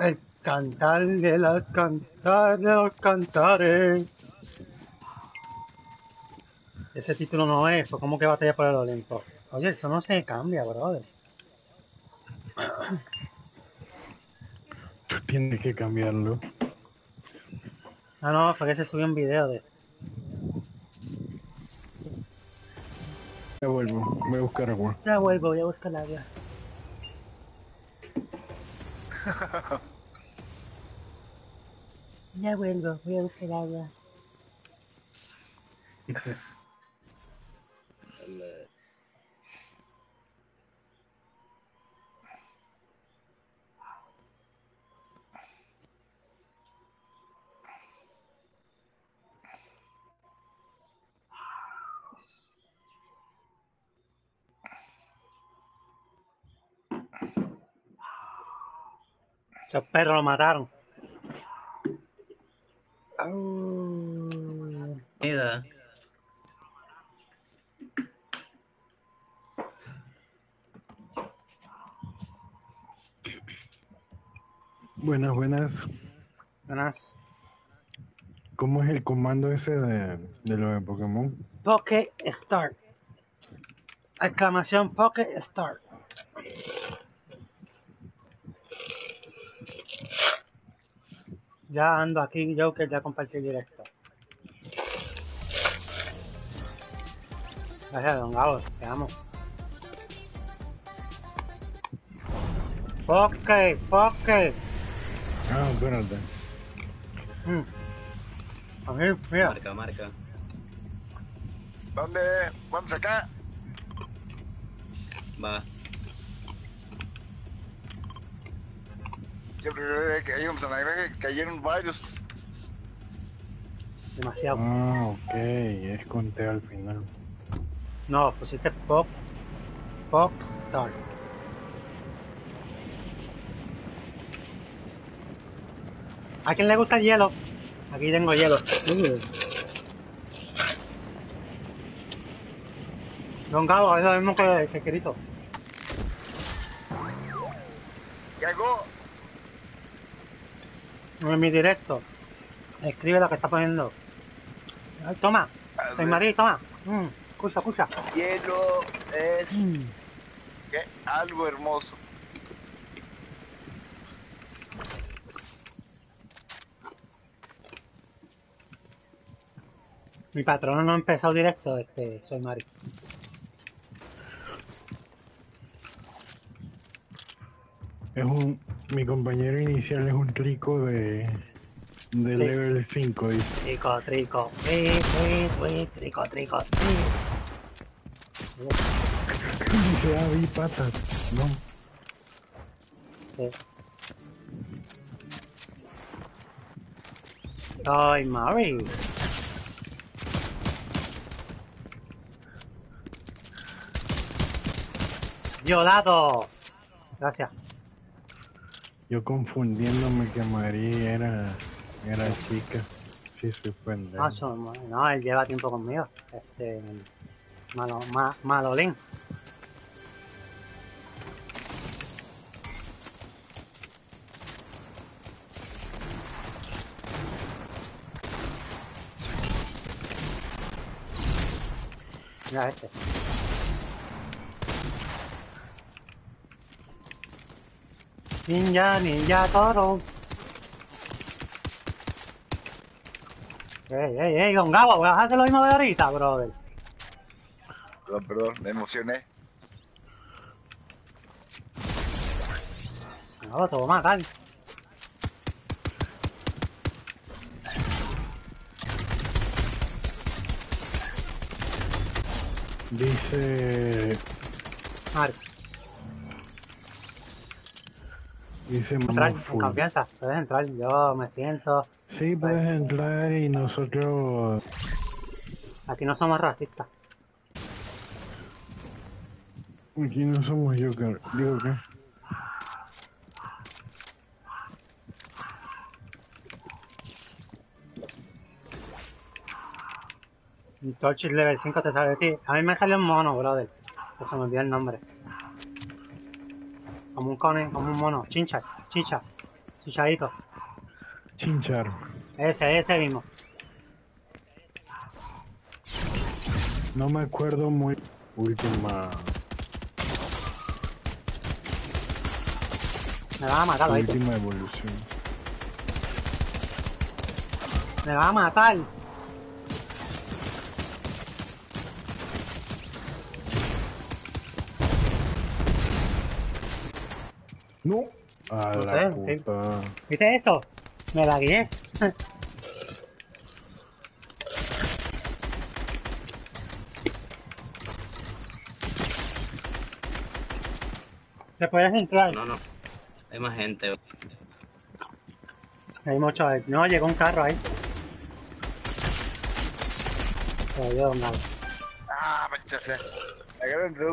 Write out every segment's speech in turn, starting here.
El cantar de las cantar de los cantares. Ese título no es, pues como que batalla por el Olimpo. Oye, eso no se cambia, brother. Tú tienes que cambiarlo. Ah, no, porque se subió un video de... Ya vuelvo, voy a buscar agua. Ya vuelvo, voy a buscar agua. Ya vuelvo, voy a buscar agua. Esos perros lo mataron. Mira, Buenas, buenas. Buenas. ¿Cómo es el comando ese de, de lo de Pokémon? Poke Start. Exclamación Poke Start. Ya ando aquí, Joker, ya compartí el directo. Gracias, don Gabo, te amo. Poke, Poke. Ah, espérate. Mm. A mí, mira, marca, marca. ¿Dónde? Vamos acá. Va. Que íbamos a la granja que cayeron varios. demasiado. Ah, ok, es con T al final. No, pusiste Pop, Pop Start. ¿A quién le gusta el hielo? Aquí tengo hielo. Uh. Don Gabo, es lo mismo que, que Kirito. Llegó. En mi directo. Escribe lo que está poniendo. Ay, toma. Soy ver, Marí, toma. Mm, escucha, escucha. Hielo es Mm. ¿qué? algo hermoso. Mi patrón no ha empezado directo, este, soy Mari. Es un. Mi compañero inicial es un trico de. de level 5, dice. Trico, trico, tri, tri, tri, trico, trico, tri. Dice, ah, vi patas. No. Sí. Soy Mari. Violado. Gracias. Yo confundiéndome que María era. era chica. Sí, soy son- no, él lleva tiempo conmigo. Este. Malo, ma, malolín. Mira este. Ninja, ninja, toro. Ey, ey, ey, don Gabo, voy a hacer lo mismo de ahorita, brother. Perdón, perdón, me emocioné. No, te voy a matar. Dice. Mar, Dice entrar, con Moful. confianza, puedes entrar. Yo me siento. Sí, puedes entrar y nosotros. Aquí no somos racistas. Aquí no somos Joker. Digo que. Level 5 te sale de ti. A mí me sale un mono, brother. Que se me olvidó el nombre. Como un cone, como un mono. Chincha, chicha. Chichadito. Chinchar. Ese, ese mismo. No me acuerdo muy última Me va a matar, última evolución. Me va a matar. No. A No la sé, sí. puta. ¿Viste eso? Me la guié. ¿Te puedes entrar? No, no. Hay más gente. Hay mucho ahí. No, llegó un carro ahí. Se dio un lado. Ah, mancha sea. Agarra entre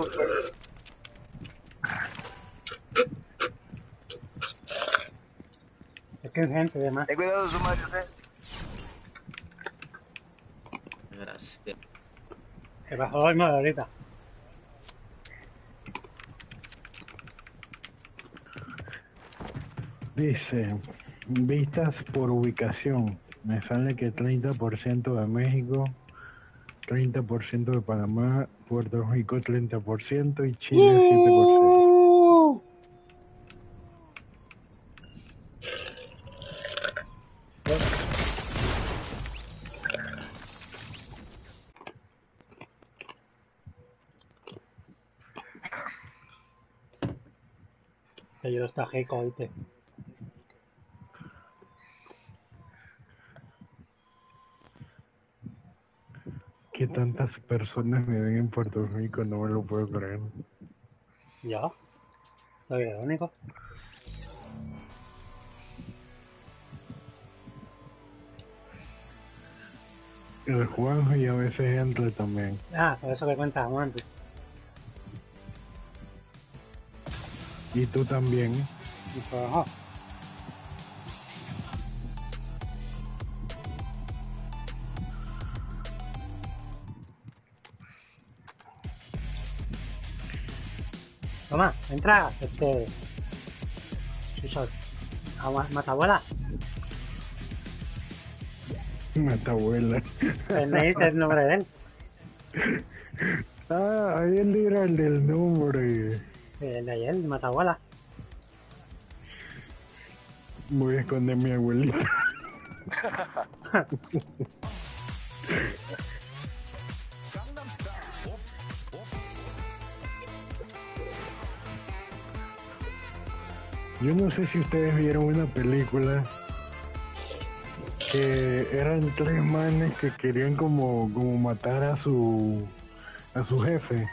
hay gente de más. Ten cuidado, Sumario, eh. Gracias. Se bajó el modo ahorita. Dice, vistas por ubicación. Me sale que 30% de México, 30% de Panamá, Puerto Rico 30% y Chile 7%. Uh. Yo está rico, ¿viste? Que tantas personas me ven en Puerto Rico, no me lo puedo creer. Yo. Soy el único. El Juanjo y a veces entra también. Ah, por eso que cuentábamos antes. Y tú también. Ajá. Toma, entra, este. Chucho. Agua- Matabuela. Mata abuela. Pues me dice el nombre de él. Ah, ahí él era el del nombre. El de ayer, Matabuela. Voy a esconder a mi abuelita. Yo no sé si ustedes vieron una película que eran tres manes que querían como, como matar a su a su jefe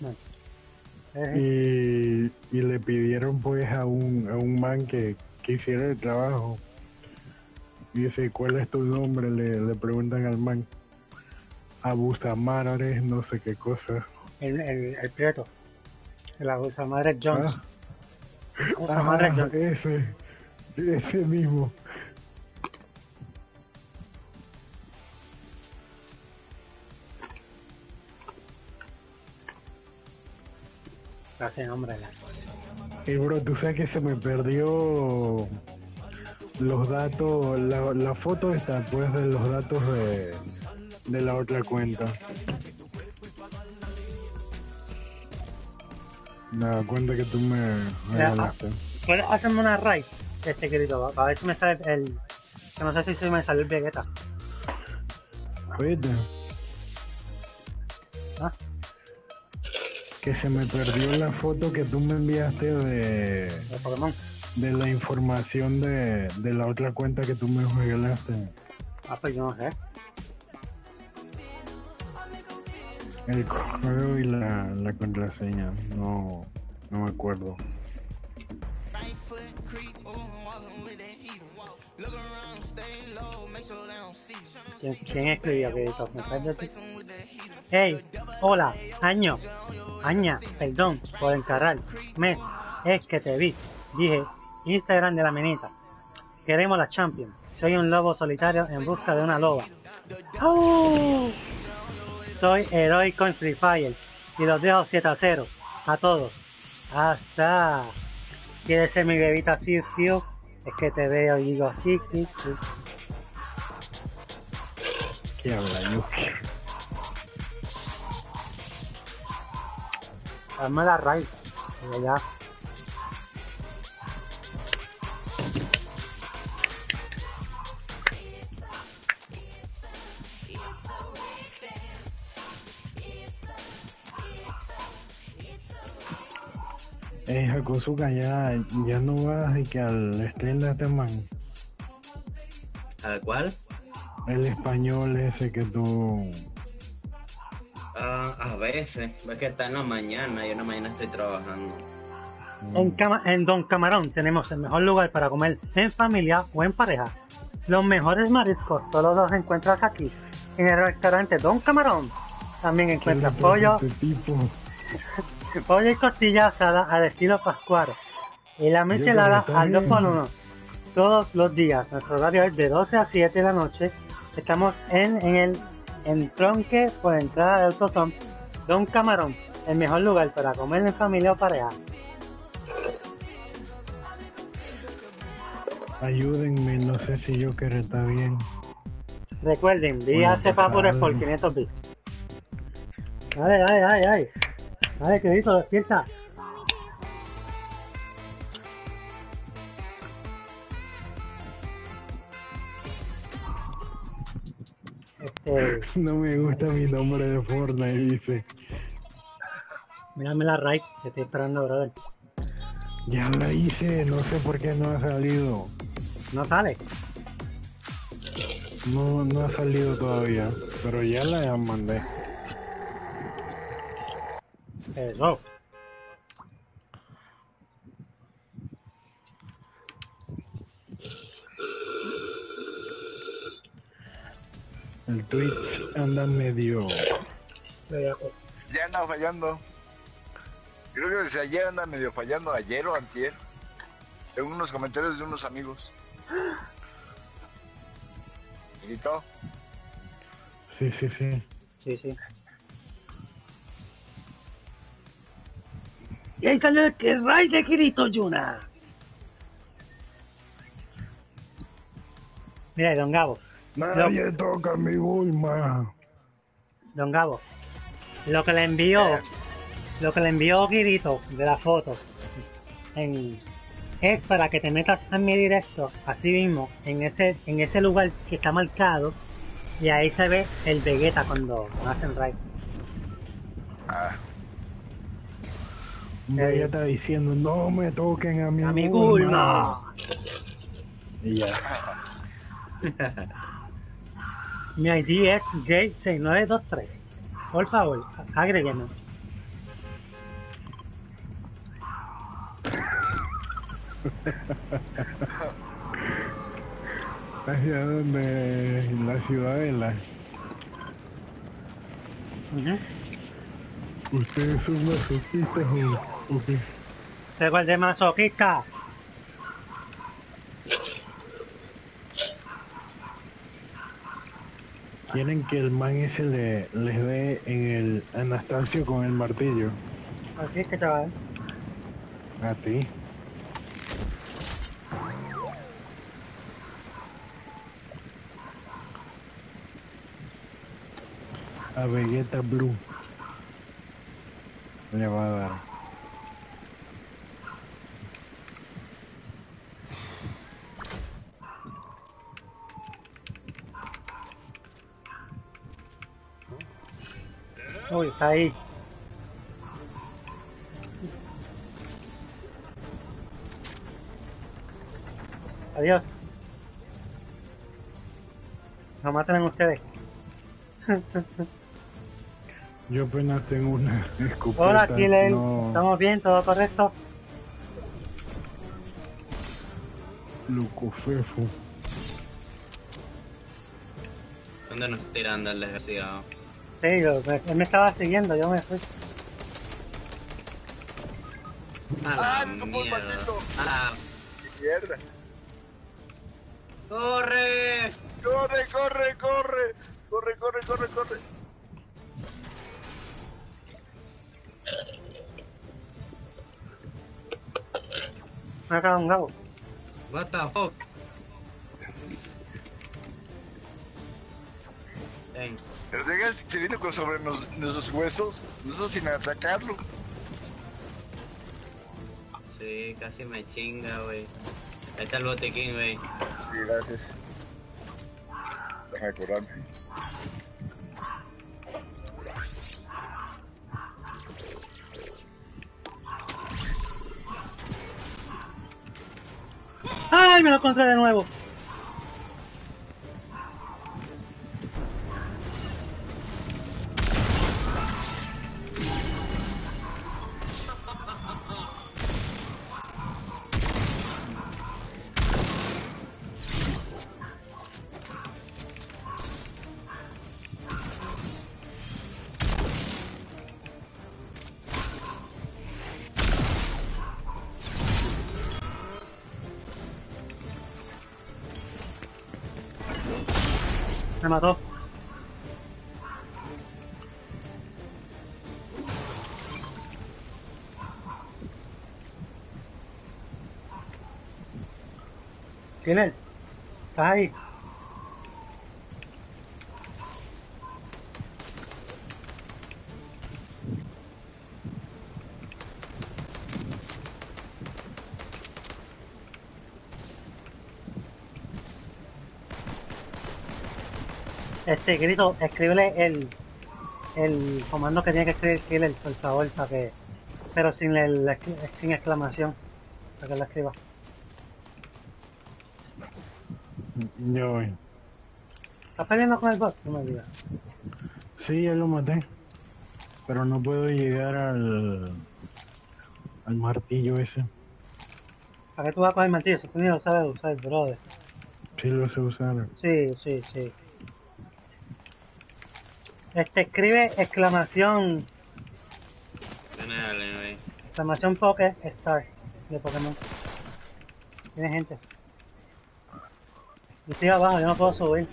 men. Y, y le pidieron pues a un, a un man que, que hiciera el trabajo. Dice, ¿cuál es tu nombre? Le, le preguntan al man. Abusamares, no sé qué cosa. el, el, el prieto. El abusa madre Jones. Ah, ah, Jones. ese, ese mismo. Gracias, hombre. la- Y bro, tú sabes que se me perdió los datos, la, la foto está pues de los datos de, de la otra cuenta. La cuenta que tú me Ya, regalaste. ¿Puedes hacerme una raid? Este querido, a ver si me sale el. Que no sé si se me sale el Vegeta. Oíste, que se me perdió la foto que tú me enviaste de, de la información de, de la otra cuenta que tú me regalaste. Ah, pues yo no sé. El correo y la, la contraseña, no, no me acuerdo. ¿Quién, quién escribió querido? ¿Me traes de ti? Hey, hola, año, aña, perdón por encarrar. Mes, es que te vi. Dije, Instagram de la menita. Queremos la Champions. Soy un lobo solitario en busca de una loba. ¡Au! Soy heroico en Free Fire y los dejo 7 a 0 a todos. Hasta. quieres ser mi bebita Fiu es que te veo y digo sí, sí, sí. ¿Qué habla? Dame la raíz. Ya. Eh, ya, ya no vas y que al stream de este man, ¿Al cual? el español ese que tú... Ah, a veces. Es que está en la mañana. Yo en la mañana estoy trabajando. En, Cama- en Don Camarón tenemos el mejor lugar para comer en familia o en pareja. Los mejores mariscos solo los encuentras aquí, en el restaurante Don Camarón. También ¿Qué le encuentras pollo, este tipo? pollo y costilla asada al estilo pascual. Y la michelada al 2 bien. por 1 Todos los días. Nuestro horario es de 12 a 7 de la noche. Estamos en, en el entronque por entrada de Autosom Don Camarón. El mejor lugar para comer en familia o pareja. Ayúdenme, no sé si yo quiero está bien. Recuerden, Bueno, día pues, por dale. 500 bits. Dale, dale, dale, dale. Dale, querido, despierta. Este, No me gusta mi nombre de Fortnite, dice. mírame la raid, que estoy esperando, brother. Ya la hice, no sé por qué no ha salido. No sale. No, no ha salido todavía, pero ya la mandé. Eso. El Twitch anda medio... Ya anda fallando. Creo que desde ayer anda medio fallando, ayer o antier. En unos comentarios de unos amigos. ¿Grito? Sí, sí, sí. Sí, sí. Y ahí salió el que raid de Kirito Yuna. Mira, don Gabo. Nadie toca mi Bulma. Don Gabo, lo que le envió, lo que le envió Kirito de la foto, en- es para que te metas a mi directo, así mismo, en ese, en ese lugar que está marcado, y ahí se ve el Vegeta cuando hacen raid. Ah, está diciendo, no me toquen a mi, A mi Bulma. Bulma. Y ya. Mi ID es J6923. Por favor, agréguenme. ¿Hacia dónde? En la ciudadela. Ujú. ¿Ustedes son masoquistas o, o qué? Recuerde masoquista. Quieren que el man ese le, les dé en el Anastasio con el martillo. Así es que chaval. A ti. A Vegeta Blue. Le va a dar. Uy, está ahí. Adiós. No maten ustedes. Yo apenas tengo una escopeta. Hola, Killer. No, ¿Estamos bien? ¿Todo correcto? loco fefo. ¿Dónde nos tirando el desgraciado? Sí, yo- me- él me estaba siguiendo, yo me fui. A la ¡Ah, mierda. A la... mierda. ¡Corre! ¡Corre, corre, corre! ¡Corre, corre, corre, corre! Me ha quedado un gabo. What the fuck? Pero llega se viene con sobre nos- nuestros huesos, nosotros sin atacarlo. Sí, casi me chinga, güey. Ahí está el botequín, güey. Sí, gracias. Deja de curarme. ¡Ay! Me lo encontré de nuevo. Me Este grito, escríbele el, el comando que tiene que escribir Killer, por favor, para que. Pero sin el sin exclamación. Para que lo escriba. Yo voy. ¿Estás peleando con el boss? No me digas. Sí, ya lo maté. Pero no puedo llegar al. al martillo ese. ¿Para qué tú vas a coger martillo si tú ni lo sabes usar, brother? Sí lo sé usar. Sí, sí, sí. Este escribe exclamación, Dale, exclamación Poké Star de Pokémon. Tiene gente. Yo estoy abajo, yo no puedo subir.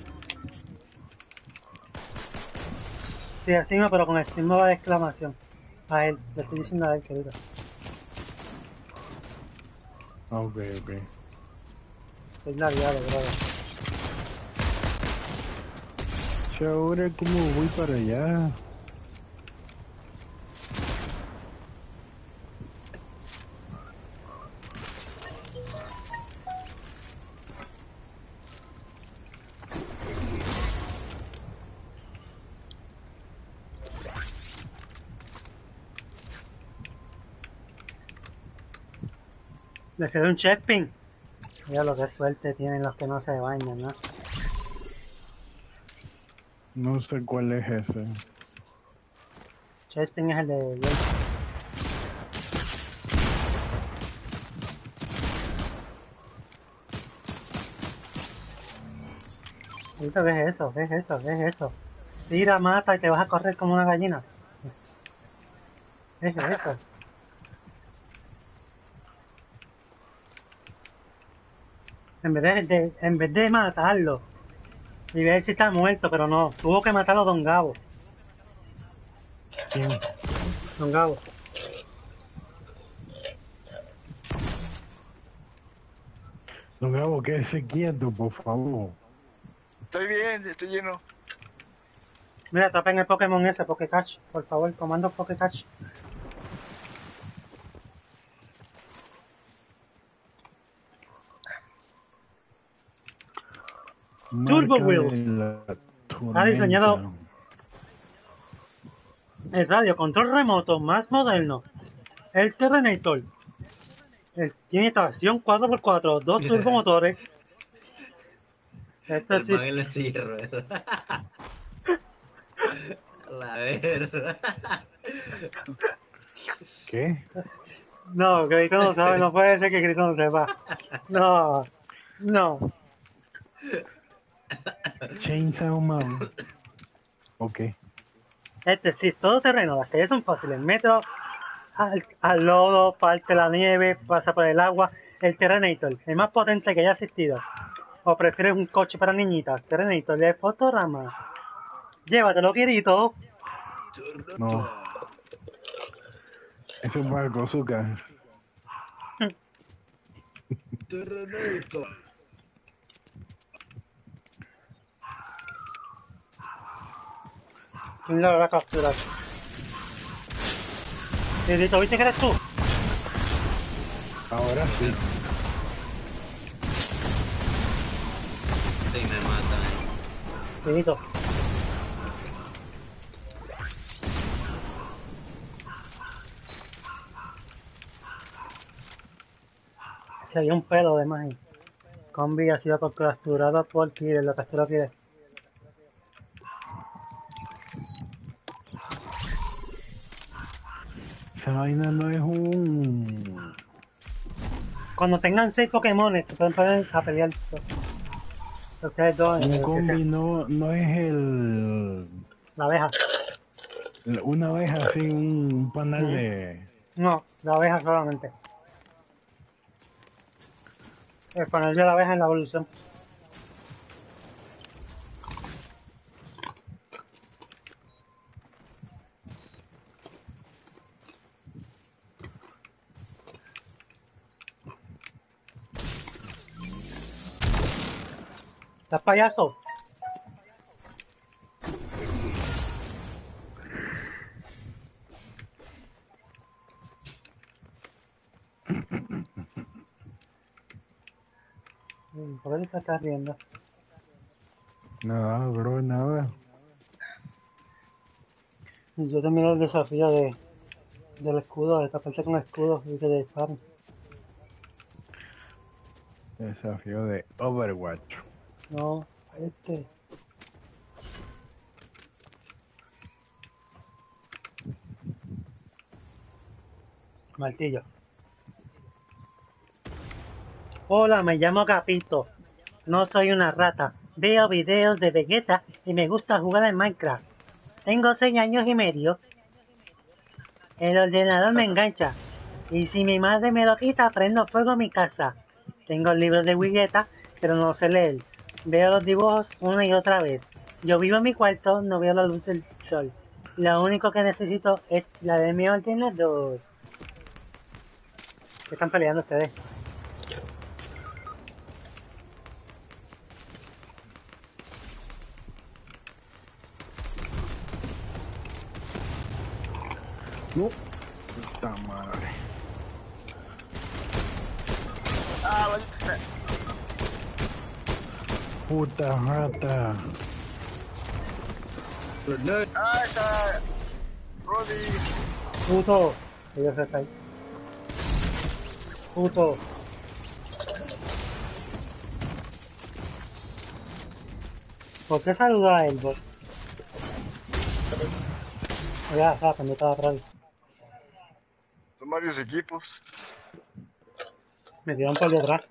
Sí, así mismo, pero con el símbolo de exclamación. A él, le estoy diciendo a él, querido. Ok, ok. Estoy labiado, brother. Ahora cómo voy para allá. Le se un checkpin. Mira lo que suerte tienen los que no se bañan, ¿no? No sé cuál es ese. Chespin es el de Ahorita, ¿Qué es eso? ¿Qué es eso? ¿Qué es eso? Tira, mata y te vas a correr como una gallina. ¿Qué es eso? En vez de- en vez de matarlo y ver si está muerto, pero no, tuvo que matarlo Don Gabo. ¿Quién? Don Gabo. Don Gabo, quédese quieto, por favor. Estoy bien, estoy lleno. Mira, atrapen el Pokémon ese, Pokecatch, por favor, comando Pokecatch. Turbo Marca Wheel. de la Ha diseñado-. El radio control remoto más moderno. El Terrenator. El- tiene tracción 4x4, dos turbomotores. Este El sí, man en la silla de ruedas. La verga. ¿Qué? no, Grito no sabe, no puede ser que Grito no sepa. No, no. Chainsaw Man. Ok. Este sí, todo terreno, las calles son fáciles. Metro al, al lodo, parte la nieve, pasa por el agua. El Terrenator, el más potente que haya existido. O prefieres un coche para niñitas. Terrenator de Fotorama. Llévatelo, querido. No. Eso es para Kozuka. Terrenito. ¿Quién le va a capturar? Pedrito, ¿viste que eres tú? Ahora sí. Sí, me mata, eh. Pedrito. Se había un pelo de más. Combi ha sido capturado por Killer, lo capturó Killer. Esa vaina no es un... Cuando tengan seis Pokémon, se pueden poner a pelear. Ustedes dos. Un combi no, no es el... La abeja. Una vez así, un panel de... No, la abeja solamente. El panel de la abeja en la evolución. Payaso? Mm, ¿Por qué te estás riendo? Nada, bro, nada. Yo terminé el desafío de del escudo, de taparte con escudo y que te disparen. Desafío de Overwatch. No, este. Martillo. Hola, me llamo Capito. No soy una rata. Veo videos de Vegeta y me gusta jugar en Minecraft. Tengo seis años y medio. El ordenador me engancha. Y si mi madre me lo quita, prendo fuego en mi casa. Tengo libros de Vegeta, pero no sé leer. Veo los dibujos una y otra vez. Yo vivo en mi cuarto, no veo la luz del sol. Lo único que necesito es la de mi ordenador. ¿Qué están peleando ustedes? Puta rata. Ah, está. Roddy. Puto. Ellos están ahí. Puto. ¿Por qué saludó a él, vos? Ya, cuando estaba atrás. Son varios equipos. Me dieron por detrás.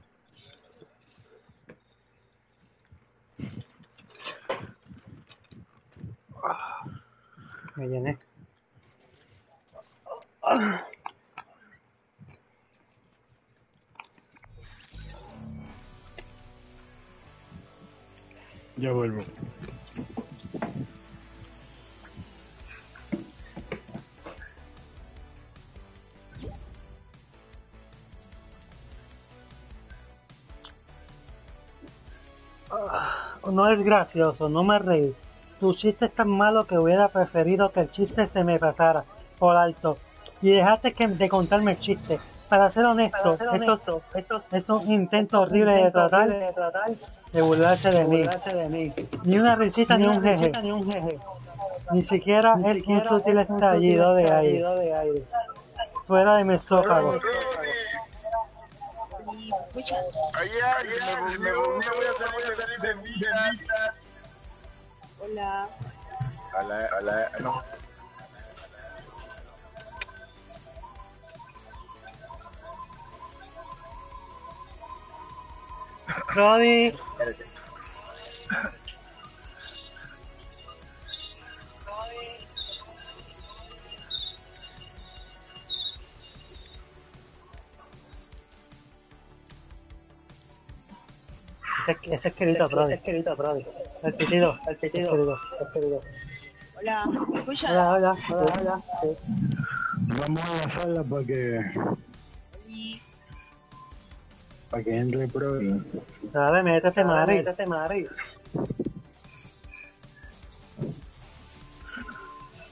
Me llené. Ya vuelvo. No es gracioso, no me reí. Tu chiste es tan malo que hubiera preferido que el chiste se me pasara por alto. Y dejaste que, de contarme el chiste. Para ser honesto, esto, esto es un intento horrible de tratar de burlarse de mí. Ni una risita ni un jeje. Ni siquiera el un sutil estallido de aire. Fuera de mi esófago. Ayer me volvió a salir de mi vida. Hola. Hola, hola, no. Roddy, ese, ese es querido Brody. El pitido, el pitido. El querido. Hola. ¿Me escuchas? Hola, hola, hola, hola. Sí. Vamos a la sala para que... Para que entre pro. Dale, métete, Mari. Métete, Mari.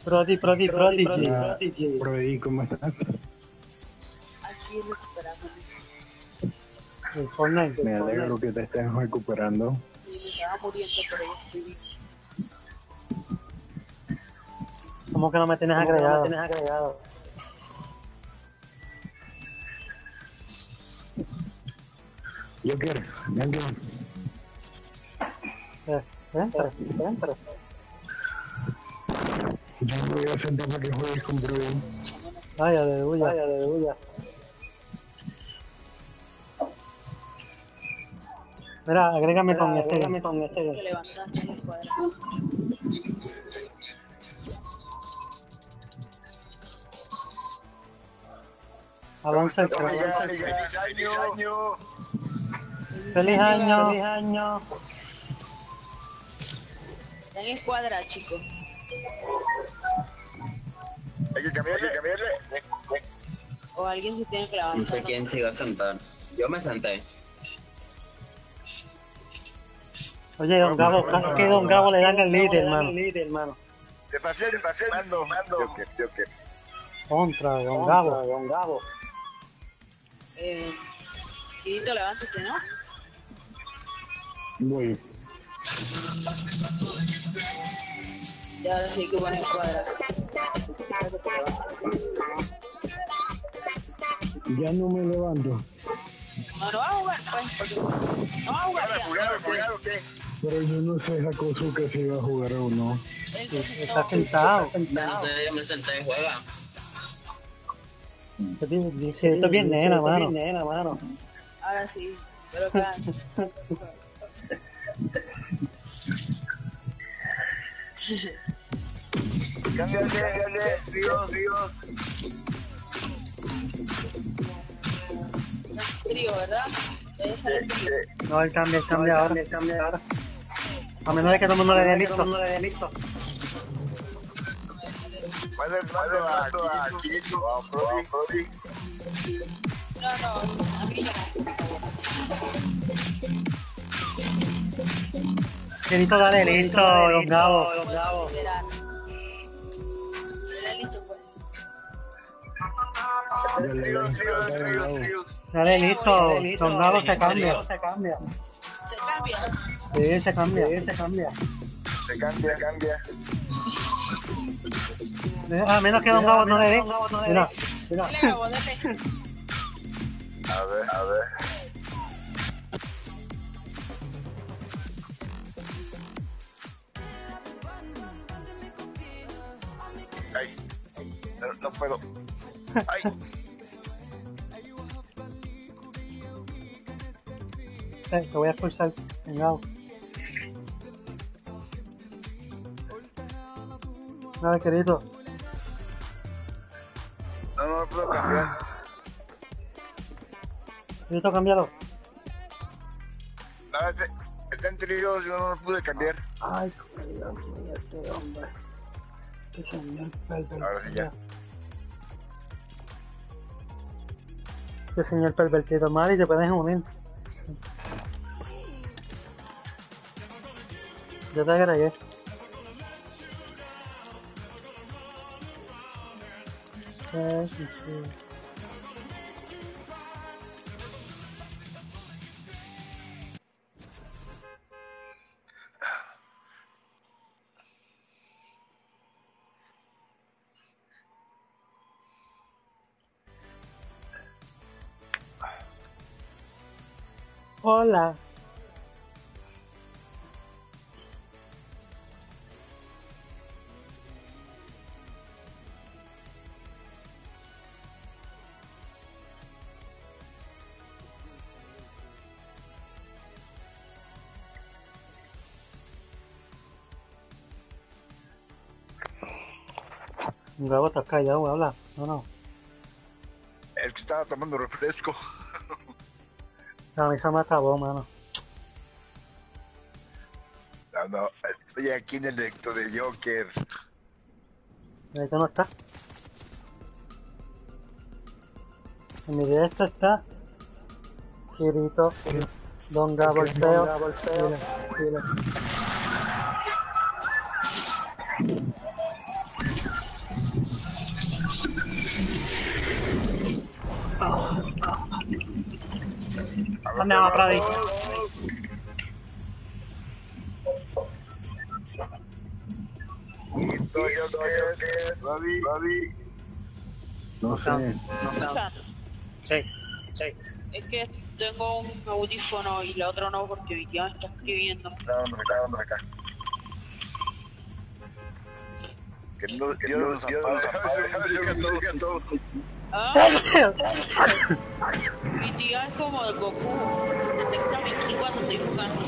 Prodi, Prodi, Prodi, Prodi. Prodi, ¿cómo estás? Aquí. El Fortnite. Me alegro que te estés recuperando. ¿Cómo que no me tienes agregado? No me tienes agregado? Joker, entra. Eh, Entra, entra. Yo me voy a sentar para que juegues con Prodi. Vaya, aleluya. Vaya, aleluya. Mira, agrégame con este. Agrégame con Te este. levantaste en el cuadrado. Avanza el el- feliz año. Feliz año. Feliz año. En escuadra, chicos. Hay que cambiarle, hay que cambiarle. O alguien se tiene que No levantar. sé quién se iba a sentar. Yo me senté. Oye, don Gabo, es que don Gabo le dan el líder, hermano. Te pasé, te pasé, mando. Joker, Joker. Contra, don Gabo. Don Gabo. Eh, Quirito, levántese, ¿no? Voy. Y ahora sí que van a escuadra. Ya no me levanto. No, no va a jugar, pues, no va a jugar ya. Cuidado, cuidado, ¿qué? Pero yo no sé Hakosuke si va a jugar o no. Entonces, Está sentado. No sé, yo me senté y juega. Esto es bien- Esto es bien nena, mano. nena, mano. ahora sí. Pero acá, Cámbiale, cámbiale. Dios, Dios. no es trío, ¿verdad? No, él cambia, él cambia ahora. Él cambia ahora. A menos de que todo el mundo le dé listo. listo. Manda mando a Kirito, a Prodi. No, no, a mí no. Dale listo, listo, pues. Ya le Dios, doy. Dios, Ya le Dios, doy. Dios. Dale listo, Gabo se cambia. Se cambia. Se cambia. Sí, se cambia. Sí, se cambia. Se cambia, cambia. A menos que don Gabo no le dé. Mira, mira. A ver, a ver. Ay, no, no puedo. Ay, Eh, te voy a expulsar. don Dale, querido. no, no, no puedo cambiar. Querido, cámbialo. No, este, está en tríos, yo no lo pude cambiar. Ay, Dios mío, este hombre. Qué señor pervertido. Ahora sí ya. Qué señor pervertido. Mari, te puedes unir. Yo te agregué. Hola. Gabo, estás callado, habla. No, no. El que estaba tomando refresco. A mí se me acabó, mano. No, no, estoy aquí en el directo de Joker. Ahorita no está. En mi directo está Kirito, Don Gabolteo, Dile, ¿Dónde vamos, Pradi? No sé. Sí, sí. Es que tengo un audífono y la otra no porque mi tía me está escribiendo. Vamos acá, vamos acá. Que no, que no nos ampare, todo. Ah, mi tía es como el Goku. Detecta mi ki cuando estoy jugando.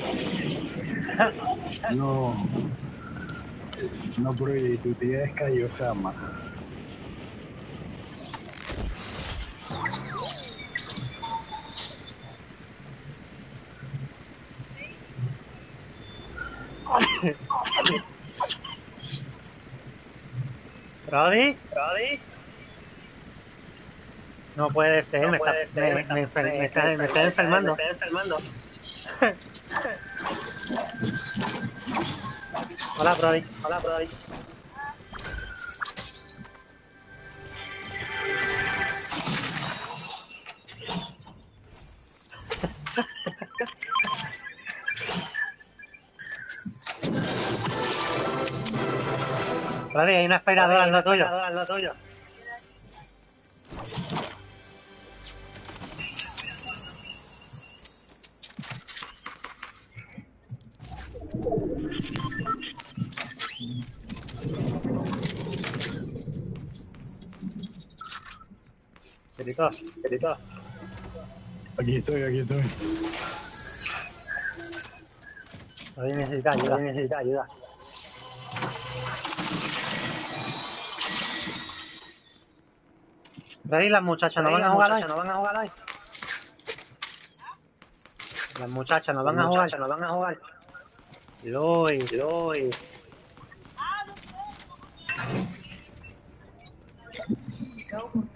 No. No, pero y tu tía es Kaiosama. ¿Prodi? ¿Prodi? No puede ser, me, está, me, me, me, enfer- me está, me está enfermando. Me está enfermando. Hola, Prodi. Hola, Prodi. Prodi, hay una aspiradora en lo tuyo. Aquí estoy, aquí estoy. Prodi necesita ayuda. Prodi necesita ayuda. Prodi, las muchachas no van a jugar hoy. No van a jugar hoy. Las muchachas no van a jugar. No van a jugar. Luis, Luis. Me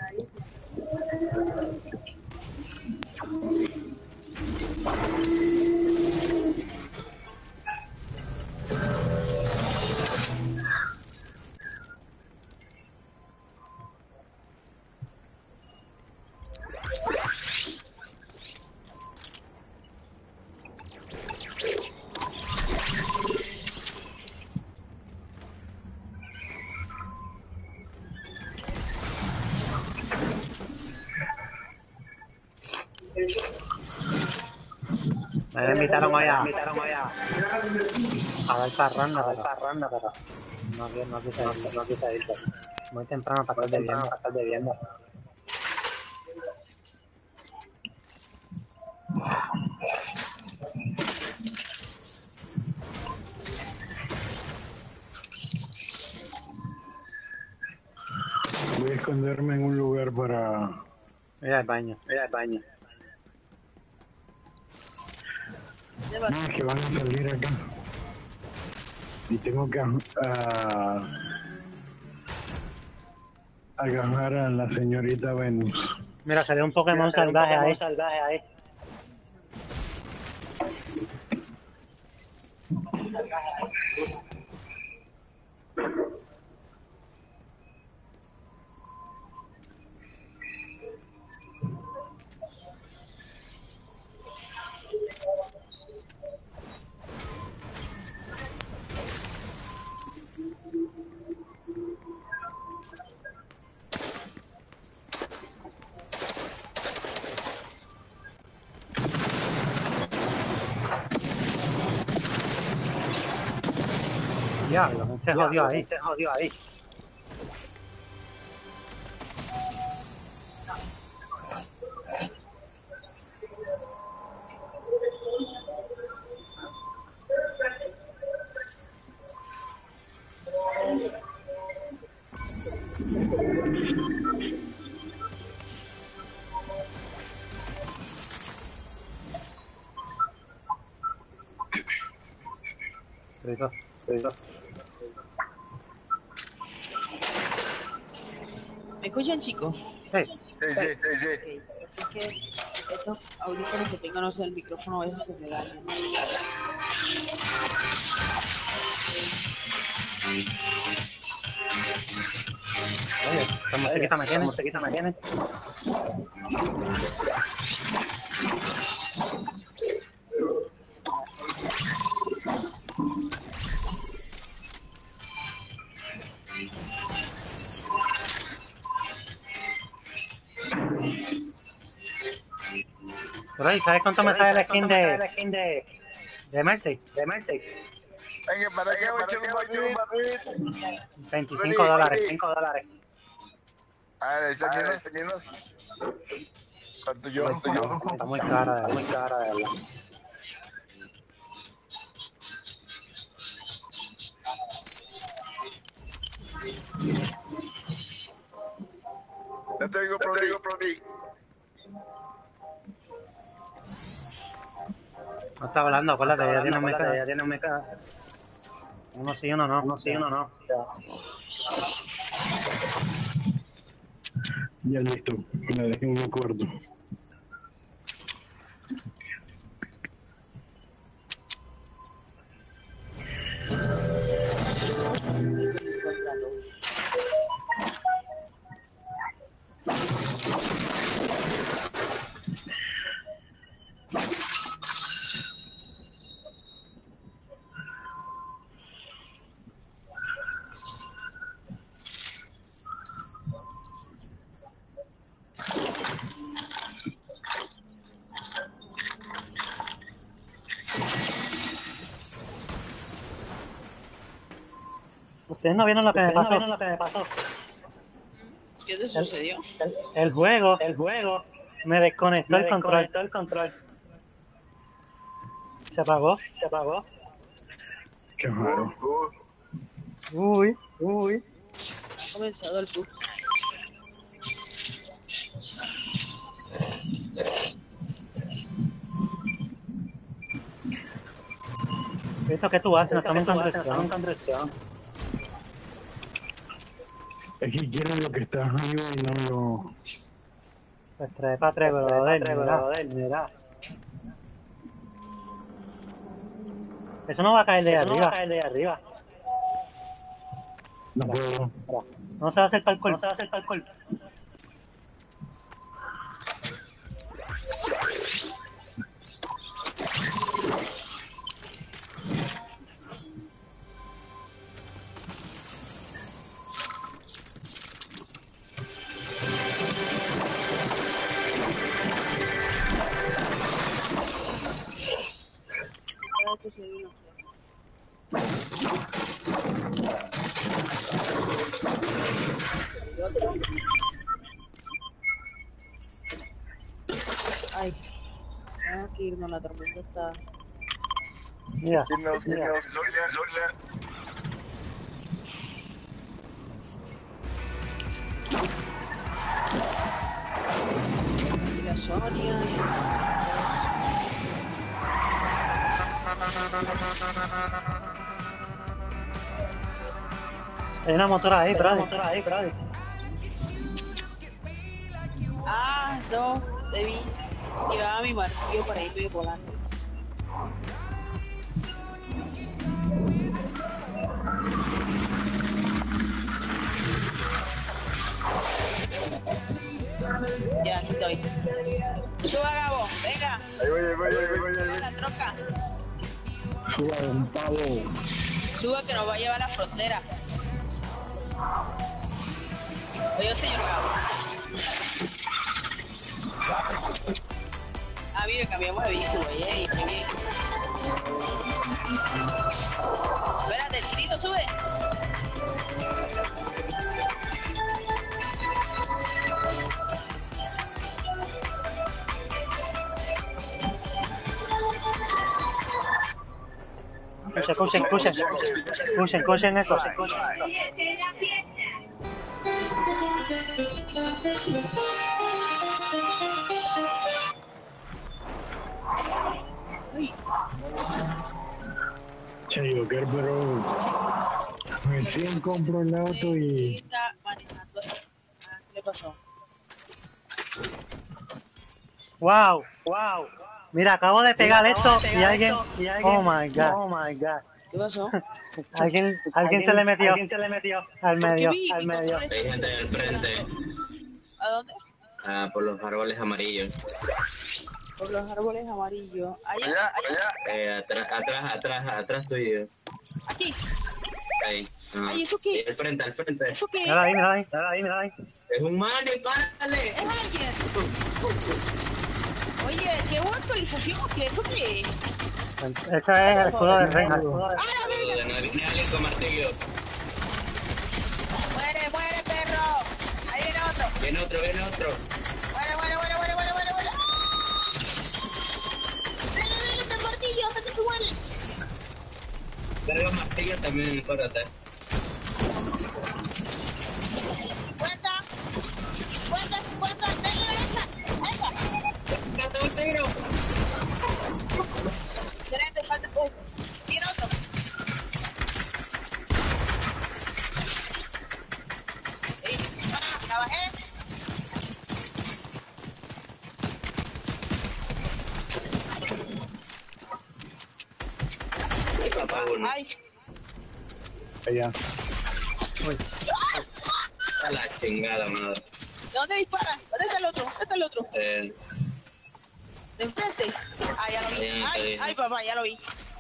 invitaron hoy a, invitaron hoy a, ver parranda, a ver parranda, pero no, qui- no quise ir, no quise ir. Muy temprano para estar bebiendo, para estar bebiendo. Voy a esconderme en un lugar para... Mira el baño, mira el baño. No, es que van a salir acá. Y tengo que ah, agarrar a la señorita Venus. Mira, salió un Pokémon salvaje ahí. salvaje ahí. Diablo, se jodió ahí, se jodió ahí rico. ¿Me escuchan, chicos? Sí, Sí, sí, sí, sí. Así que Estos audífonos que tengan, no sé, el micrófono a veces se me daña. Oye, esta musiquita me tiene, musiquita me tiene. ¿Sabes cuánto me sale la skin de, de, de Mercy? De Mercy. Venga, ¿para qué voy a echar un barril? 25 dólares, 5 dólares. Ah, ¿están llenos? ¿Están llenos? ¿Cuánto yo? ¿Cuánto yo? Está muy cara, muy cara, de verdad. No te digo, pro, digo, pro, No está hablando, acuérdate, ya tiene un meca, ya tiene un meca. Uno sí, uno no, uno sí, uno no. Ya listo, me dejé en mi cuarto. Ustedes no vieron lo que me pasó. lo que me pasó. ¿Qué te sucedió? El juego, el juego, me desconectó el control. el control. Se apagó, se apagó. Qué raro. Uy, uy. Ha comenzado el push. ¿Esto que tú haces? No estamos en construcción. Es que quieren lo que está arriba y no lo... Pues trae para tres, brother, mira. Eso no va a caer de arriba. No va a caer de arriba. No puedo. No se va a hacer parkour. No se va a hacer parkour. Cada está... Mira, Dinos, mira. la Sonia. Hay una motora ahí, Brady. motora ahí, Brady. Ah, no, te vi. Llevaba mi martillo para irme volando. Ya, aquí estoy. Suba, Gabo, venga, Ahí voy, ahí voy, ahí voy, ahí a voy. la troca. Suba un pavo. Suba que nos va a llevar a la frontera. Oye, señor Gabo. Ah, mire, cambiamos de vehículo, ey, qué bien. Espérate, Tito, sube. Escuchen, escuchen, escuchen. Escuchen, eso. Pero... Recién compro el auto y... ¿qué pasó? Wow, wow. Mira, acabo de pegar esto y alguien, oh my god, oh my god. ¿Qué pasó? alguien, alguien se le metió, alguien se le metió al medio, al medio. Hay gente al frente. ¿A dónde? Ah, por los árboles amarillos. Por los árboles amarillos. Allá, Allá, allá. allá. Eh, atrás, atrás, atrás, atrás tuyo. Aquí. Ahí. Ah. Ay, ¿eso qué? Al frente, al frente. ¿Eso qué? Mira ahí, mira ahí, mira ahí, mira ahí. Es un man, párale. ¿Es alguien? Oye, ¿qué hubo actualización o qué? ¿Eso qué? Ese es el escudo de reina. ¡Ah, con martillo. ¡Muere, muere, perro! Ahí viene otro. Viene otro, viene otro. ¡Muere, muere, muere, muere, muere, muere, muere! ¡Dale, dale, este martillo! ¡Hasta que se muere! Carga martillo también, acuérdate. negro. Grande, falta otro.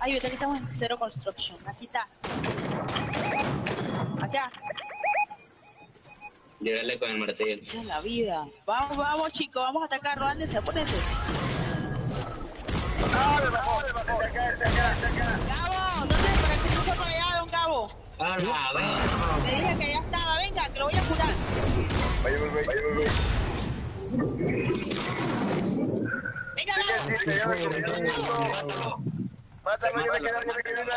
Ay, que estamos en cero construction. Aquí está. Acá. llegale con el martillo. Esa es la vida. Vamos, vamos, chicos. Vamos a atacar. Ródense, apúrense. Gabo, ¿dónde? Para que no se para allá, don Gabo. ¡A la verga! Le dije que ya estaba. Venga, que lo voy a curar. Vaya, vaya, voy, voy. Venga, Gabo. Mátalo, ya me quedé, ya me.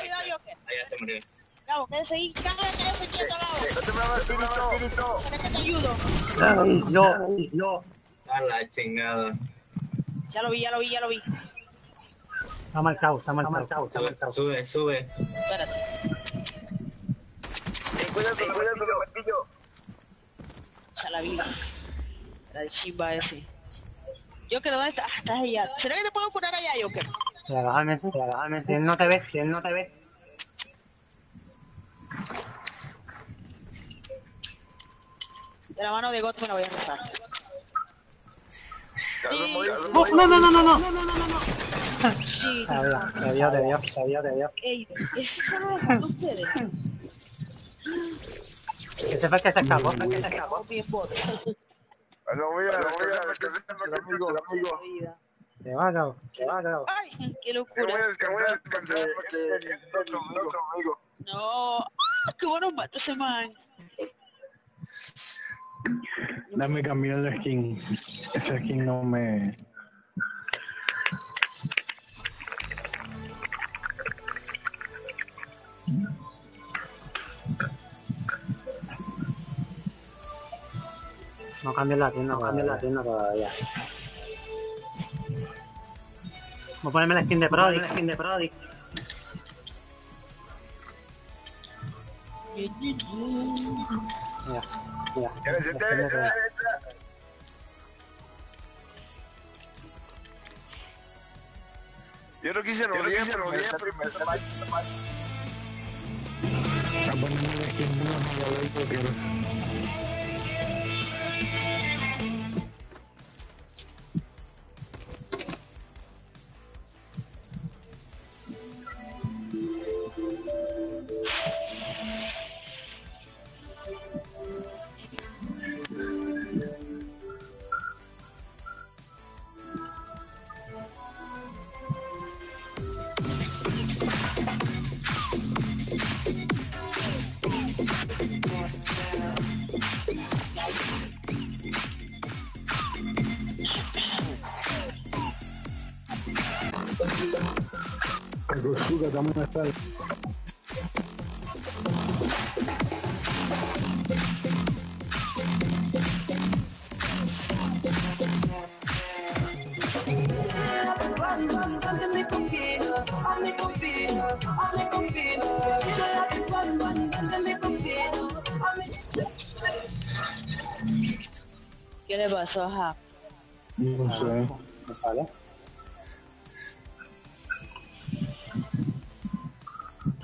Cuidado. Ahí ya se murió. Gabo, quédese ahí. Gabo, quédese quieto, Gabo. No te muevas, espíritu, espíritu. Espera que te ayudo. Ay, yo, yo. A la chingada. Ya lo vi, ya lo vi, ya lo vi. Está marcado, está marcado, está Sube, marcado. sube, sube. Espérate. Cuídate, cuídate, martillo. Ya la vi. Era el chimba ese. Joker, ¿dónde está? Ah, estás allá. ¿Será que te puedo curar allá, Joker? Regájame ese. Si él no te ve, si él no te ve. De la mano de God me la voy a caso No, no, no, no, no, no, no, no, no, no. Sí, Te vio, te vio, te fue el que se escapó, fue el que se escapó. Bien. A lo voy a, a lo voy a, amigo, amigo. Te va, Gabo, te va, Gabo. Ay, qué Que voy a locura. descansar, porque otro amigo. No. Ah, qué bueno mata ese man. Dame cambiar la skin. Esa skin no me. No cambies la tienda, no cambies la tienda todavía. Voy a ponerme la skin de Prodi, la skin de Prodi. Mira, mira. Yo no quise rodear, pero me está primero. Está poniendo la skin no, no la porque. Rosura también está. ¿Qué le pasó? Ajá. No sé. ¿Me sale?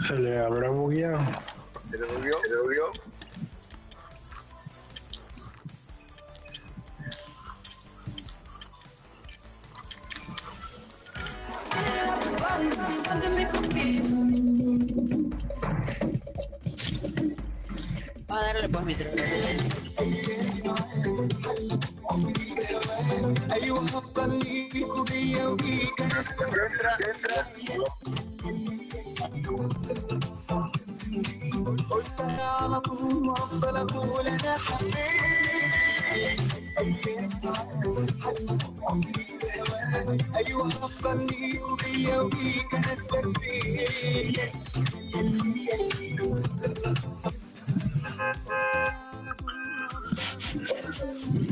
Se le habrá bugueado. ¿Se le volvió? ¿Se le volvió? Va a darle pues mi trono. Entra, entra. قلت أنا على طول وافضل أقول أنا حبيبي أيوه افضل لي وبيا وبيك أنا السفيه Thank.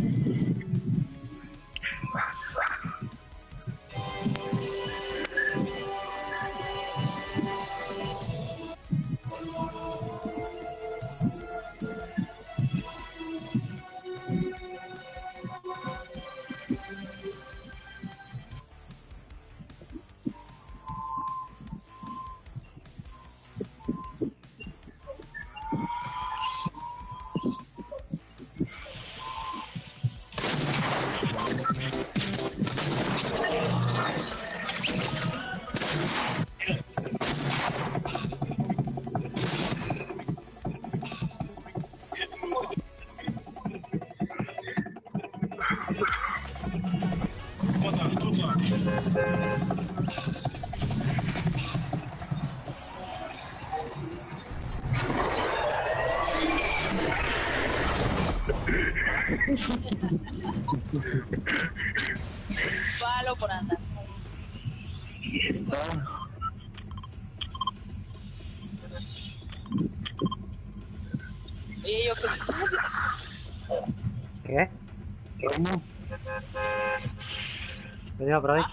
¿Qué digo por ahí?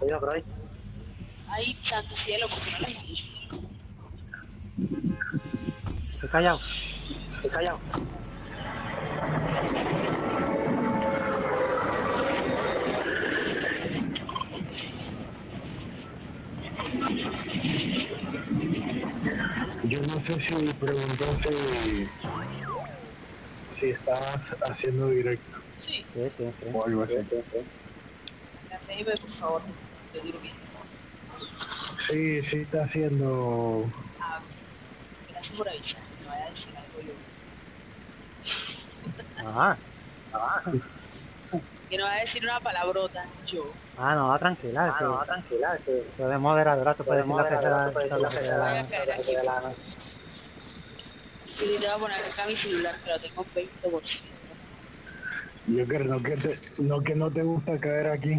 ¿Qué digo por ahí? Ay, santo cielo, porque no la escucho. Estoy callado. Estoy callado. Yo no sé si preguntó si, si estabas haciendo directo Sí, Sí, sí, sí. o algo así. Por favor. Sí, sí está haciendo... Ah, gracias por avisar. Me vaya a decir algo yo. Ah, Que no va a decir una palabrota. Yo. ah, no, tranquila. Ah, no, tranquila. Tú eres moderadora, tú puedes decir que que sea. Voy a caer aquí. Y te voy a poner acá mi celular, pero tengo un 20%. Yo creo no que, te, no que no te gusta caer aquí.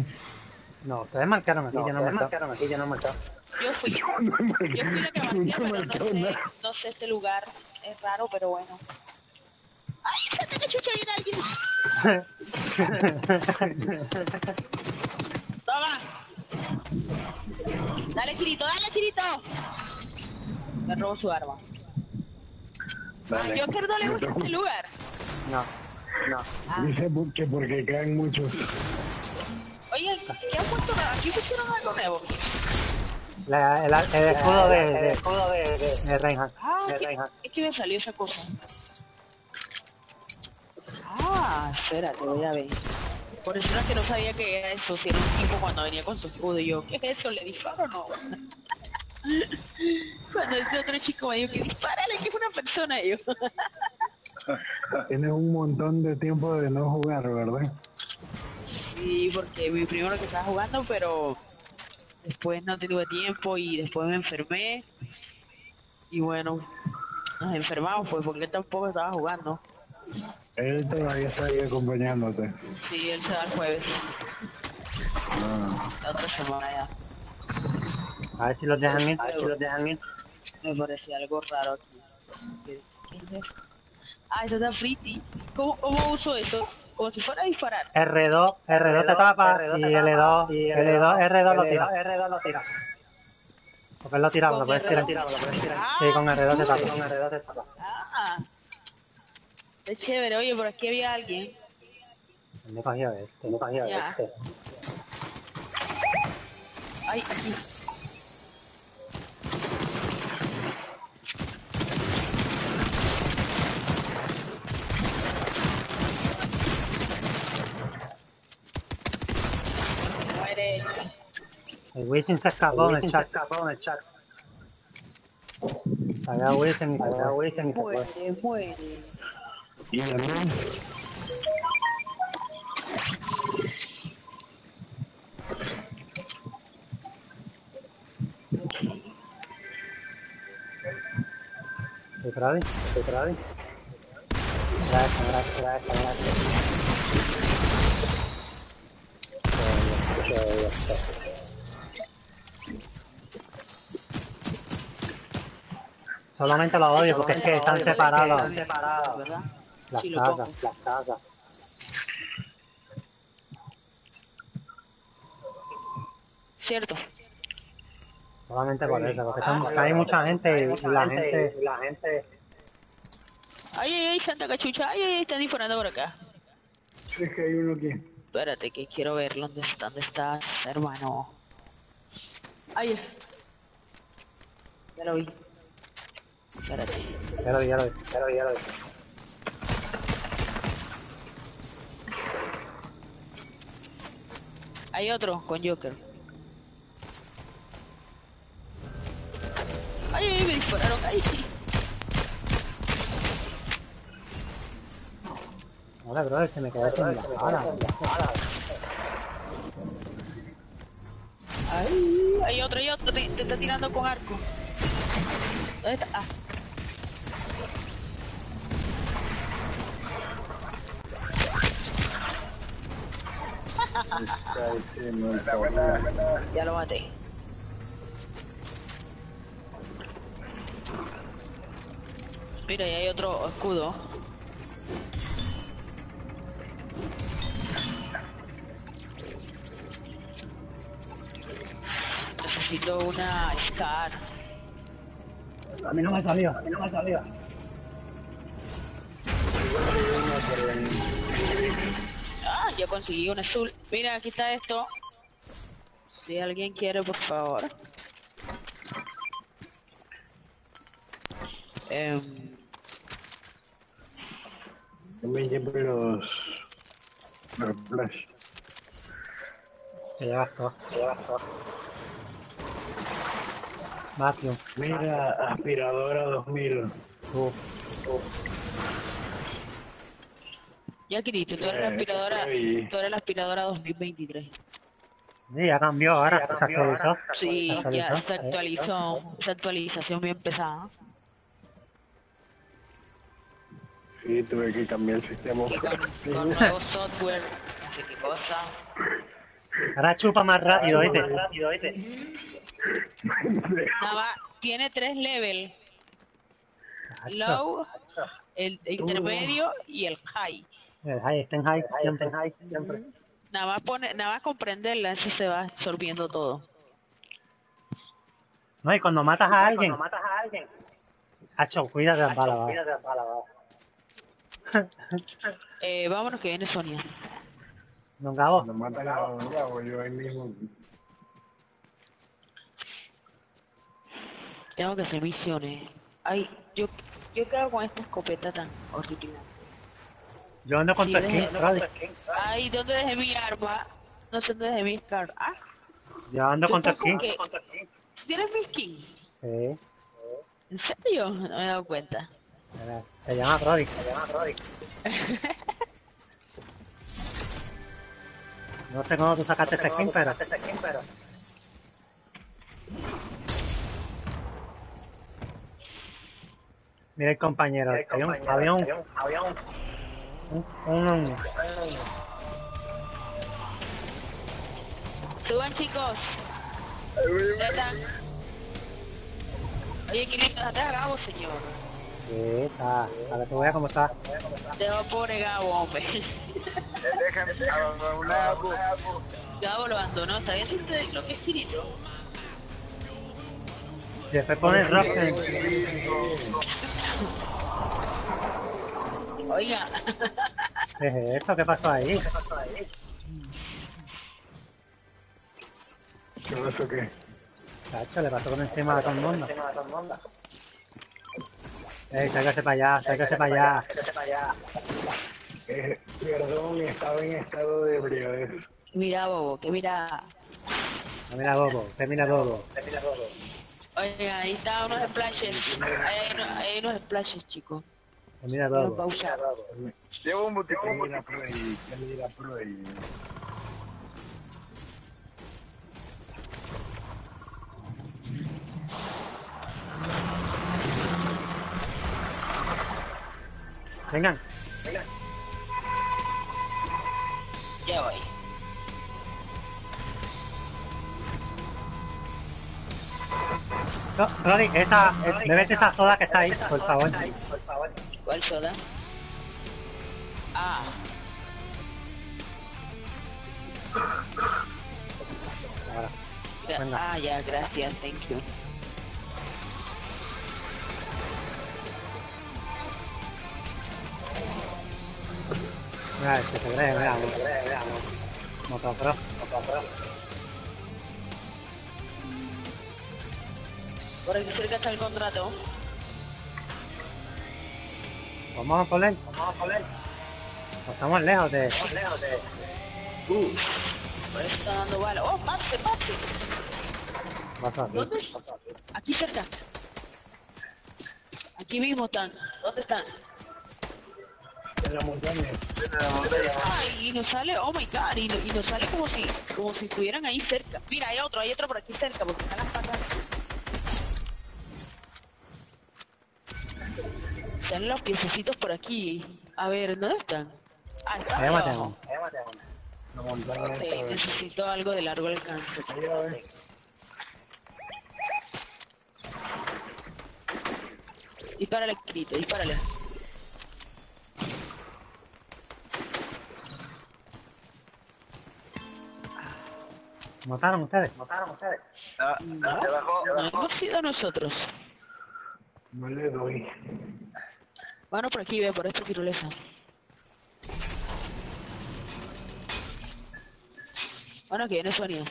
No, ustedes marcaron aquí, yo no marcaron aquí, yo no marcaron. Yo fui. Yo No me fui la que marqué, pero no sé, nada. no sé este lugar. Es raro, pero bueno. ¡Ay, esa que chucha viene alguien! ¡Toma! ¡Dale, Chirito, dale, Chirito! Me robo su arma. Dale. Joker no le gusta este lugar. No, no. Ah. Dice que porque caen muchos. Oye, ¿qué han puesto? ¿Aquí pusieron algo nuevo? La, el, el escudo de, de, escudo de, de, de Reinhardt. Ah, de es que, Reinhardt. es que me salió esa cosa. Ah, espérate, voy a ver. Por eso era que no sabía que era eso, si era un tipo cuando venía con su escudo y yo, ¿qué es eso? ¿Le disparo o no? cuando este otro chico me dijo que dispárale, que es una persona y yo. Tienes un montón de tiempo de no jugar, ¿verdad? Sí, porque mi primero que estaba jugando, pero después no tuve tiempo y después me enfermé. Y bueno, nos enfermamos pues porque él tampoco estaba jugando. Él todavía está ahí acompañándote. Sí, él se va el jueves, Ah, la otra semana ya. A ver si los dejan ir, a ver si los dejan ir. Me parecía algo raro aquí. ¿Qué, qué es eso? Ah, eso está pretty. ¿Cómo, ¿Cómo uso eso? Como si fuera a disparar. R2, R2 te tapa y L2, L2, R2 lo tira. R2 lo tira. Porque él lo tira, Con lo puedes R2. tirar. Ah, Sí, con R2 te tapa. Con R2 te tapa. Ah, es chévere. Oye, por aquí había alguien. Me cogió este, me cogió Ya. este. Ay, aquí. Muere. El Wisin se escapó en el chat. en el chat. Allá Wisin y se fue. Wisin y se fue. Muere, muere. Y el avión, ¿Estoy ready? ¿Estoy ready? Gracias, gracias, gracias, gracias. Solamente lo odio porque es que están separados ¿Verdad? las Sí, lo casas, las casas. Cierto. Solamente por eso, porque están- hay mucha gente y, la gente, y la gente Ay, ay, ay, Santa Cachucha. Ay, ay, ay, están disparando por acá. es que hay uno aquí. Espérate, que quiero ver dónde, está- dónde estás, hermano. Ay, ya lo vi. Espérate. Ya lo vi, ya lo vi, ya lo vi, ya lo vi. Hay otro con Joker. Ay, ay, me dispararon. Ay. Hola, brother, se me quedó sin la bala. Ay, hay otro, hay otro. Te, te está tirando con arco. ¿Dónde está? Ah. Ya lo maté. Mira, ahí hay otro escudo. Necesito una Scar. A mí no me salió, a mí no me salió. Ya conseguí un azul. Mira, aquí está esto. Si alguien quiere, por favor. Em, Yo me llevo los, los flash. Te llevas todo, te llevas todo. Vacuum, Mira, aspiradora 2000. tú. Ya, Kirito, tú eres la Eh, aspiradora, tú eres la aspiradora 2023. Sí, ya cambió ahora, se actualizó. Sí, Se ya actualizó, se eh. actualizó, esa actualización bien pesada. Sí, tuve que cambiar el sistema con, nuevo software, qué cosa. Ahora chupa más rápido, ¿viste? Rápido, ¿viste? Nada más, tiene tres levels. Low, el intermedio y el high. El high, está en high, siempre en high, siempre. Nada más pone, nada más comprenderla, eso se va absorbiendo todo. No, y cuando matas a alguien, cuando matas a alguien, hacho, cuídate las balas, va. Cuídate las balas, va. Eh, vámonos que viene Sonia. Don Gabo, Cuando matan a un Gabo, yo ahí mismo. Tengo que hacer misiones. Ay, yo, yo quedo con esta escopeta tan horrible. Yo ando con Sí, brother. Ay, ¿dónde dejé mi arma? No sé dónde dejé mi scar. Ah, Yo ando ¿tú con tu estás con skin. qué? ¿Tienes mi skin? Sí. ¿En serio? No me he dado cuenta. Mira, Se llama Brody, se llama Brody. No sé cómo tú sacaste ese skin, pero... Mira el compañero, había un, había un, un, un- Suban chicos. Oye, Kirito, date a Gabo, señor. Sí, está, para que tú veas cómo está. Debo pobre Gabo, hombre. Déjame abandonado. Gabo lo abandonó. ¿Está viendo usted lo que es Kirito? Y después pone el rock Oiga. ¿Qué es esto? ¿Qué pasó ahí? ¿Qué pasó ahí? ¿Qué pasó qué? Cacho, le pasó por encima a todo el mundo. Ey, sáquese para allá, sáquese para allá. Eh, perdón, estaba en estado de ebriedez. Mira, bobo, que mira. No mira bobo, que mira bobo. Oye, ahí está unos splashes. Ahí hay, unos- hay unos splashes, chicos. Los bobo. pausa. Llevo un botiquín. Mira, por ahí, mira, por ahí. Vengan, Ya voy. no, Rodri, esa, eh, bebete esa soda que está ahí, por favor. ¿Cuál soda? Ah, Ahora, gra- Venga. ah, ya, gracias, thank you. mira, este se cree, mira, mira. Motocross. Por aquí cerca está el contrato. Vamos a poner. Vamos a poner. Estamos lejos de. Uf, por eso está dando bala. ¡Oh! Vas a ¿Dónde? Aquí cerca. Aquí mismo están. ¿Dónde están? En la montaña. Ay, y nos sale, oh my god, y, no- y nos sale como si, como si estuvieran ahí cerca. Mira, hay otro, hay otro por aquí cerca, porque están las patas. Están los piececitos por aquí. A ver, ¿dónde están? Ah, están Ahí abajo. Necesito algo de largo alcance. Ahí, a ver. Dispárale, Crito, dispárale. ¿Mataron ustedes? ¿Mataron ustedes? Ah, No, abajo. no hemos sido nosotros. No le doy. Bueno, por aquí, ve, por esta tirolesa. Bueno, que viene Sonia.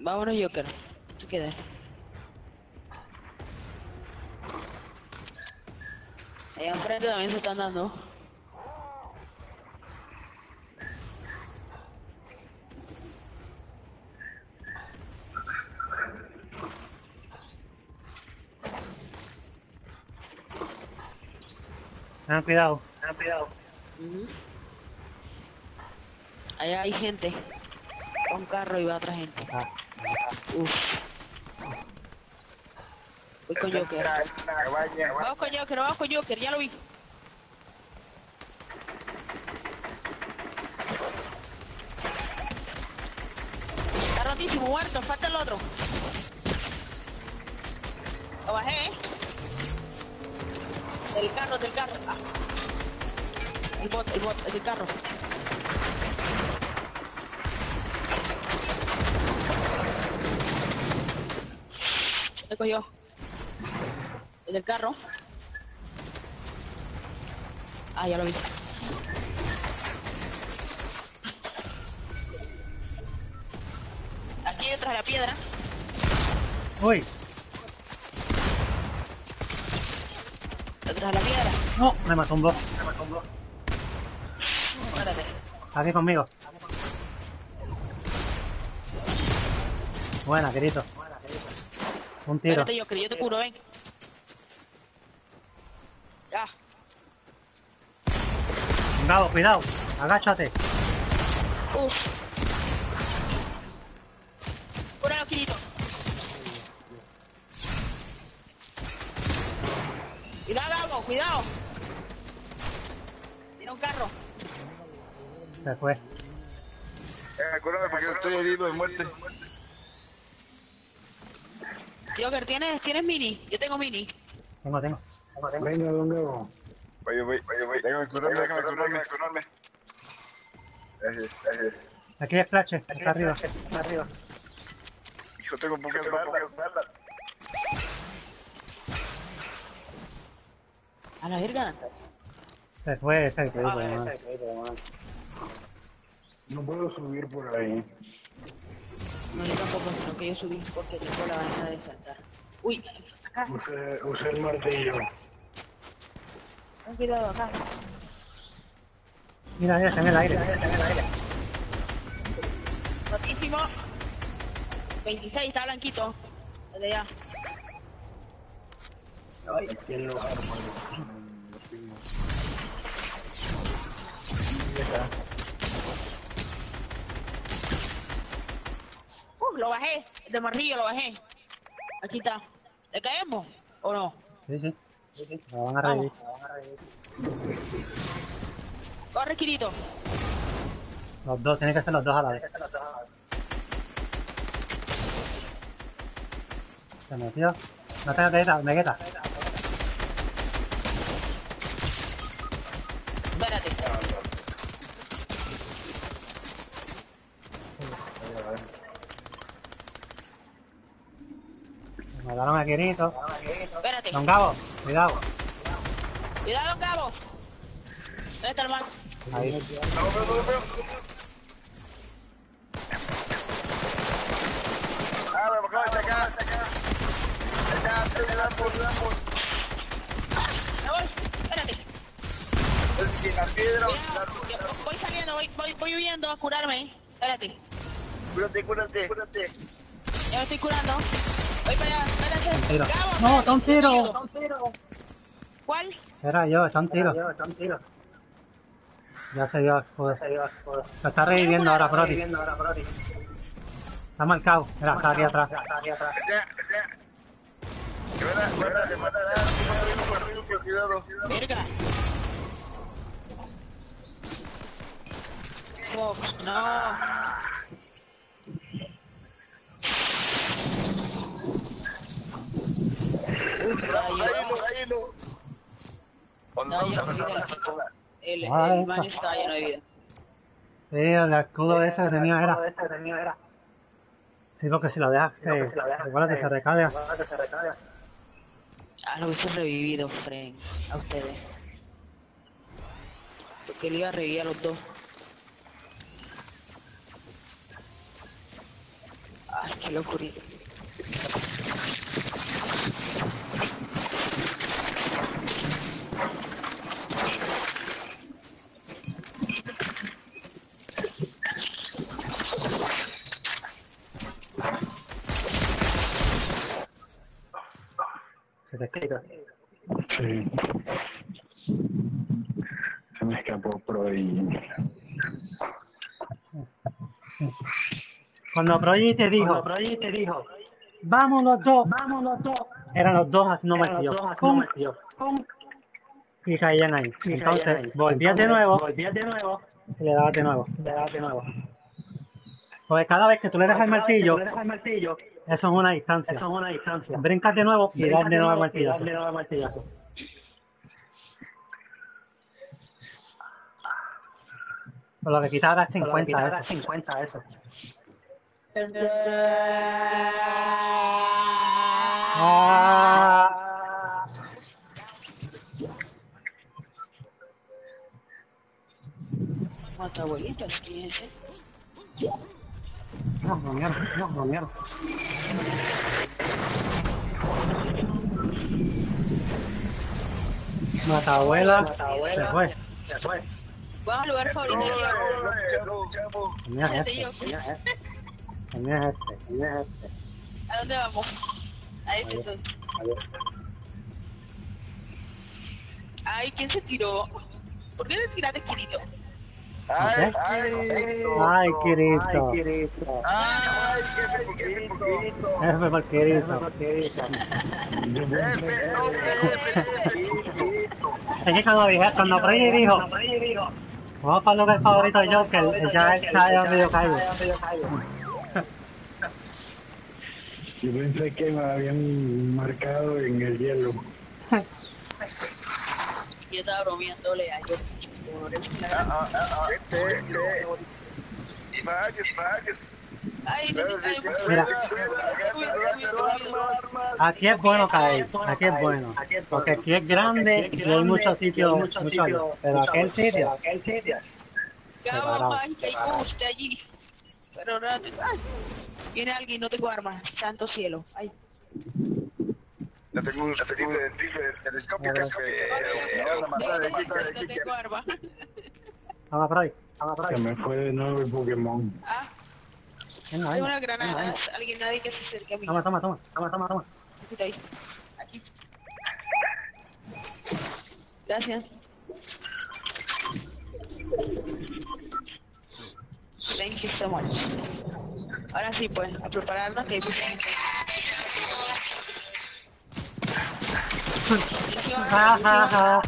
Vámonos, Joker. Tú quedas. Allá enfrente también se están dando. Tengan cuidado. Tengan cuidado. Ujú. Allá hay gente. Un carro y va otra gente. Ah, Uf. Voy con Joker. Una cabaña. Vamos con Joker, vamos con Joker, ya lo vi. Está rotísimo, muerto, falta el otro. Lo bajé, ¿eh? Del carro, del carro. Ah. El bot, el bot, el carro. ¿Dónde cogió? El del carro. Ah, ya lo vi. Aquí detrás de la piedra. Uy, Detrás de la piedra. No, me mató un boss. Espérate. Aquí conmigo. Buena, querido. Un tiro. Espérate, yo que yo te curo, ven. Ya. Cuidado, cuidado. Agáchate. Uf. Se fue. Eh, acuérdame porque estoy herido de muerte. Joker, ¿tienes, ¿tienes mini? Yo tengo mini. Tengo, tengo. Venga, don Gabo. Voy, voy, voy, voy. Déjame curarme, déjame curarme, curarme. Gracias, gracias. Aquí hay flash, está arriba. Está arriba. Yo tengo pocas balas. A la verga. Se fue ese que Ah, man. No puedo subir por ahí. No, yo tampoco, sino que yo subí porque tengo la vaina de saltar. Uy, acá, Usé, usé el martillo. ten cuidado acá. Mira, mira, está en el aire. Rotísimo. 26, está blanquito. El de allá. Aquí en los árboles. Uh, lo bajé. El de martillo lo bajé. Aquí está. ¿Le caemos? ¿O no? Sí, sí. La van a revivir. Corre, Kirito. Los dos, tienen que ser los dos a la vez. Se metió. No te metas, Vegeta. Espérate. A Kirito. Espérate. Don Gabo, cuidado. Cuidado, cabo. ¿Dónde está el man? Ahí. Ah, la piedra. Cuidado. Voy saliendo, voy, voy, voy huyendo a curarme. Espérate. Cúrate, cúrate, cúrate. Ya me estoy curando. Voy para allá. Espérate. Tiro. No, está un tiro. ayudando. ¿Cuál? Era yo, está un tiro. Ya se dio, joder. Se está reviviendo ahora, Brody. Está marcado. Mira, está aquí atrás. Ya, ya. Que van a, van a, te van a dar, te van a dar un corrido, cuidado. Verga. Fuck, no. Vamos, ahí no, ahí no. Cuando No, vamos yo a no pasar vida, la chico. El, Ah, el man esta. está lleno de vida. Sí, el escudo ese que tenía era. Sí, porque si lo dejas, se, recuerda que se recarga. Ah, lo hubiese revivido, Frank. A ustedes. Porque él iba a revivir a los dos. Ay, qué locurita. Te. Sí. Se me escapó por ahí. Cuando Proy te dijo, vamos los dos, eran los dos haciendo martillo. Y caían ahí. Entonces, volvías de nuevo y le dabas de nuevo. Porque cada vez que tú le das el martillo, eso es una distancia. Brincas de nuevo y das de nuevo martillazo. Por lo que quitar das 50 eso. Ah. Mata abuelitas, ¿quién es ese? No, no, mierda, no, no, mierda. Mata abuela, se fue. Vamos al lugar favorito de Diego. Lo echamos, El mío es Fíjate, este, yo. el mío es este, el mío es este. ¿A dónde vamos? A este entonces. Ay, ¿quién se tiró? ¿Por qué te tiraste, Kirito? Ay, Ay, Kirito. Kirito. Ay, qué poquito, poquito. F por Kirito. F, no, F, poquito. Es que cuando dije, cuando Freddy dijo, vamos para el lugar favorito de Joker, ya él sabe medio caigo. Yo pensé que me habían marcado en el hielo. Yo estaba bromeándole a yo. Ah, ah. Mira, aquí es bueno caer, aquí es bueno, porque aquí es grande y hay muchos sitios, muchos, pero aquel sitio, aquel sitio, separado. allí, pero no, ay, viene alguien, no tengo armas, santo cielo, ay. Ya tengo un telescopio que me van a matar de aquí, de aquí. No tengo arma. Vamos por ahí, vamos por ahí. Se me fue de nuevo el Pokémon. Ah. Tengo una granada. Alguien, nadie que se acerque a mí. Toma, toma, toma. Toma, toma, toma. Aquí, ahí. Aquí. Gracias. Thank you so much. Ahora sí, pues, a prepararnos que Ja, ja, ja,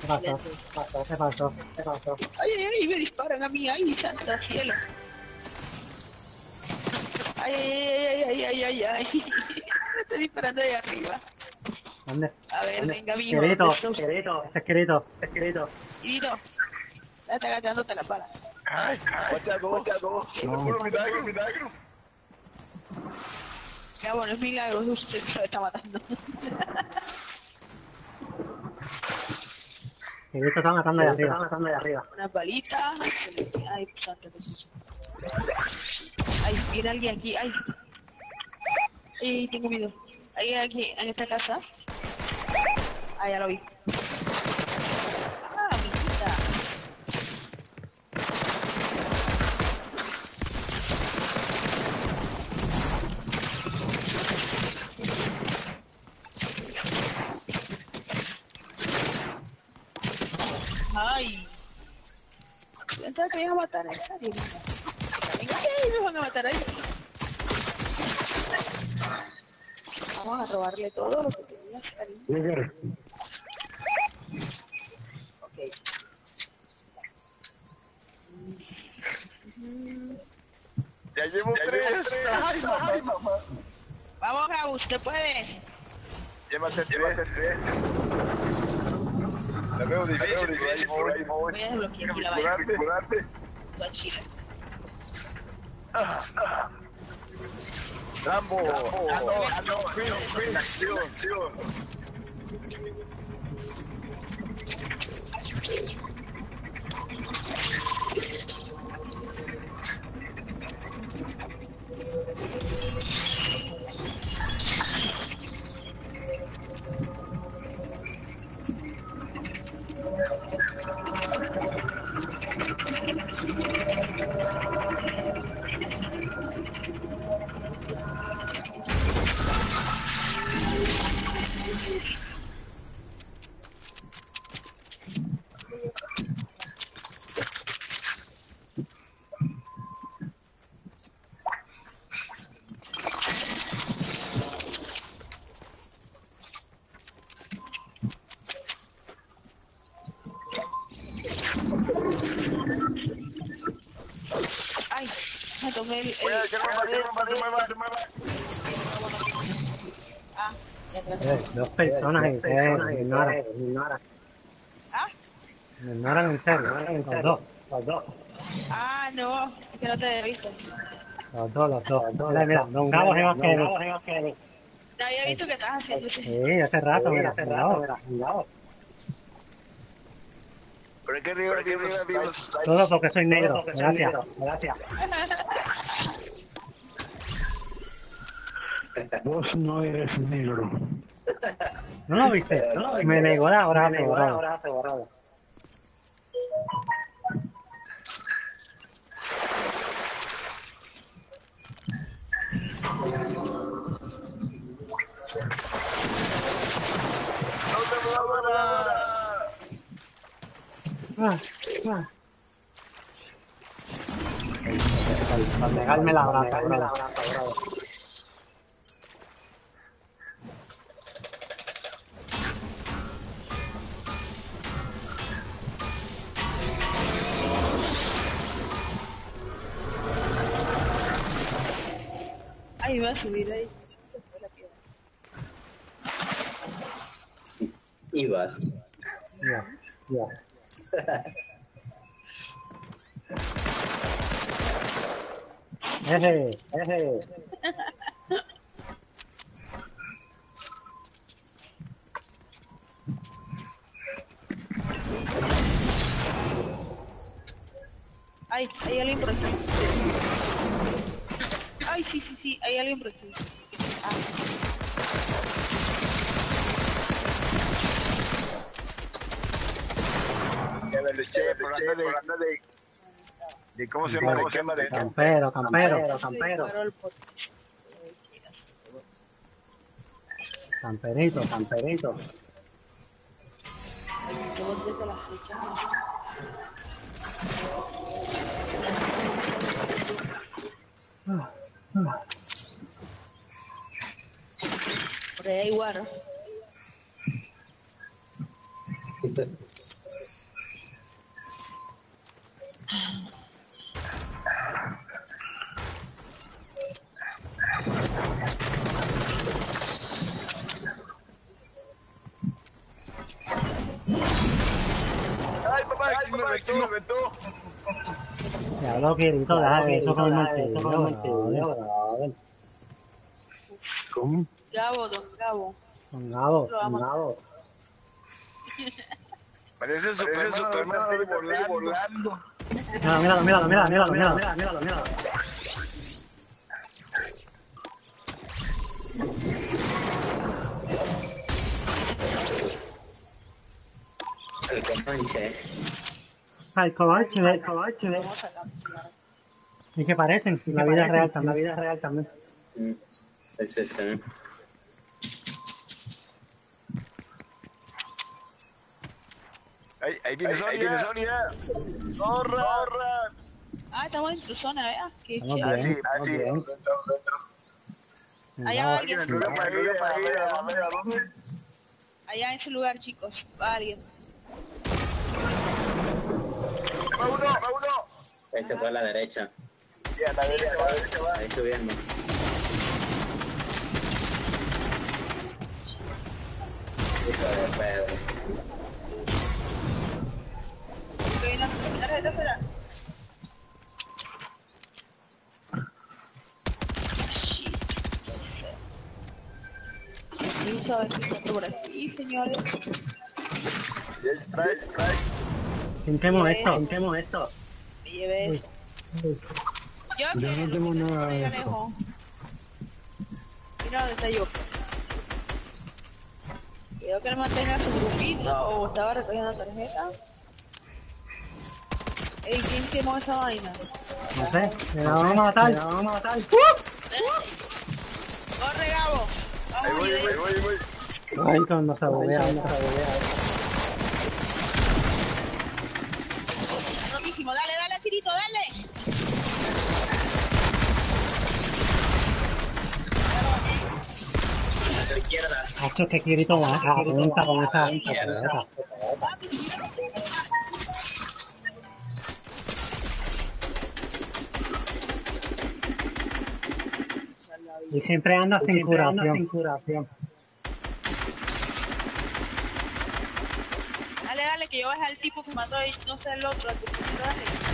¿Qué pasó? ¿Qué pasó? ¿Qué pasó? Ay, ay, ay, me disparan a mí, ay, santo cielo. Ay, ay, ay, ay, ay, ay, ay. Me estoy disparando de arriba. ¿Dónde? A ver, venga, vivo. Querido, querido, es querido, es querido. Querido, ya está agachándote la pala. Ay, ay, dos, dos. Me fue milagro, milagro. Ya, bueno, es milagro, usted lo está matando. Visto están matando de arriba. matando de arriba. Una balita. Ay, santo. Ay, viene alguien aquí. Ay. Ay, tengo miedo. Hay aquí en esta casa. Ah, ya lo vi. Ay. Pensaba que me iban a matar a esa ay, van a matar ahí. Vamos a robarle todo lo que tenía cariño. Ok. Ya llevo tres. Ay, mamá, ay, mamá. Vamos, Gabus, usted puede. Llévate tres. La veo difícil, difícil, por ahí voy. Voy a desbloquear la what she. Rambo, Rambo, Rambo, Chris, Chris, Sion, Sion. Dos personas en serio, me ignoran. ¿Ah? Me ignoran en serio, los dos, los dos. Ah, no, es que no te he visto. Los dos, los dos. Mira, mira, don Gabo es más que No había visto que estabas haciendo Sí, hace rato, mira, hace rato, mira, ¿Por qué arriba, arriba, arriba, Todo porque soy negro, gracias, gracias. Vos no eres negro. ¿No lo viste? ¿No Me negó la abrazo, borrado. Ah, ah. Para negarme la abrazo, bravo. Va a subir ahí. Ibas. Ya, ya. Eje, eje. Ay, hay alguien por aquí. Ay, sí, sí, sí, hay alguien por aquí. ¿De cómo se llama? ¿Cómo se llama? Campero, campero, campero. Camperito, camperito. Por ahí hay guarro. ¡Ay, papá! ¿Quién me me? Ya lo querido, deja que eso con el martillo. ¿Cómo? Gabo, don Gabo. Con Gabo, amo. Gabo. Parece Superman, Superman volando. Míralo, míralo, míralo, míralo, míralo, míralo, míralo, míralo. El comanche. Al. Vamos a capturar. Y que parecen, la vida es real también. La vida es real también. Mm, Es ese. Ahí, ahí viene Sonia. Ahí viene Sonia. ¡Corra! Ah, estamos en tu zona. Qué chido. Ah, sí, bien, ah, estamos sí. bien. Allá va alguien. Allá en ese lugar, chicos. Va alguien. ¡Va uno! ¡Va uno! Ahí se fue a la derecha. Sí, a la derecha, a la derecha va. Ahí subiendo. Hijo de pedo. Por aquí, señores. Pintemos esto, pintemos esto. Me llevé eso. Yo, Yo no tengo nada de eso. Mira dónde está yo. Creo que él mantenga su grupito o estaba recogiendo tarjeta. Ey, ¿quién quemó esa vaina? No sé, me la vamos a matar. Me la vamos a matar. ¡Corre, Gabo! Ahí Vamos, voy, ahí voy, ahí voy. Ay, cuando se bobea, cuando se bobea. Rotísimo, dale, dale, la izquierda. Hacho, apunta con esa. Y siempre anda sin curación. Dale, dale, que yo bajé al tipo que mató a no sé el otro, al que dale.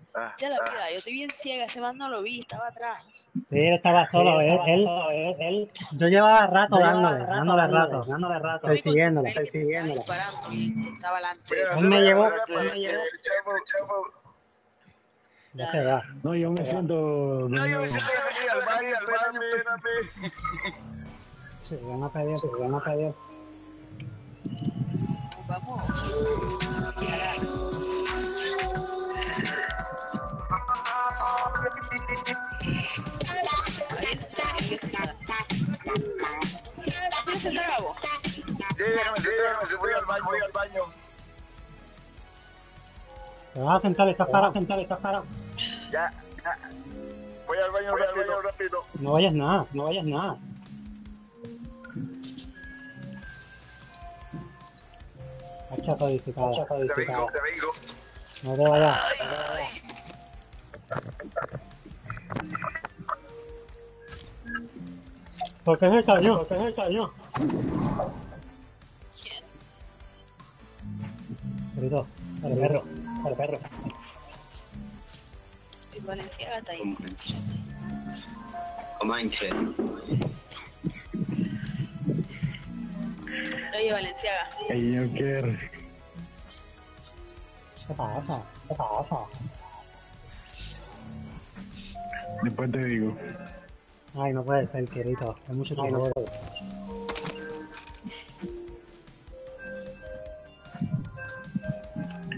Ah, Ya la vida, yo estoy bien ciega, ese man no lo vi, estaba atrás. Sí, él estaba solo, él, él, él, yo llevaba rato dándole, dándole rato, dándole rato, persiguiéndole, Estaba persiguiéndole. estaba adelante. Él me llevó, él me llevó. Chavo, chavo. ya se va. No, yo me siento. No, yo me siento aquí al baño, al baño, espérame. Se van a pedir, se van a pedir. Vamos. ¿Tienes el Gabo? Sí, déjame, sí, déjame, se voy al baño, voy al baño. Te vas a sentar, estás parado, sentar, estás parado. Ya, ya. Voy al baño rápido, rápido. No vayas nada, no vayas nada. Hacha Te vengo, te vengo. No te vayas. ¿Por qué se cayó? ¿Por qué se cayó? Grito, para perro, para perro. El Valenciaga está ahí. Comanche. Oye, Valenciaga. El Joker. ¿Qué pasa? ¿Qué pasa? Después te digo. Ay, no puede ser, querido. Hay mucho tiempo.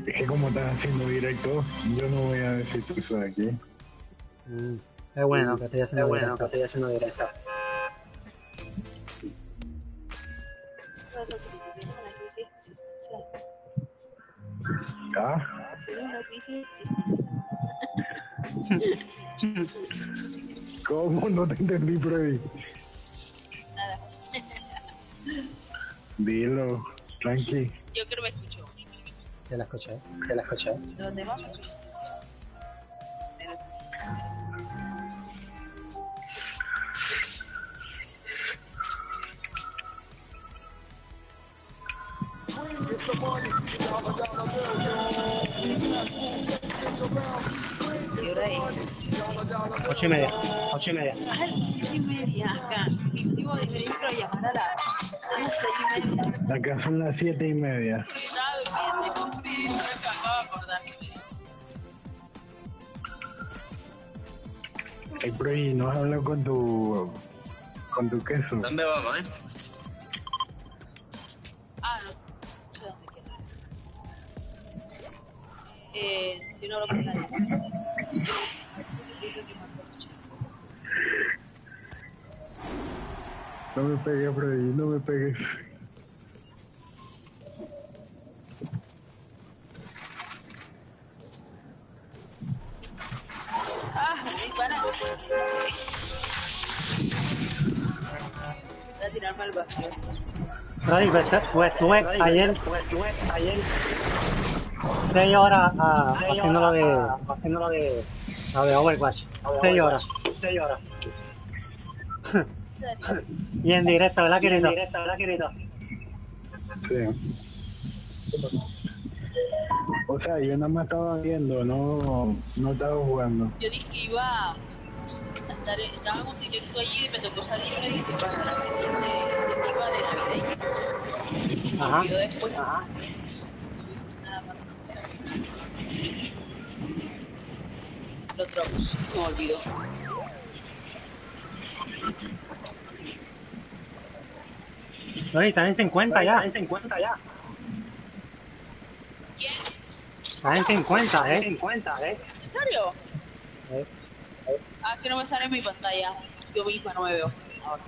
Es que como estás haciendo directo, yo no voy a decir eso de aquí. Mm, Es bueno que estoy haciendo Es bueno directo. que estoy haciendo directo. Tienes una crisis existencial. ¿Ah? ¿Cómo no te entendí, Freddy? Nada. Dilo, tranqui. Yo creo que me escuchó. Te la escuché. ¿Te la escuché? ¿Dónde vamos? ¿Qué hora es? Ocho y media. Ocho y media. Ay, siete y media acá. Y digo, de pedir para llamar a las seis y media. Acá son las siete y media. Acordar. Hey, Freddy, ¿no has hablado con tu... con tu queso? ¿Dónde vamos, eh? Ah, no. No sé dónde queda. Eh, yo no lo. No me pegues, Freddy, no me pegues. Ah, me dispara. Voy a tirarme al vacío. Freddy, pues, pues ayer Pues estuve ayer seis horas ah, seis haciendo lo de, horas, haciendo lo de lo de Overwatch. lo de Seis Overwatch. horas. Seis horas. Y en directo, ¿verdad, Y en querido? directo, ¿verdad, querido? Sí. O sea, yo nada más estaba viendo, no, no estaba jugando. Yo dije que iba a estar, estaba en un directo allí y me tocó salir y dije para la iniciativa de navideña. Ajá. Y yo después, Ajá. nada más. Lo otro, se me olvidó. Oye, están en 50 ya. Ahí se encuentra ya. ¿Quién? Están en 50, Ahí se ¿eh? encuentra, ¿eh? ¿En serio? Eh. Ah, que no me sale en mi pantalla. Yo misma no me veo. Ahora.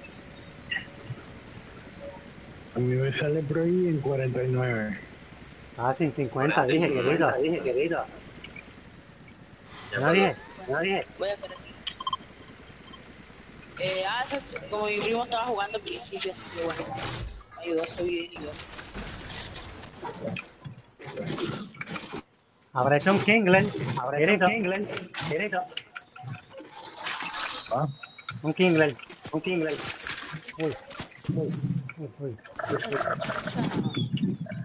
A mí me sale por ahí en 49. Ah, sin 50, dije, querido. Dije, querido. ¿No dije? Voy a hacer así. Eh, ah, eso- como mi primo estaba jugando al principio, así que bueno, me ayudó a subir de nivel. Habrá hecho un Kingler. Habrá hecho Kingler. Querido. ¿Ah? Un Kingler. Un Kingler. Uy. Uy. Uy, uy.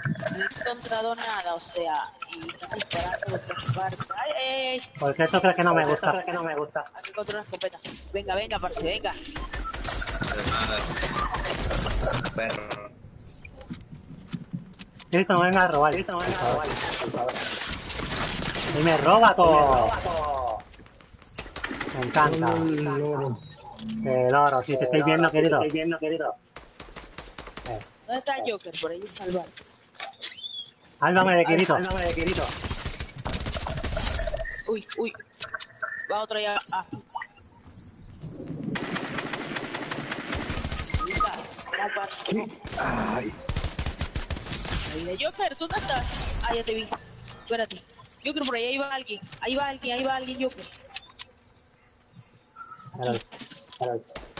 No he encontrado nada, o sea, y están disparando por todas partes. Ay, ay, ay, ¿Por qué esto crees que no me gusta? Otra que no me gusta. aquí encontré una escopeta. Venga, venga, parce, venga. De. Perro. Cristo, no venga a robar. Venga, por favor. vale, por favor. Y me roba todo. Me encanta. El loro. El oro, si te estoy viendo, querido. Te estoy viendo, querido. ¿Dónde está el Joker? Por ahí salvar. Álvame de querido. Ándame de querido. Uy, uy. Va otra ya. Ah. Parce. Ay, Ahí de Joker, ¿tú dónde estás? Ah, ya te vi. Espérate. Joker, por ahí, ahí va alguien. Ahí va alguien, ahí va alguien, Joker. Espérate, espérate.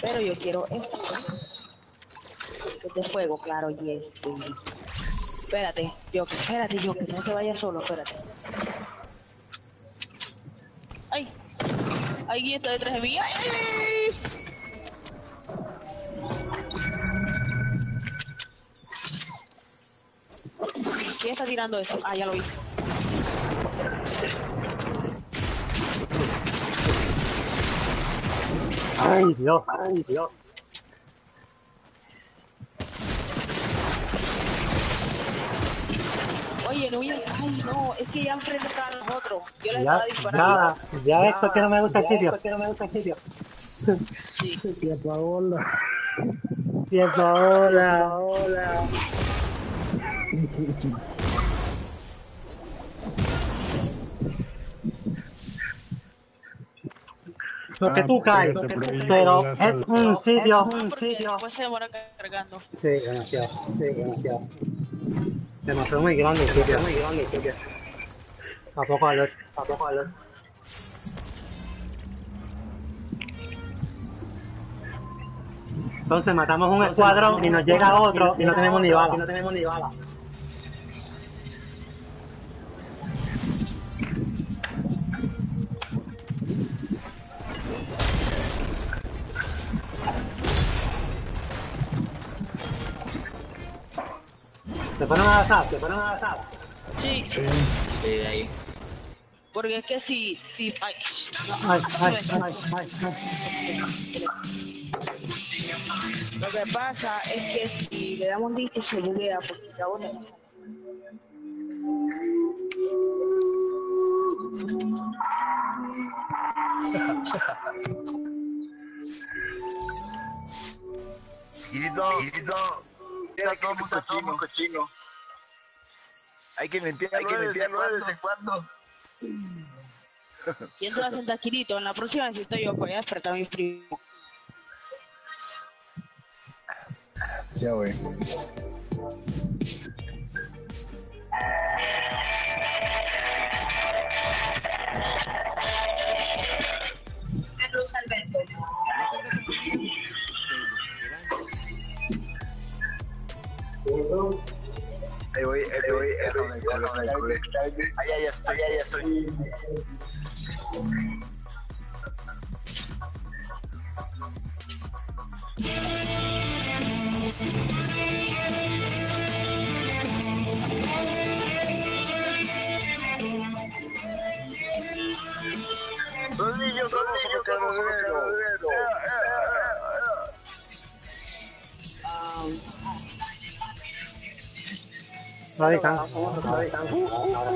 Pero yo quiero esto. Este fuego, claro, yes. baby. Espérate, yo, espérate, yo, que no se vaya solo, espérate. ¡Ay! Alguien está detrás de mí. ¡Ay, ay, ay! ¿Quién está tirando eso? Ah, ya lo vi. Ay, Dios, ay, Dios. Oye, no, ay, no, es que ya enfrente estaban los otros. Yo les Ya, estaba disparando. ya, ya esto que no me gusta el sitio. que no me gusta el sitio. Sí. Tía Paola. Tiempo ahora. Hola. Porque Ah, tú caes, porque te prohíben pero es un sitio. Ah, porque después se demora cargando. Sí, demasiado, sí, demasiado. Demasiado muy grande el sitio. Muy grande el sitio. A poco alert. A poco lo- Entonces matamos un escuadrón y nos llega otro y no tenemos ni Y no bala. tenemos ni bala. Se fueron a la sala. Se fueron a sala. Sí, Sí. Sí, de ahí. porque es que si, si, ay, Ay, ay, ay, ay, ay. lo que pasa es que si le damos disco se buguea porque se agota. Girito, girito. Era todo muy cochino. cochino. Hay que limpiarlo, Hay que limpiarlo de vez en cuando. ¿Quién te va a sentar Kirito? En la próxima necesito yo para a despertar a mis primos. Ya voy. Ahí voy, ahí voy, déjame, déjame, déjame. Allá ya estoy, allá ya estoy. Los niños somos como Radican. Vamos a ver tanto. Ahora.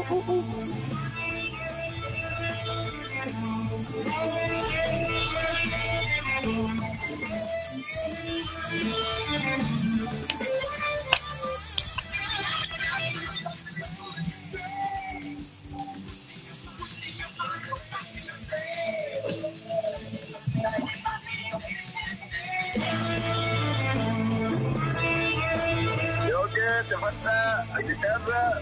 Yo que te falta la guitarra.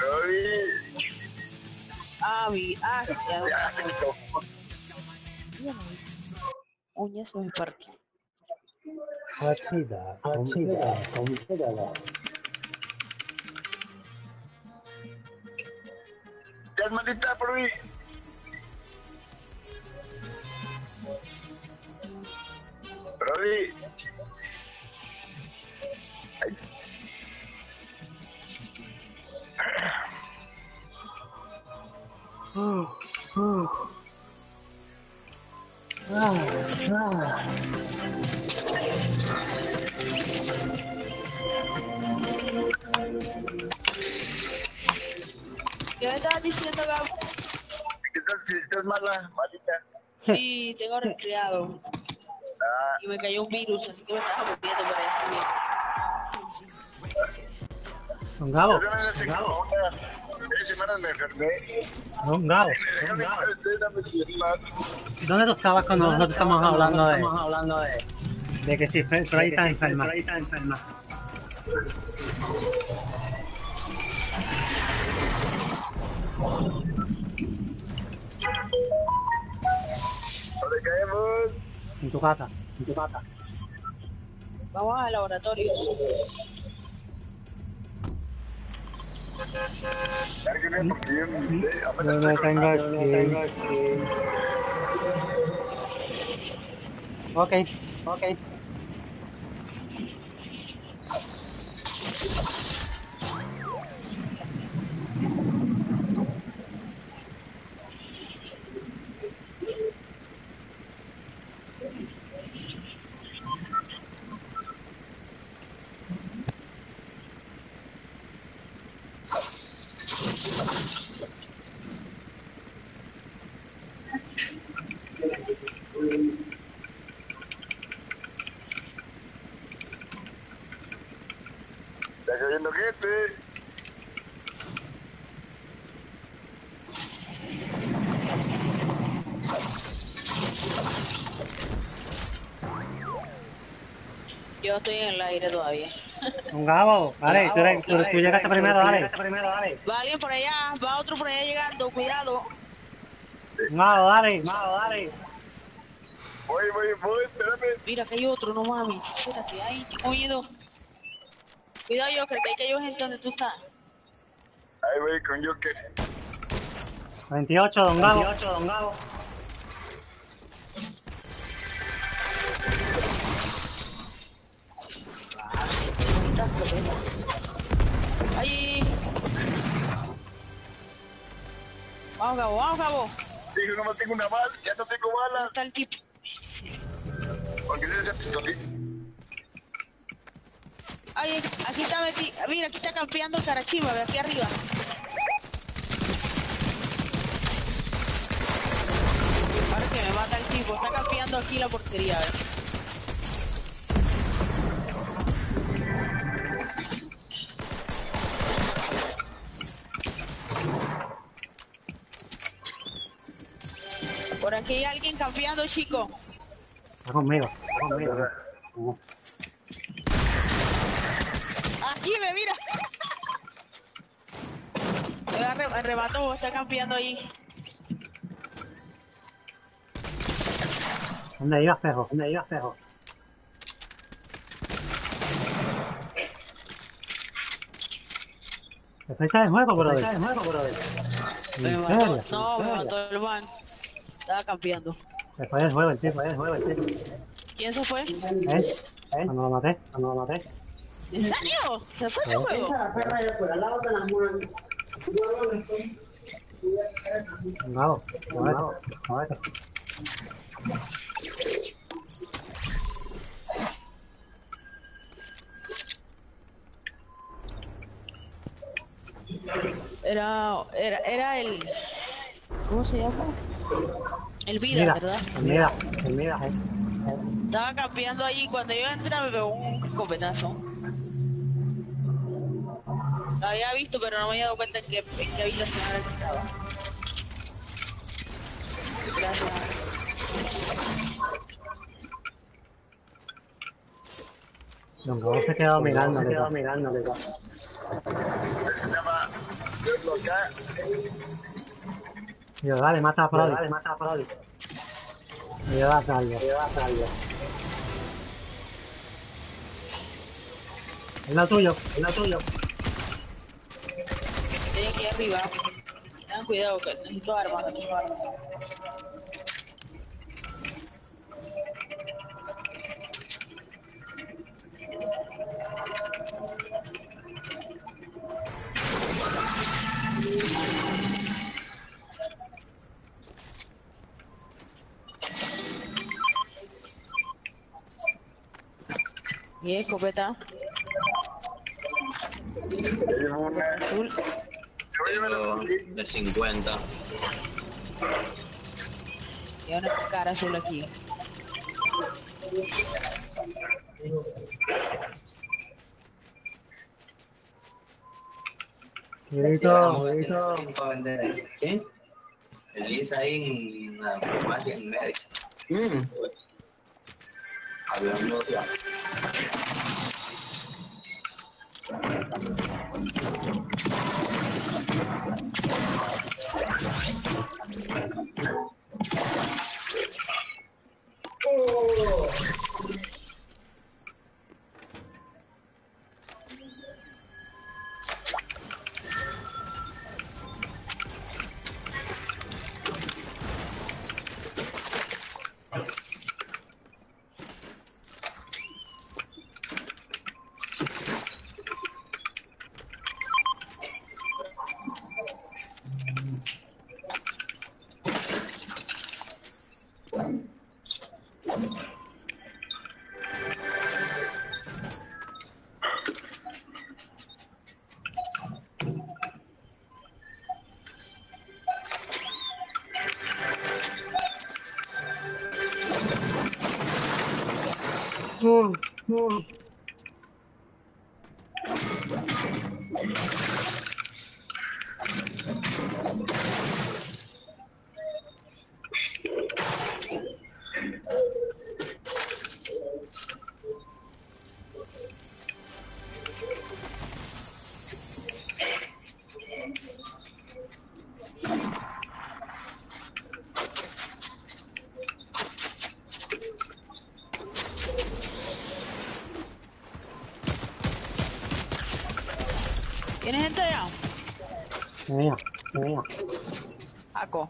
Robbie. ah, mi, ah, ya, Ya, que no. ya no vi. Uñas no me partí. Achida, Achida, compítala. Ya es malita por mí. Robbie. Ay. ¿Qué me estabas diciendo, Gabo? ¿Qué tal si estás mala, malita? Sí, tengo resfriado. Ah, Y me cayó un virus, así que me estaba muriendo por ahí. Don Gabo, Yo también hace como unas tres semanas me enfermé. Don Gabo. Siento mal. ¿Dónde tú estabas cuando nosotros estamos hablando de, de que si Fre- Freddy está enferma? ¿Dónde caemos? En tu casa, en tu casa. Vamos al laboratorio. Cárguenme porque yo ni sé. Yo Apenas no estoy tengo con- aquí. Ok, ok. Está cayendo gente. Yo estoy aire todavía. Don Gabo, dale, tú, eres- tú- tú llegaste primero, dale. Va alguien por allá, va otro por allá llegando, cuidado. Don Gabo, dale, Gabo, dale. Voy, voy, voy, espérame. Mira que hay otro, no mames. Espérate, ay, tengo miedo. Cuidado, yo creo que ahí cayó gente donde tú estás. Ahí voy con Joker. 28, Don Gabo. 28, Don Gabo. Ay. Vamos, Gabo, vamos, Gabo. Digo, no tengo una bala, ya no tengo ¿Dónde bala. está el tipo? Porque esa pistolita. Ay, aquí está metido. Mira, aquí está campeando el carachima, ve aquí arriba. Ahora que me mata el tipo, está campeando aquí la portería, a ver. Aquí hay alguien campeando, chico. Está conmigo, está conmigo. Aquí me mira. Me arre- arrebató, está campeando ahí. ¿Dónde ibas, Pejo? ¿Dónde ibas, Pejo? ¿Te fuiste de juego, brother? ¿Te fuiste de juego, brother? Me no, ¿En me mató el man. Estaba campeando. Se fue del juego el fue juego el tipo. ¿Quién se fue? ¿Eh? ¿Eh? Cuando lo maté, cuando lo maté. ¿En serio? ¿Se fue del juego? Bravo, bravo, bravo. Era, era, era el... ¿Cómo se llama? El vida, Mira, ¿verdad? mira, mira, eh. Estaba campeando allí. Cuando yo entré me pegó un escopetazo. Lo había visto, pero no me había dado cuenta en qué, en qué habitación era que estaba. Gracias. Don Gabo se quedó mirando, se quedó mirando, Se yo, dale, mata a Prodi. Dale, mata a Prodi. Yo, da salvo. Yo, da salvo. Es lo tuyo, es lo tuyo. Estoy aquí arriba. Tengan cuidado que necesito armas. necesito armas. Y escopeta Ya llevo una. azul. De 50. Y una cara azul aquí. ¿Qué? El Lisa ahí en la farmacia en medio. Mm. Hablando ya. Mm, No.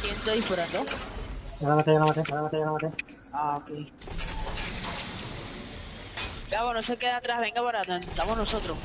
¿Quién está disparando? Ya la maté, ya la maté, ya la maté, ya la maté. Ah, ok. Gabo, no se queda atrás, venga para atrás, estamos nosotros.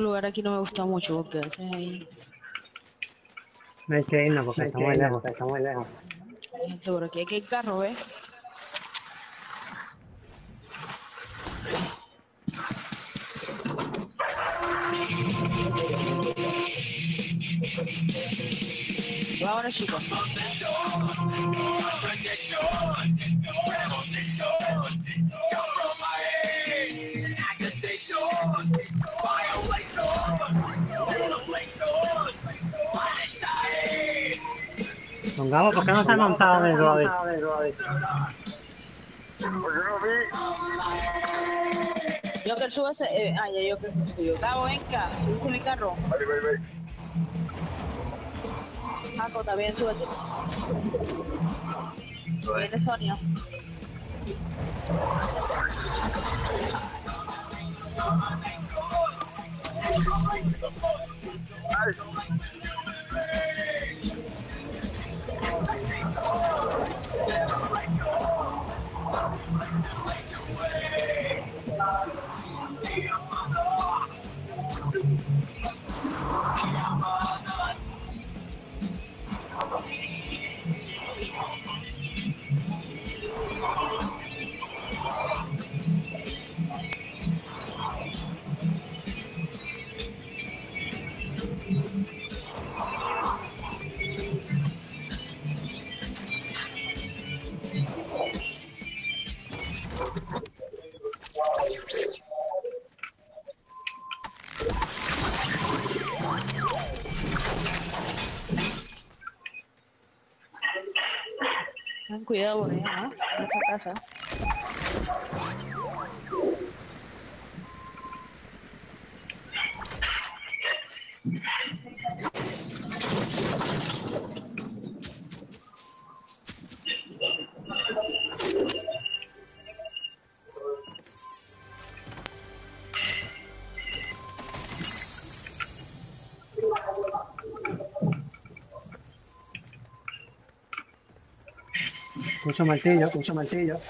Tu lugar aquí no me gusta mucho porque a veces ahí No hay que irnos porque está muy lejos, está muy lejos. hay gente por aquí. Aquí hay carro, ¿ves? Vámonos chicos. Gabo, ¿por qué no se ha montado en el Roade? Porque no vi. Yo que sube ese. Eh, ah, ya yo que subió. Gabo, venga, sube mi carro. Vale, vale, vale. Jaco, también súbete. Viene Sonia. Mucho martillo, mucho martillo.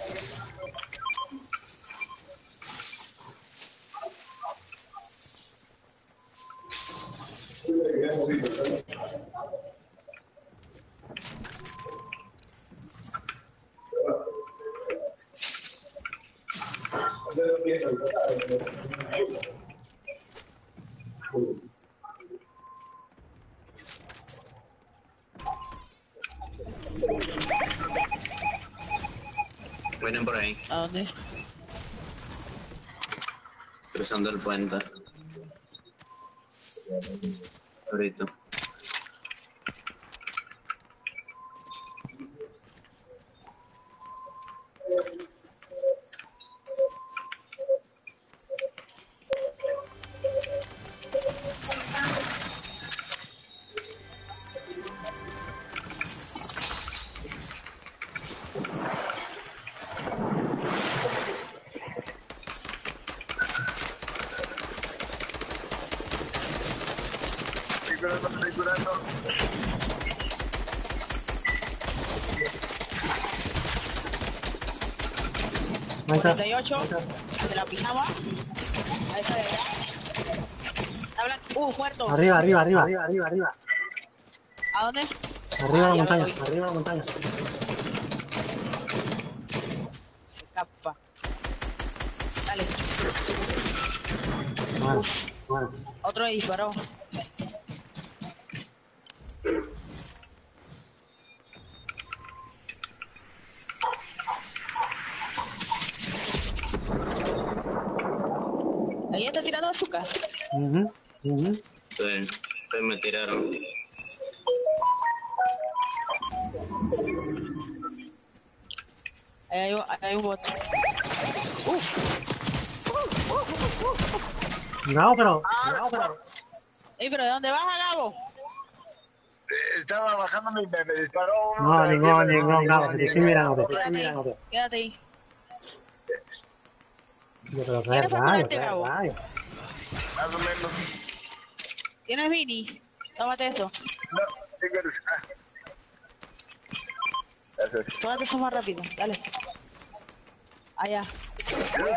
Por ahí, ¿A dónde? cruzando el puente. Ahorita. la. A esa de allá. Uh, muerto. Arriba, arriba, arriba, arriba, arriba, arriba. ¿A dónde? Arriba de ah, la montaña, arriba de la montaña. Escapa. Dale. Bueno. Otro disparó. Gabo, pero. Gabo, pero. Ey, pero ¿de dónde vas, Gabo? Eh, Estaba bajando y me, me disparó uno. No, ningún, ningún, Gabo, te estoy mirando, te estoy Quédate ahí. mirando. Quédate ahí. Yo, qué ¿Quieres rayo, facturarte, qué Gabo? rayo. Más o menos. ¿Tienes Vini? Tómate esto. No, ¿qué quieres? Ah. Gracias. Tómate eso más rápido. Dale. Allá.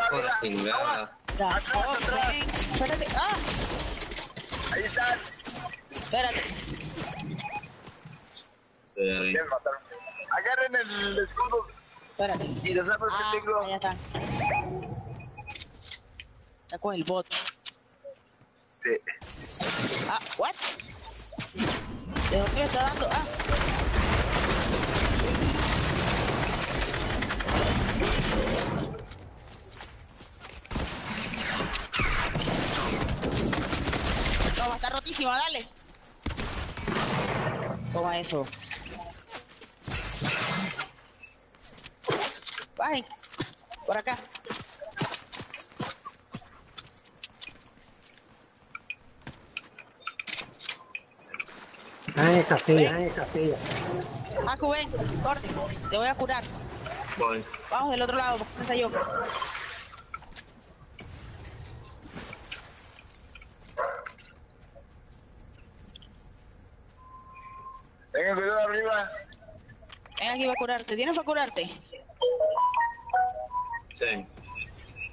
Por la chingada. Da. Atrás, Oh, atrás. Espérate. Ah, Ahí están. espérate. Agarren el escudo Espérate. y desarmen Ah, el negro. allá está. Está con el bot. Sí. Ah, what? ¿De dónde me está dando? Ah. guapísima, dale. Toma eso. Bajen. Por acá. Ah, esa silla, ah, esa ven, corte, te voy a curar. Voy. Vamos del otro lado, porque yo. Tengan cuidado arriba. Ven aquí, va a curarte. ¿Tienes para curarte? Sí.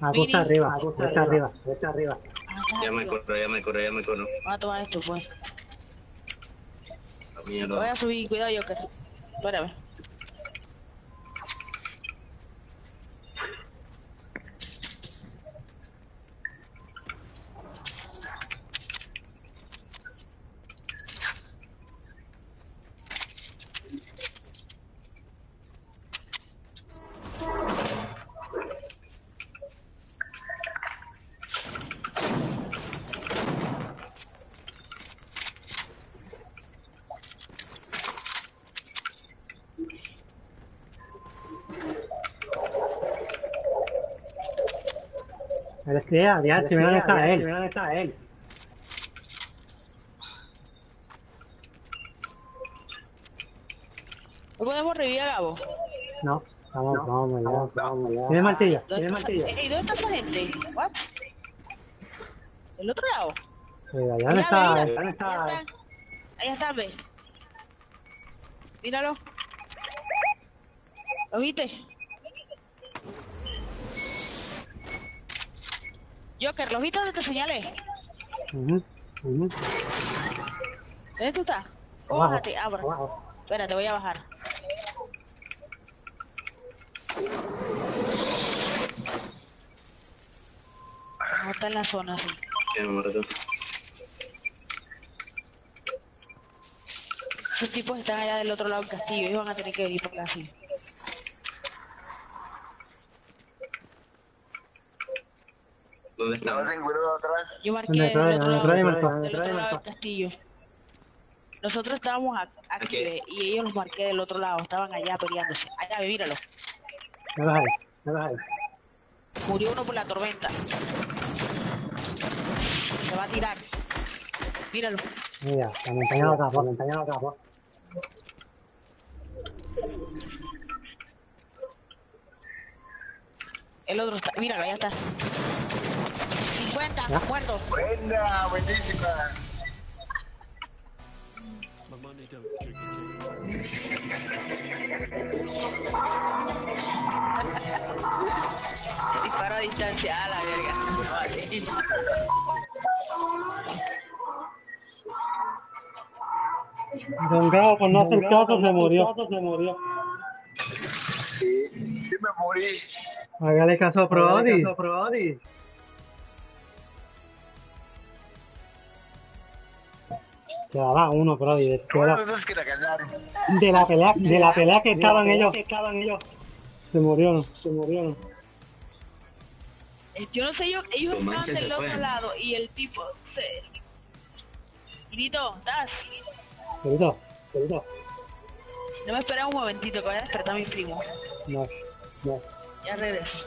Aku está arriba, Aku está arriba, está arriba. Ya me corro, ya me corro, ya me corro. Vamos a tomar esto, pues. La Voy a subir, cuidado, Joker. Espérame. Estrella, ya, si dónde está él. dónde está él. ¿No podemos revivir a Gabo? No, vamos, vamos allá, vamos allá. ¿Tienes martillo? ¿Dónde ¿Tienes está, martillo? Ey, ¿dónde está esa gente? ¿What? ¿Del otro lado? Eh, allá Mira, está, mira, él? dónde Ahí está. Ahí está, ve. Míralo. ¿Lo viste? Joker, ¿lo viste donde te señalé? ¿Dónde tú estás? Oh, Abajo, bájate, abra. abajo. Espérate, voy a bajar. No está en la zona, sí. Me. Esos tipos están allá del otro lado del castillo. Ellos van a tener que venir por acá así. Yo marqué ¿Dónde del otro ¿Dónde lado, del castillo. Nosotros estábamos a- aquí y ellos los marqué del otro lado. Estaban allá peleándose. Allá, ve, míralo. Me vas ahí, me vas ahí. Murió uno por la tormenta. Se va a tirar. Míralo. Mira, la montaña lo tapó, la montaña lo. El otro está. Míralo, allá está. 50, Ya. muerto. Buena, buenísima. Disparo a distancia. A la verga. Vale. Don Gabo, por no hacer caso, se murió. Se murió. Sí, sí me morí. Hágale caso a Prodi. Quedaba uno, Prodi. De, de la, que la ganaron. de la pelea, de la pelea que estaban ellos. Se murieron, se murieron. Eh, Yo no sé, yo, ellos Tu estaban del otro lado y el tipo se... Grito, ¿estás? Querido, querido. No me esperes un momentito que voy a despertar a mi primo. No, no. Ya regreso.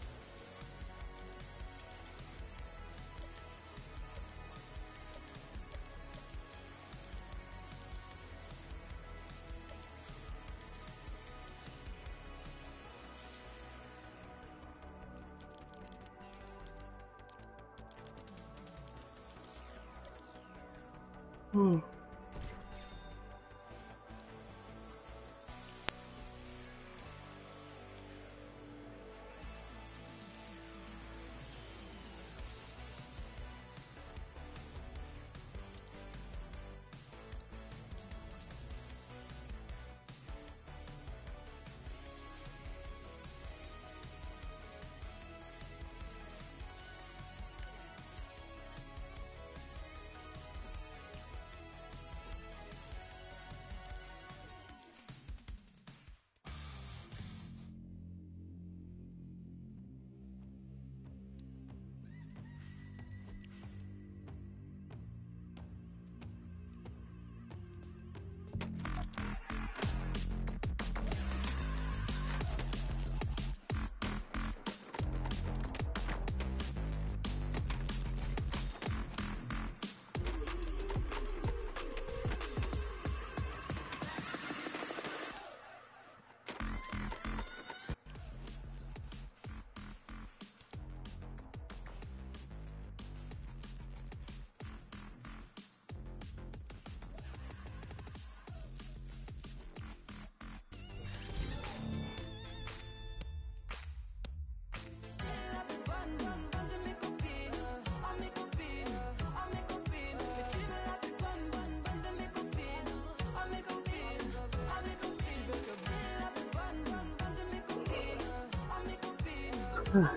嗯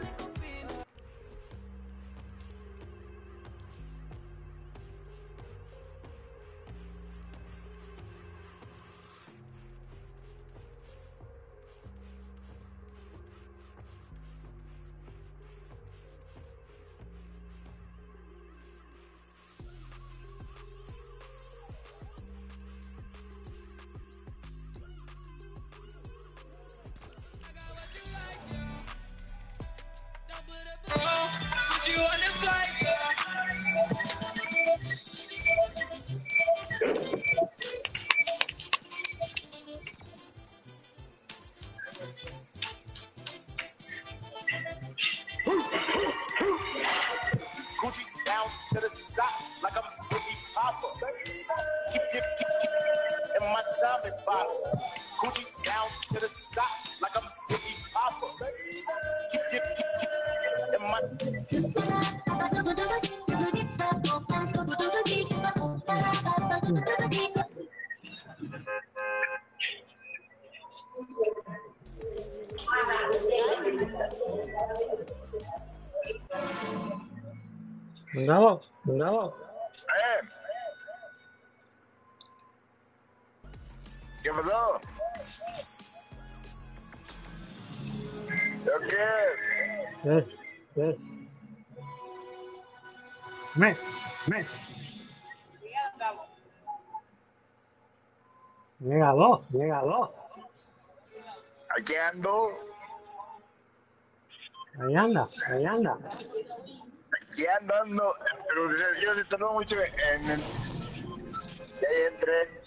Me, me. Llega dos, llega dos. Aquí ando. Ahí anda, ahí anda. Aquí andando. Pero yo se tardó mucho en... Ya entré.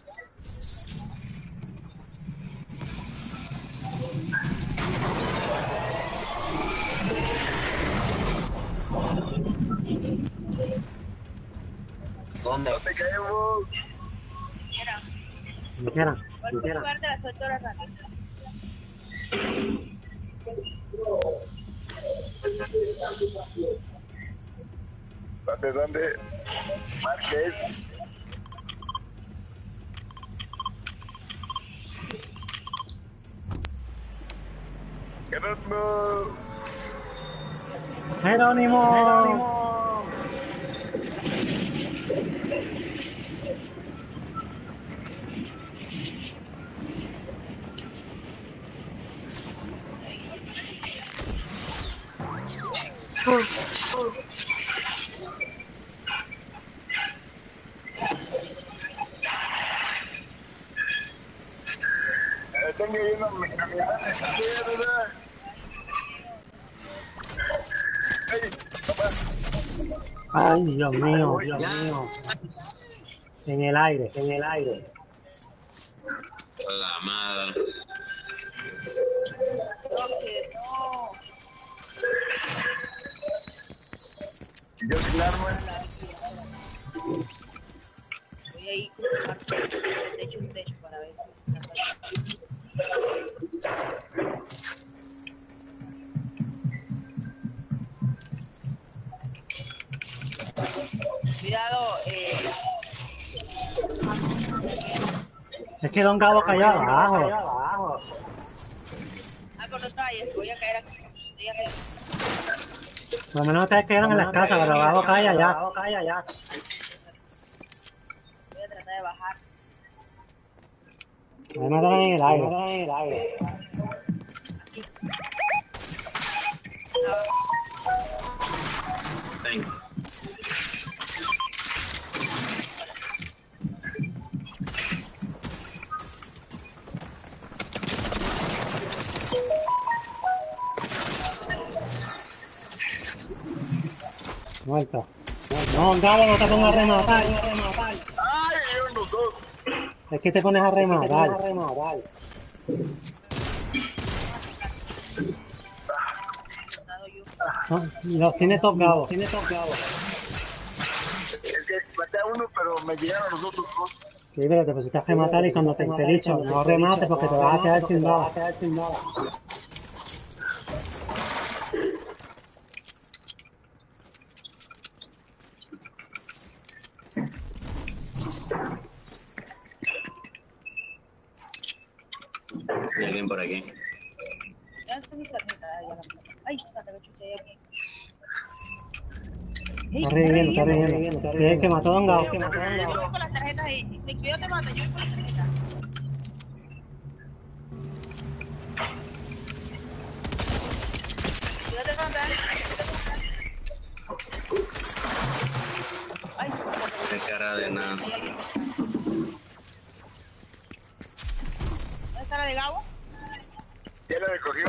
¿Dónde? ¿Dónde caemos? 8 horas antes. ¿Dónde, dónde? Marqués. Jerónimo. Jerónimo. Eh, Tengo yendo mi camioneta de izquierda. Papá. Ay, Dios mío, Dios mío. En el aire, en el aire. La madre. Yo sin arma. De hecho, un techo para ver. si- Cuidado, eh, Es que Don Gabo cayó abajo. algo no traes, voy a caer aquí. Por lo menos ustedes quedaron en las casas, pero abajo cae allá. Voy a tratar de bajar. Me matan en el aire. Venga. Muerto. No, Gabo, no te pongas a rematar. ¡Ay, yo no soy! Es que te pones a rematar. No, los tiene tocados. Es que maté a uno, pero me llegaron los otros dos. Sí, pero te pusiste a rematar y cuando te, te he dicho, no remates porque te vas a quedar sin nada. Alguien por aquí. Está chuché aquí. Está. Sí, es que mató a Don. Yo voy con las tarjetas ahí. Cuido, te mata. Yo voy con las tarjetas. Qué cara de nada. ¿Dónde está la de Gabo? Ya lo recogió.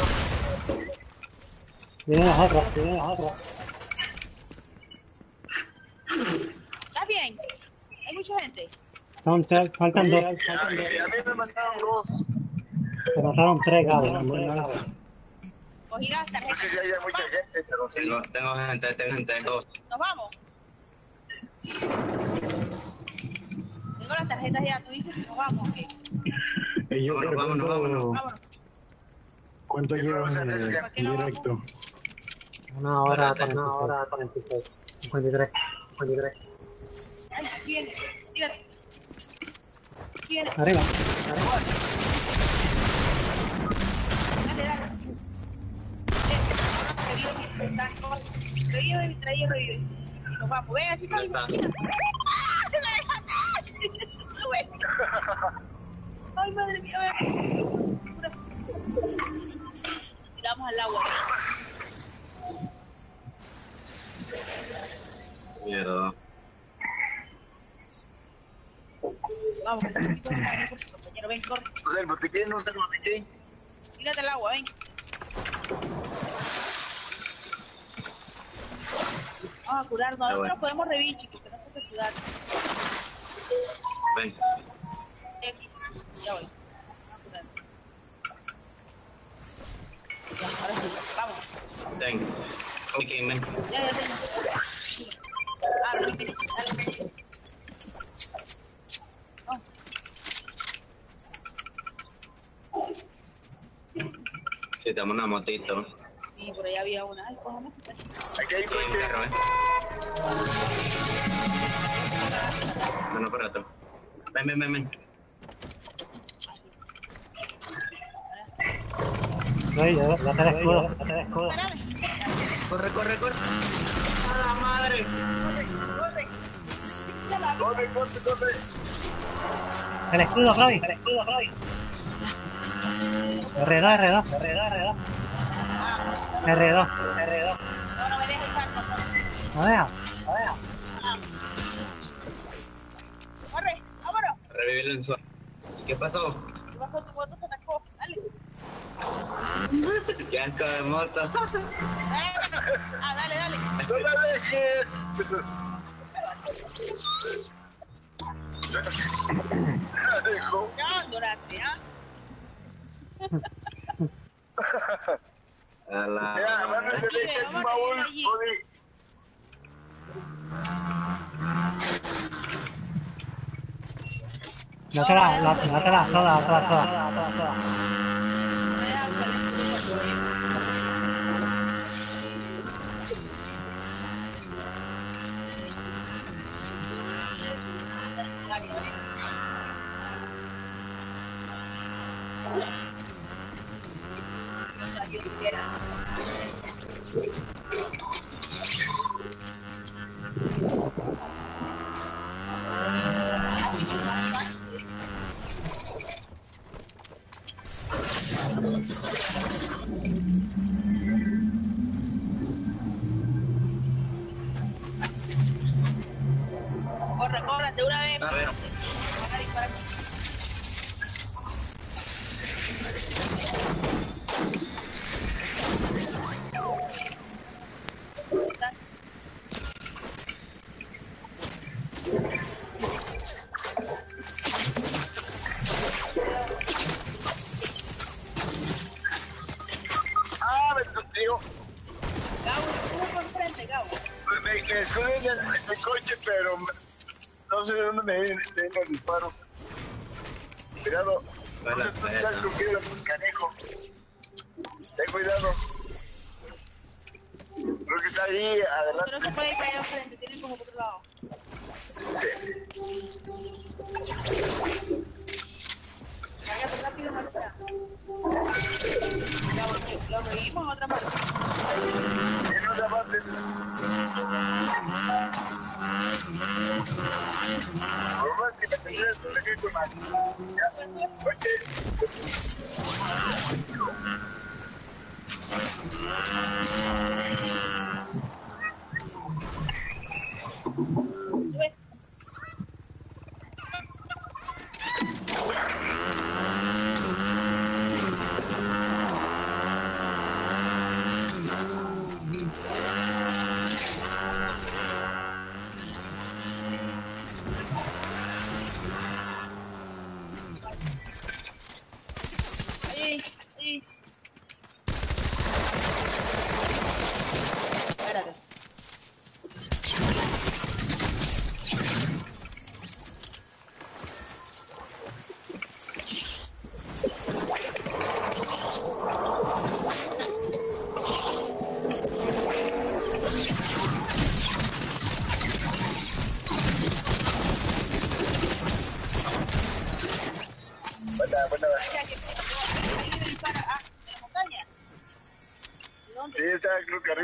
Vienen las otras, vienen las otras. ¿Estás bien? Hay mucha gente. Son tres, faltan dos. A mí, a mí me mandaron dos. Se mataron tres Gabo. Cogí las No tarjetas. sé si haya mucha gente, pero sí. Tengo, tengo gente, tengo gente, dos. Nos vamos. Tengo las tarjetas ya. Tú dices que nos vamos. ¿ok? Eh, yo Vámonos, creo vámonos, cuánto- vámonos. Vámonos. ¿Cuánto Yo llevan creo que en se el ¿Por qué no vamos? directo? Una hora, una hora, 46. 53, 53. Ay, viene. Tírate. Viene. Arriba. Dale, dale. Revive. Revive, revive. Y nos vamos. Ven, así Ahí está. está. ¡Ah! ¡Se me dejaste! Ay, madre mía. Pura. Tiramos al agua. Mierda. Vamos, compañero. Ven, corre. O sea, el botiquín, no está el botiquín. Tírate al agua, ven. Vamos a curarnos. Ah, Nosotros bueno. podemos revivir, chicos, que no se puede sudar. Ven. Vamos a curarnos. Ya, ahora sí. Vamos. Ven. Ok. Vamos. Si tenemos una motito. Sí, por allá había una. Ay, cójame. Aquí hay Aquí hay un carro, ¿eh? Bueno, para otro. Ven, ven, ven, ven. Oye, ya, ya te el escudo, ya te el escudo. Corre, corre, corre. ¡A la madre! Corre. La vi. Corre, corre, corre. El escudo, Claudio. El escudo, Claudio. R2, R2. R2, R2. R2, R2. No, no me dejes favor. No deja, no deja. Corre, vámonos. Revivirlo en su... ¿Qué pasó? ¿Qué pasó? Tu moto se atacó. Dale ya está de moto. ah, dale, dale. No te la. Yeah.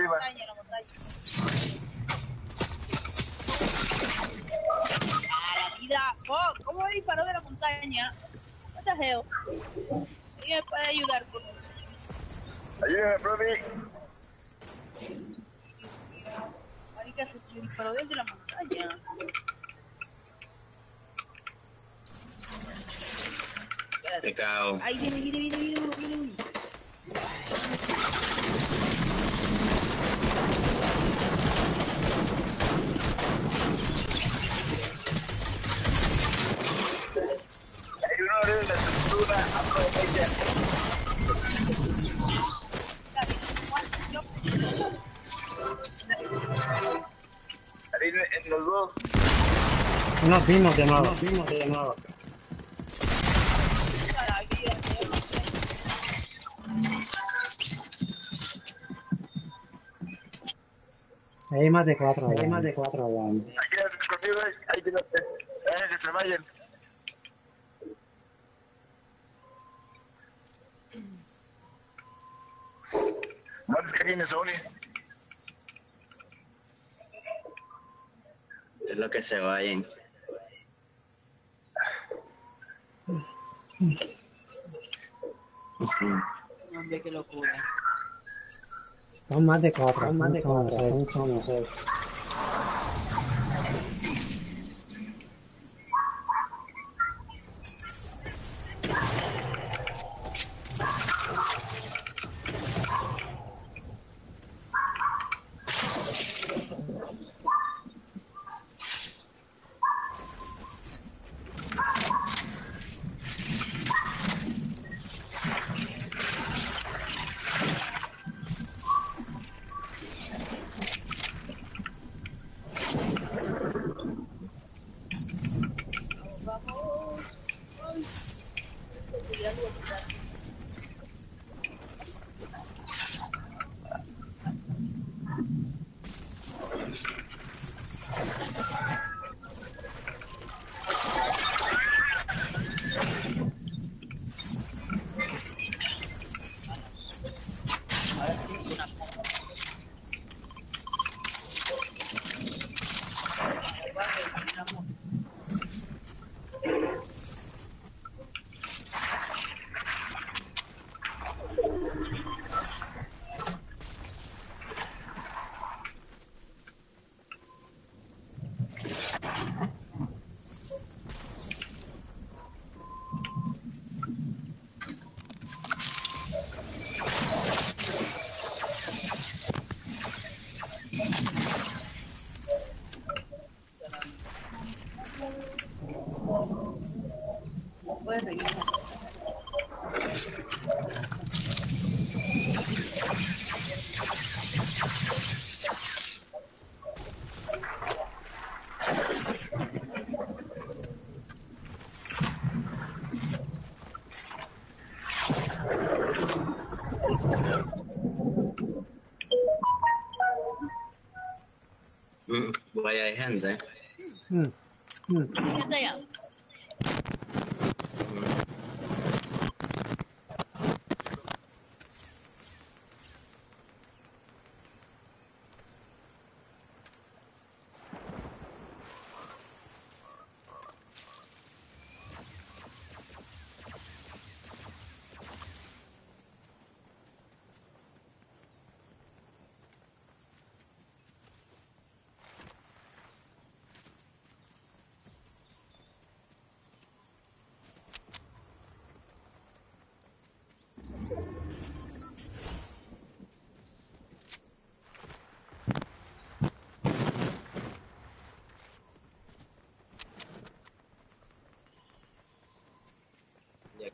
arriba. A la vida. Oh, ¿Cómo disparó de la montaña? Geo. ¿Quién puede ayudar? Ayúdame, profe. Marica, se disparó desde la montaña. Te. Ahí nos vimos de nuevo. Vimos de nuevo. Hay más de cuatro, hay más de cuatro. Aquí hay que se vayan. ¿Dónde es que viene Sony? Es lo que se vayan. Son más de cuatro, son más de cuatro, son, seis.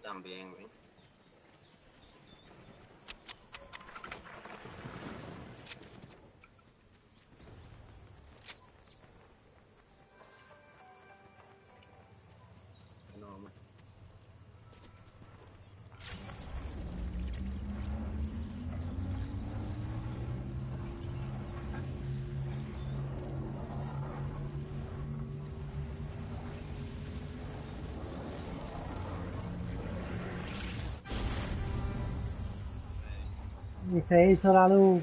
También, güey. Y se hizo la luz.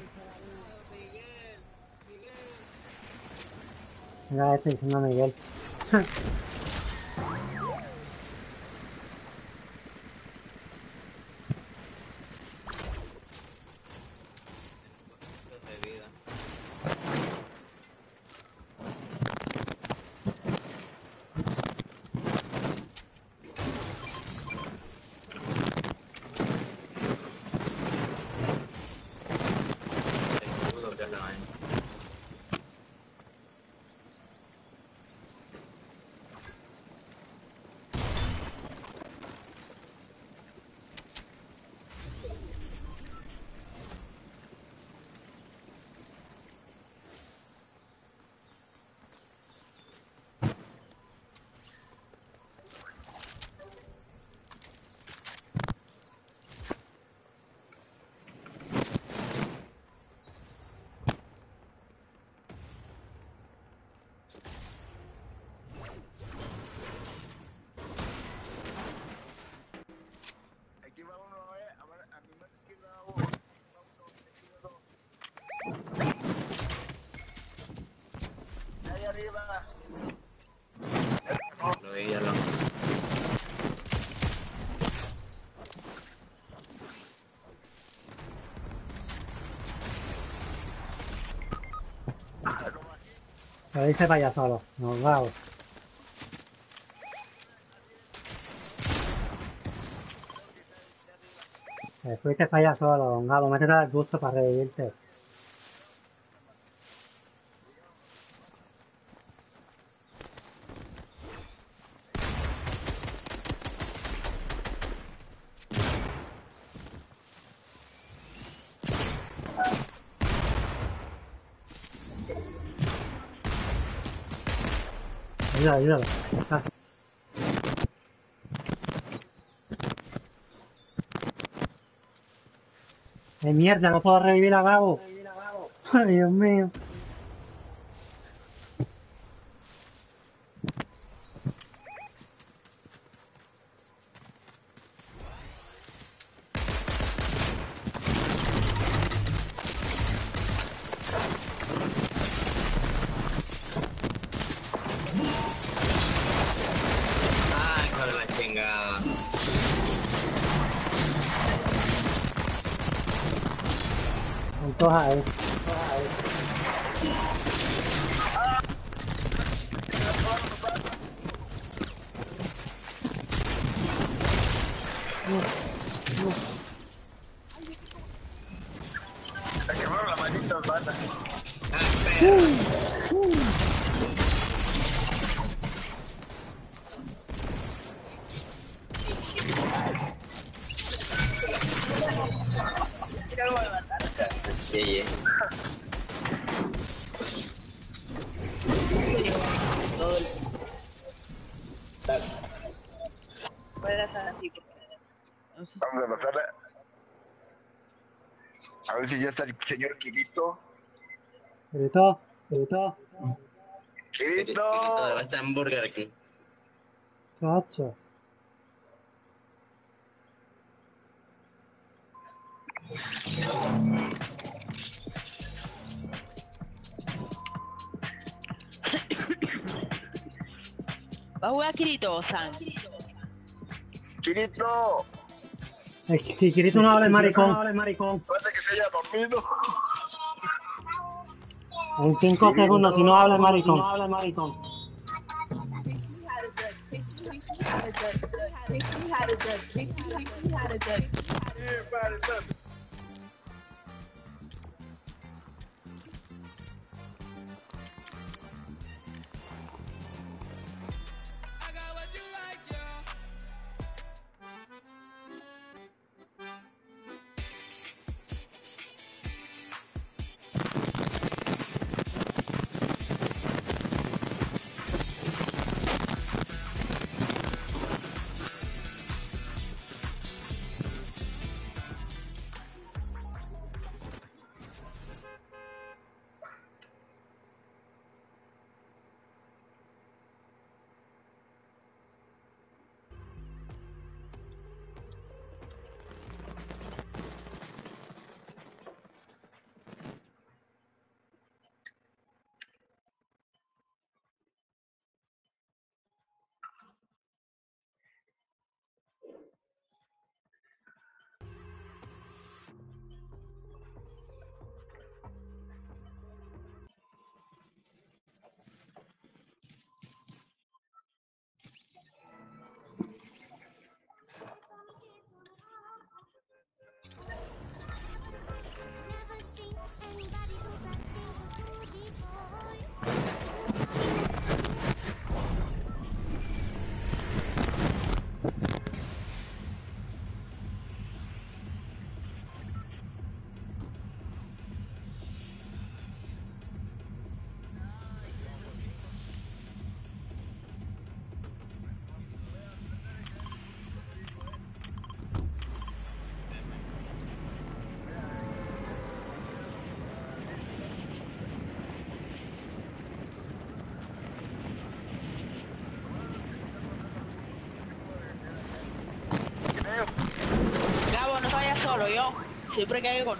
Mira, este diciendo Miguel. de vida. Escudo que traen. Aquí va uno, eh. A, ver, a mi mano izquierda va uno. Va uno, aquí va dos. Ahí arriba. Lo veía, lo. Pero para allá solo. Nos vamos. Te fuiste para allá solo, Galo. Métete al gusto para revivirte. Ayúdalo, ayúdalo. Ah. ¡Ay, mierda! No puedo revivir a Gabo. ¡Ay, Dios mío! Señor Quirito. Gritó, gritó, Quirito. Todavía está en Burger King. chacho. ¿Va a jugar Kirito San? Quirito. Es que si Kirito no habla maricón, no maricón. Parece que se haya dormido. En 5 segundos, si no habla maricón. No habla maricón. Gabo, Siempre que hay con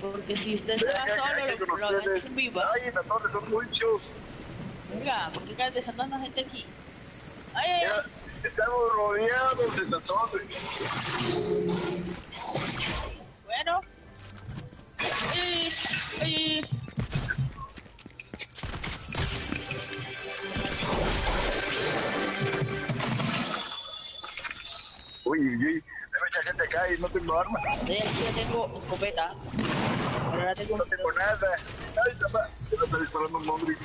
Porque si usted hay solo, lo, lo dejan viva. Ay, en la torre son muchos. Venga, ¿por qué cae desandando gente aquí? Ay, ay, Ya, ay. estamos rodeados en la torre. Tengo armas. Aquí ya tengo escopeta. Pero ahora tengo No tengo nada. Ay, disparando un hombre.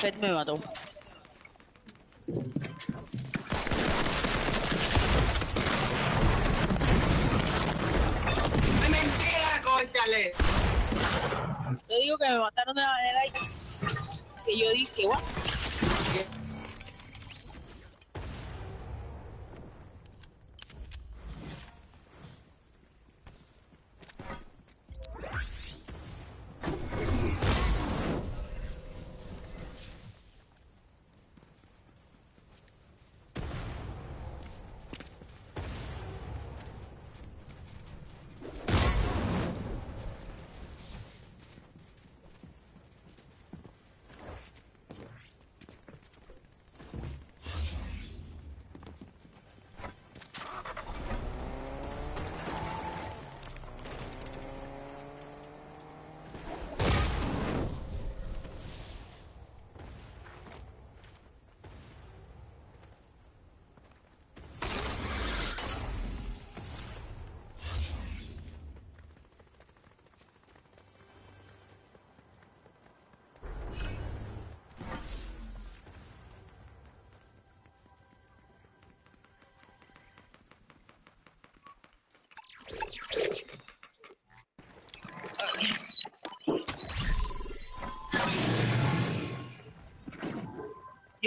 sedmi na to.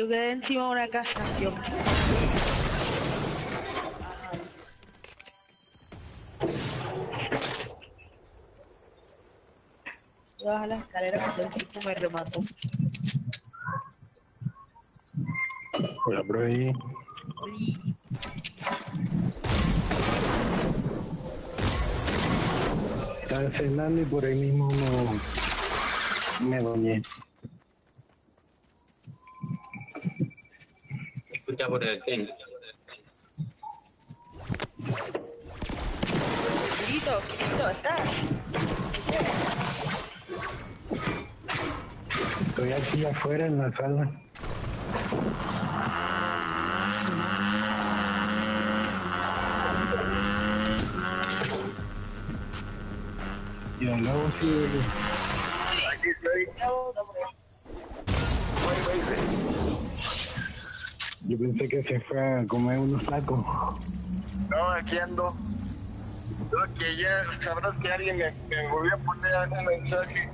Yo quedé encima de una casa, yo. Yo bajé la escalera cuando el tipo me remató. Hola, por ahí. Y Estaba cenando y por ahí mismo me, me bañé. Escucha por el Ken. Quirito, Quirito, ¿estás? Estoy aquí afuera en la sala. Y al lado sí, Aquí estoy. Yo pensé que se fue a comer unos tacos. No, aquí ando. Creo que ya sabrás que alguien me, me volvió a poner algún mensaje.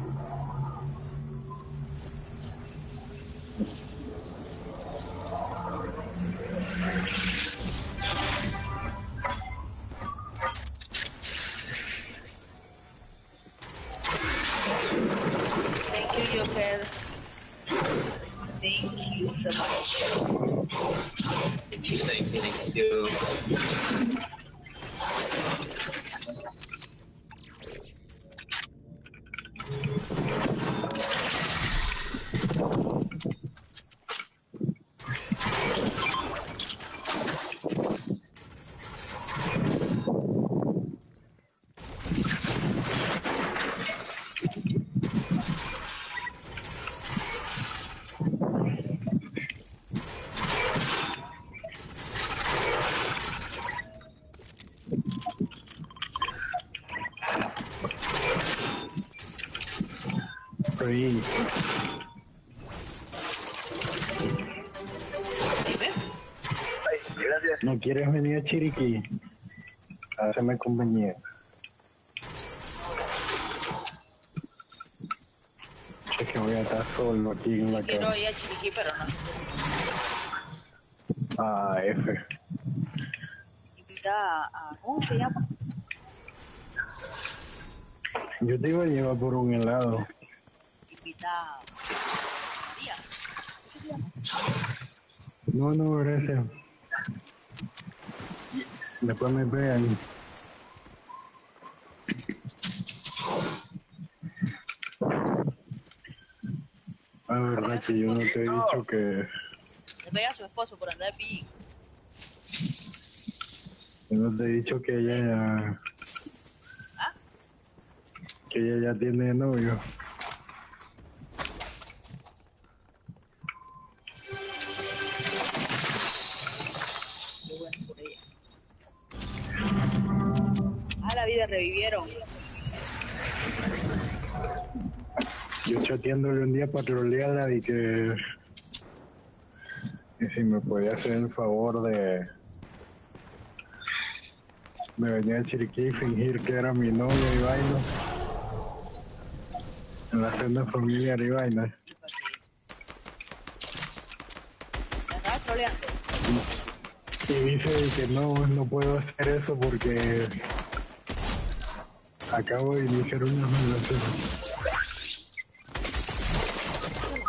Venir a Chiriquí? Hazme compañía. Es que voy a estar solo aquí en la Quiero casa. ir a Chiriquí, pero no. Ah, F. Invita a, a- ¿Cómo se llama? Yo te iba a llevar por un helado. Invita a María. ¿Qué se llama? No, no, gracias. Después me pegan. Ah, verdad que yo no te he dicho que... Le pega a su esposo por andar bien. Yo no te he dicho que ella ya... ¿Ah? Que ella ya tiene novio. Chateándole un día para trolearla y que... que si me podía hacer el favor de... de venir a Chiriquí y fingir que era mi novia y vaina. En la senda familiar y vaina. Y dice que no, no puedo hacer eso porque acabo de iniciar una relación.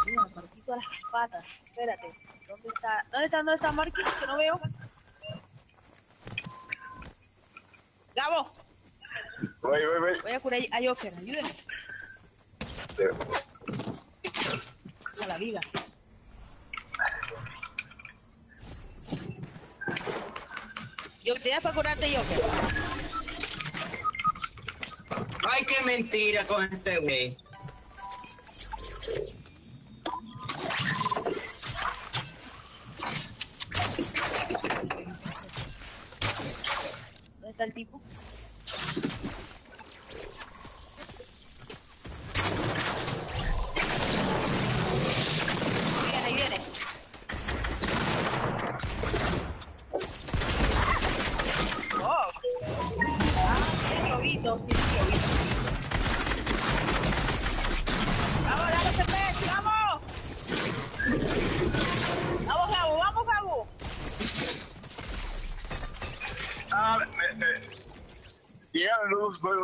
Mira, partí todas las patas. Espérate. ¿Dónde está? ¿Dónde está? ¿Dónde está Marquis? Que no veo. Gabo, Voy, voy, voy. voy a curar a Joker. Ayúdenme. A la vida. Yo tienes para curarte, Joker. Ay, qué mentira con este güey. ¿Dónde está el tipo?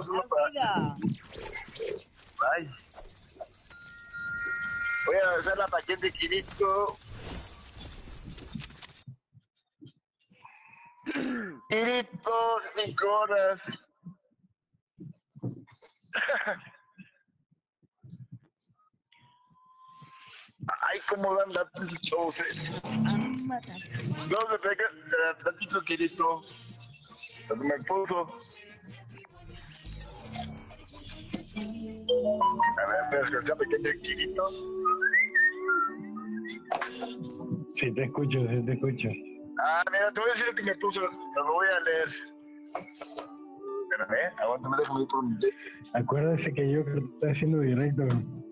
Solo para... Oiga, Ay. Voy a hacer la paquete Kirito. Kirito, cinco horas. Ay, cómo dan y chavos, eh. No, se pega Kirito. Lo que me puso. A ver, me escucha pequeño Kirito. Sí te escucho, sí te escucho. Ah, mira, te voy a decir lo que me puso. Lo voy a leer. Espérame, aguántame, déjame ir por leche. Acuérdese que yo creo que estoy haciendo directo. no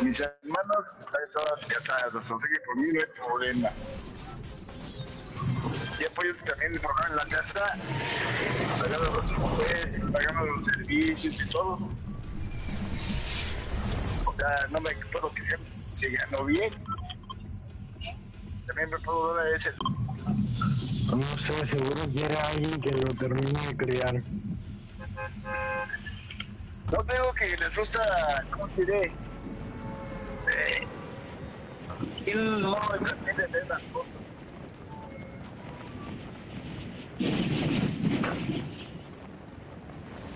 mis hermanos están todas casadas, así que por mí no hay problema. Y apoyo también el programa en la casa, pagando los impuestos, pagando los servicios y todo. O sea, no me puedo quejar si gano bien. También me puedo dar a ese. no sé, seguro quiere alguien que lo termine de criar. No tengo que les gusta, ¿cómo diré? Eh, ¿Quién no entiende de esas cosas?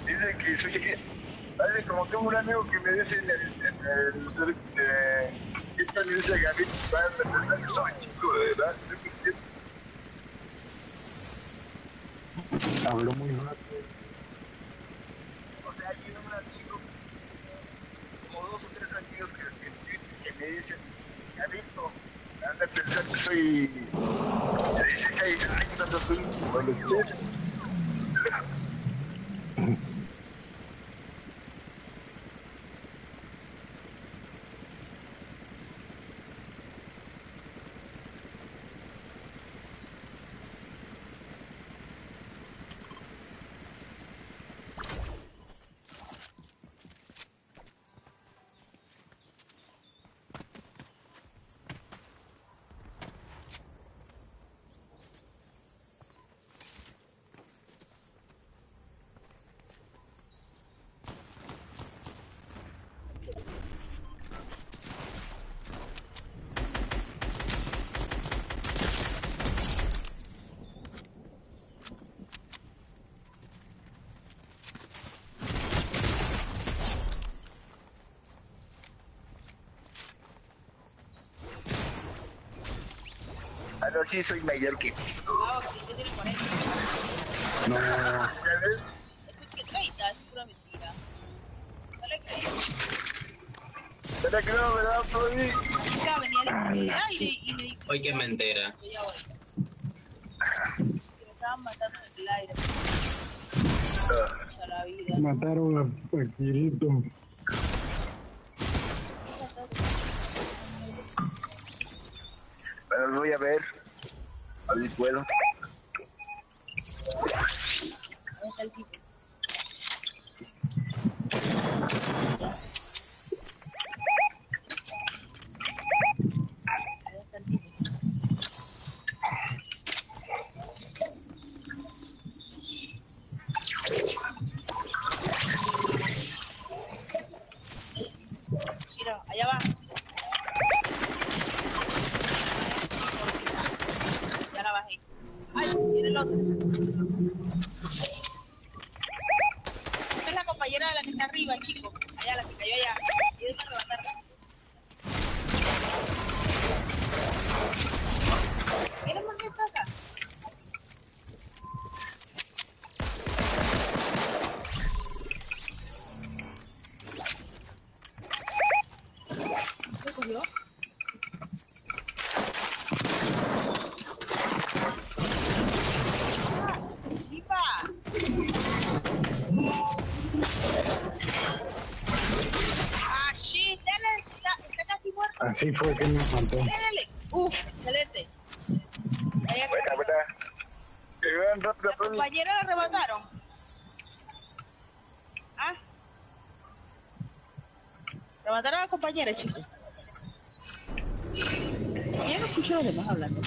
Dicen que soy... Ay, como tengo un amigo que me dice en el... Eh, dice a que chico, verdad. Habló muy rápido. O sea, hay un amigo, como dos o tres amigos que, que, que me dicen, Gabito, han de pensar que soy de 16 años, no soy un adolescente. pero sí soy mayor que. Ah, usted tiene 40. No, ¿Ya ves? Es que 30, es pura mentira. No le creo. ¿Verdad que no, verdad, Tony? Ya venía la universidad y, me dijo Hoy que me entera. ya voy. Me estaban matando en el aire. La vida. mataron a, a Kirito. Pero voy a ver. A ver si puedo. ¿Dónde está el tipo? ¿Dónde está el tipo? Mira, allá va. Ya la bajé. Ay, tiene el otro. Esta es la compañera de la que está arriba, chico. Allá, la que cayó allá. Ayúdenme a levantarla. ¿Quieres más que está acá? ¿Se cogió? Ah, ¡Tipa! Ah, shit, dale, está, está casi muerto. Así fue que me mató. Dale. Uf, excelente. Buena, buena. Que vean rápido, ¿La Tony. compañera la remataron? ¿Ah? Remataron a la compañera, chicos. Yo no escucho a los demás hablando.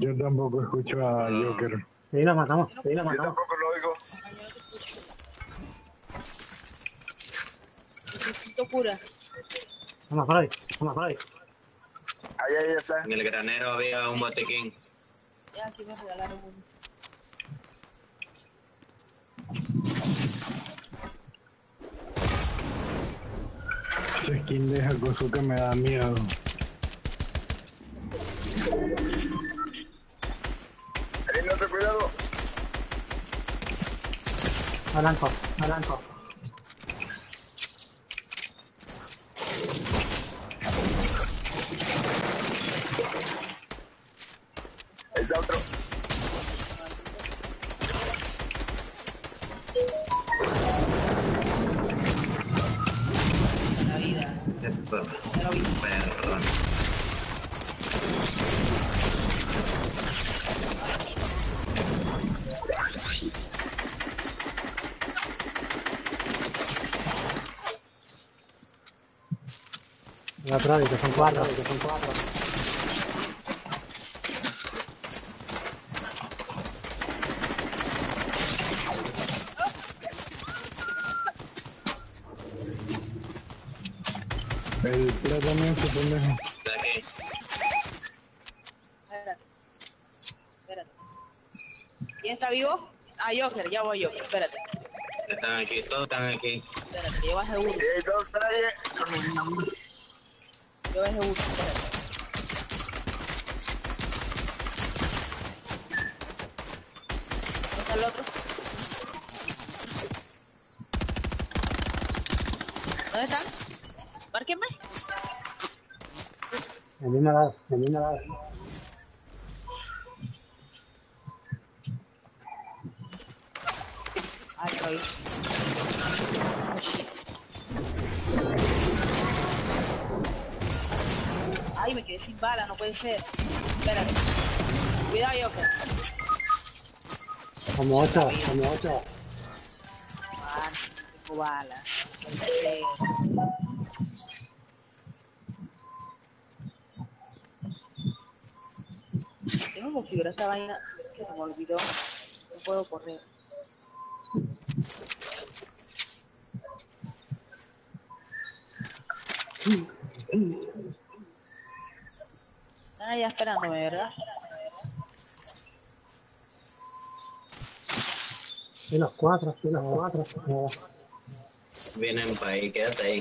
Yo tampoco escucho a Joker. Sí, la matamos, sí, la Yo matamos. tampoco lo oigo. Yo. Necesito cura. Vamos por ahí, vamos por ahí. Allá ya está. En el granero había un botequín. Ya aquí me regalaron uno. Ese skin de Hakosuka me da miedo. Otro cuidado. Blanco, blanco. Que son cuatro, que son cuatro. El tratamiento pendejo. ¿De aquí? Espérate. Espérate. ¿Quién está vivo? Ah, Joker, ya voy yo. Espérate. Están aquí, todos están aquí. Espérate, yo bajé uno. Eh, dos está ahí. Espérate. ¿Dónde están? El mismo lado, el mismo lado. Como ocho, como ocho. Tengo balas. Tengo que configurar esta vaina que se me olvidó. No puedo correr. Ah, ya esperándome, ¿verdad? Menos cuatro, menos cuatro. Vienen para ahí, quédate ahí.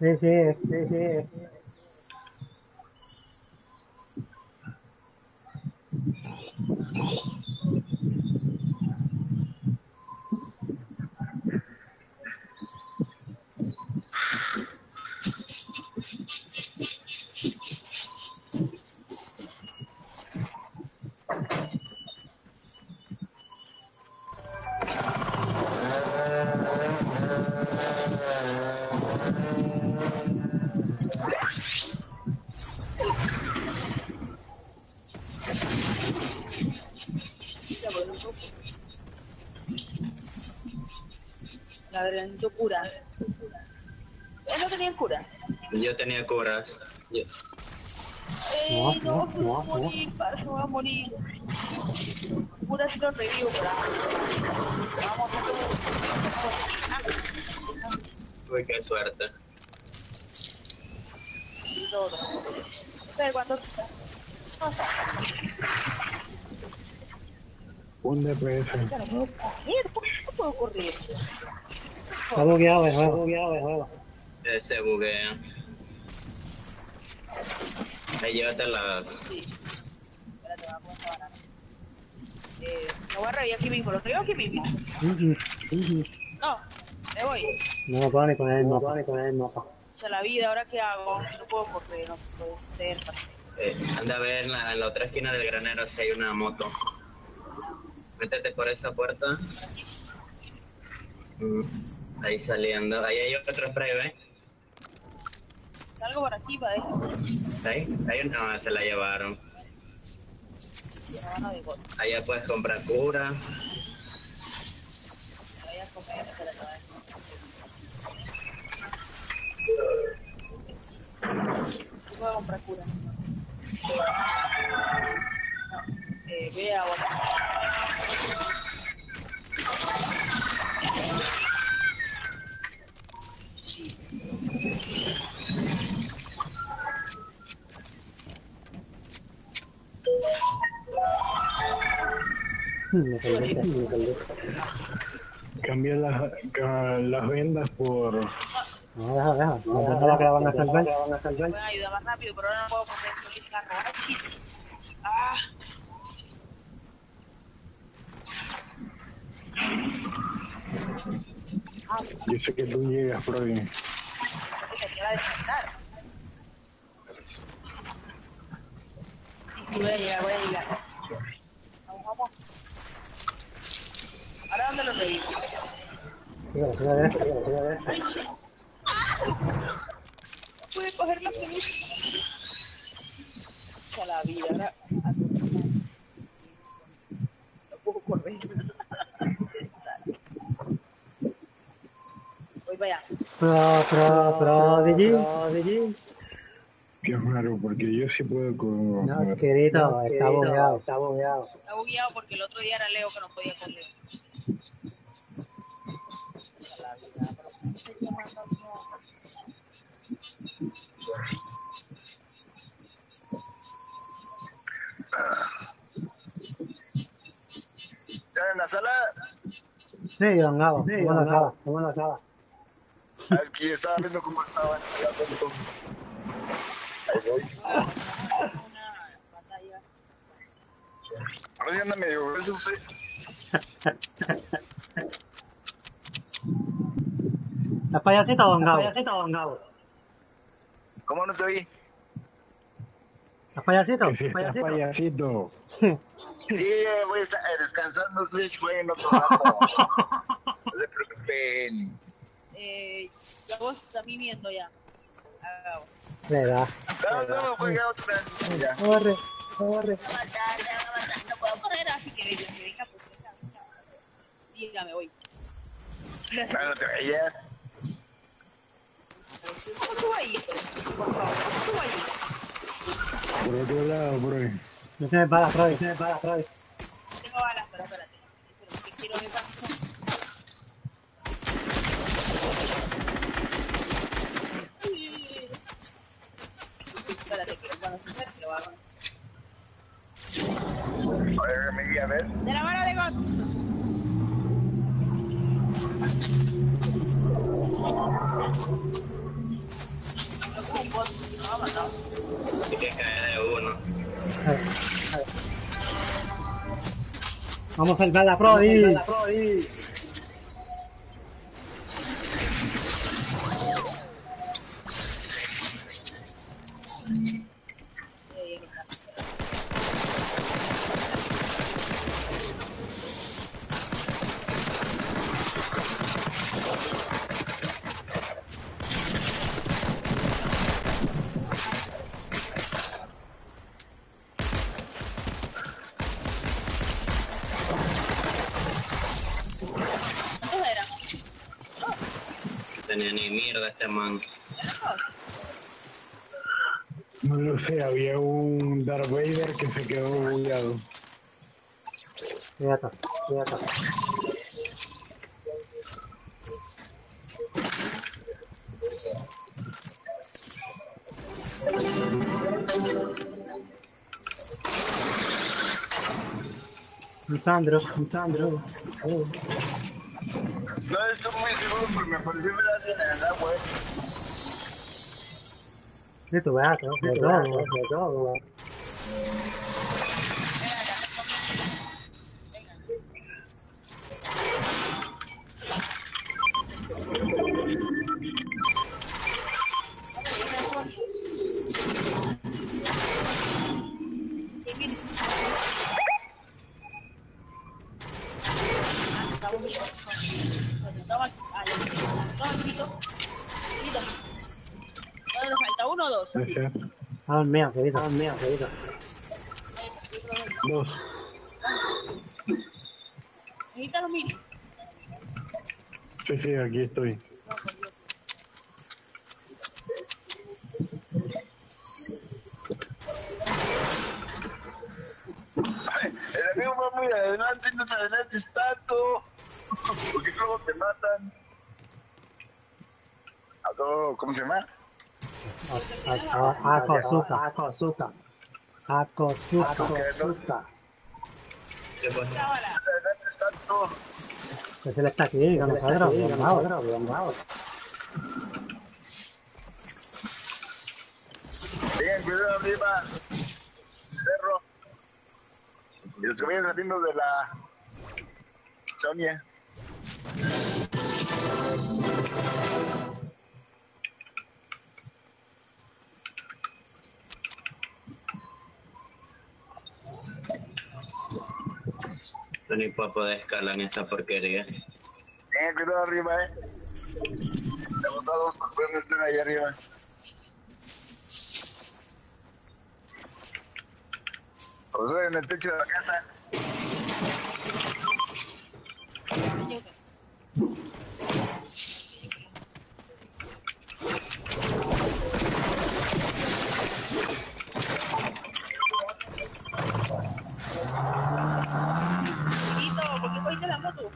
Sí, sí, sí, sí. La verdad, necesito cura. ¿Es lo que tienen cura? Yo tenía curas. Yo- Eh, No, no, no, voy no, a morir, parce, me voy a morir. Cura si lo revivo, pero... Vamos, Uy, qué suerte. todo. Un DPS. Ya no puedo correr, ¿por qué no puedo correr? Está bugueado el juego. Está bugueado el juego. Eh, Se buguea. Ahí llévate la... Espérate, voy a poner esta banana. Eh, lo voy a revivir aquí mismo, lo traigo aquí mismo. No, me voy. No puedo ni poner el mapa. ni poner el mapa. O sea, la vida, ¿ahora qué hago? No puedo correr, no puedo ser. eh, anda a ver en la, en la otra esquina del granero si hay una moto. Métete por esa puerta. Mm, Ahí saliendo. Ahí hay otro spray, ¿ves? Salgo por aquí esto. Ahí. Ahí no, se la llevaron. Allá puedes comprar cura. Voy a. Voy comprar cura. Eh, ve a Me perdí, me perdí. Cambié las, ca- las vendas por... No, deja, deja. No, deja la que la van a salvar. Ayudar más rápido, pero ahora no puedo coger esto el carro. ¡Ay, shit! ¡Ah! Yo sé que tú llegas, Freud. Me queda descansar. Sí, sí, voy a llegar, voy a llegar. Vamos, vamos. ¿Ahora dónde lo síguelo derecho. ¡Ay, shit! No pude coger la. A la vida, ahora. No puedo correr. Voy Pro, pro, prodigy. Prodigy. Qué raro, porque yo sí puedo con... No, querido, está bugueado, está bugueado. Está bugueado porque el otro día era Leo que no podía la vida, pero ¿por qué me estoy llamando aquí? ¿Están en la sala? Sí, don Gabo, sí, don Gabo, ¿cómo lo acaba? Ah, Es que yo estaba viendo cómo estaban el asunto. Ahí voy. Una batalla. Ahora sí anda medio grueso usted. ¿Estás payasito, don Gabo? ¿Payasito, don Gabo? ¿Cómo no te oí? ¿Estás payasito? Que si estás ¿Payasito? payasito. Sí, eh, voy a estar eh, descansando, ustedes jueguen otro rato. No se preocupen. Eh, ya vos estás viviendo ya. Ah, Le da. No, no, juega otro rato. Ya. Corre, corre. No puedo correr así que venga, que venga, pues venga, venga. Dígame, voy. No, no te vayas. ¿Cómo tú ahí? Por favor, ¿cómo tú ahí? Por otro lado, Freud. No tienes balas, Freud, no tienes balas, Freud. Tengo balas, pero espérate. Pero que quiero ver Espérate, que cuando se acerque lo. A ver, me guía, a ver. ¡De la mano de God! bot no lo ha matado. Que de uno. A ver, a ver. Vamos a salvar la Prodi. ¿Cuántos Tenía ni mierda este man. No lo sé, había un Darth Vader que se quedó bugueado. Fíjate. Lisandro, Lisandro. Oh. No estoy muy seguro me pareció ver a alguien en el agua. eh. De tu gato, de todo, de Ah, mío, querido, ah, mío, querido. Dos. Sí, sí, aquí estoy. El amigo va muy adelante, no te adelantes tanto. Porque luego te matan. A todo, ¿Cómo se llama? No te adelantes tanto. Que se le está aquí, que bien bravo, bien cuidado arriba. Cerro. Y los que vienen saliendo de la Sonia. Yo ni para poder escalar en esta porquería. Bien, cuidado arriba, eh. Tenemos a dos pueden estar ahí arriba. O sea, en el techo de la casa. Quito, ¿por qué cogiste la moto?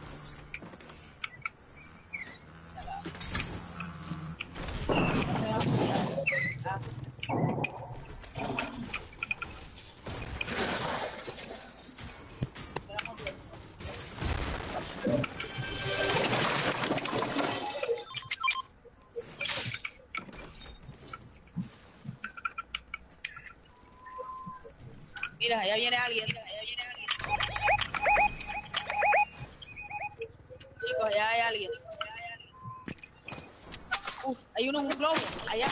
Mira, allá viene alguien, allá viene alguien. Chicos, allá hay alguien. Uf, hay uno en un globo, allá.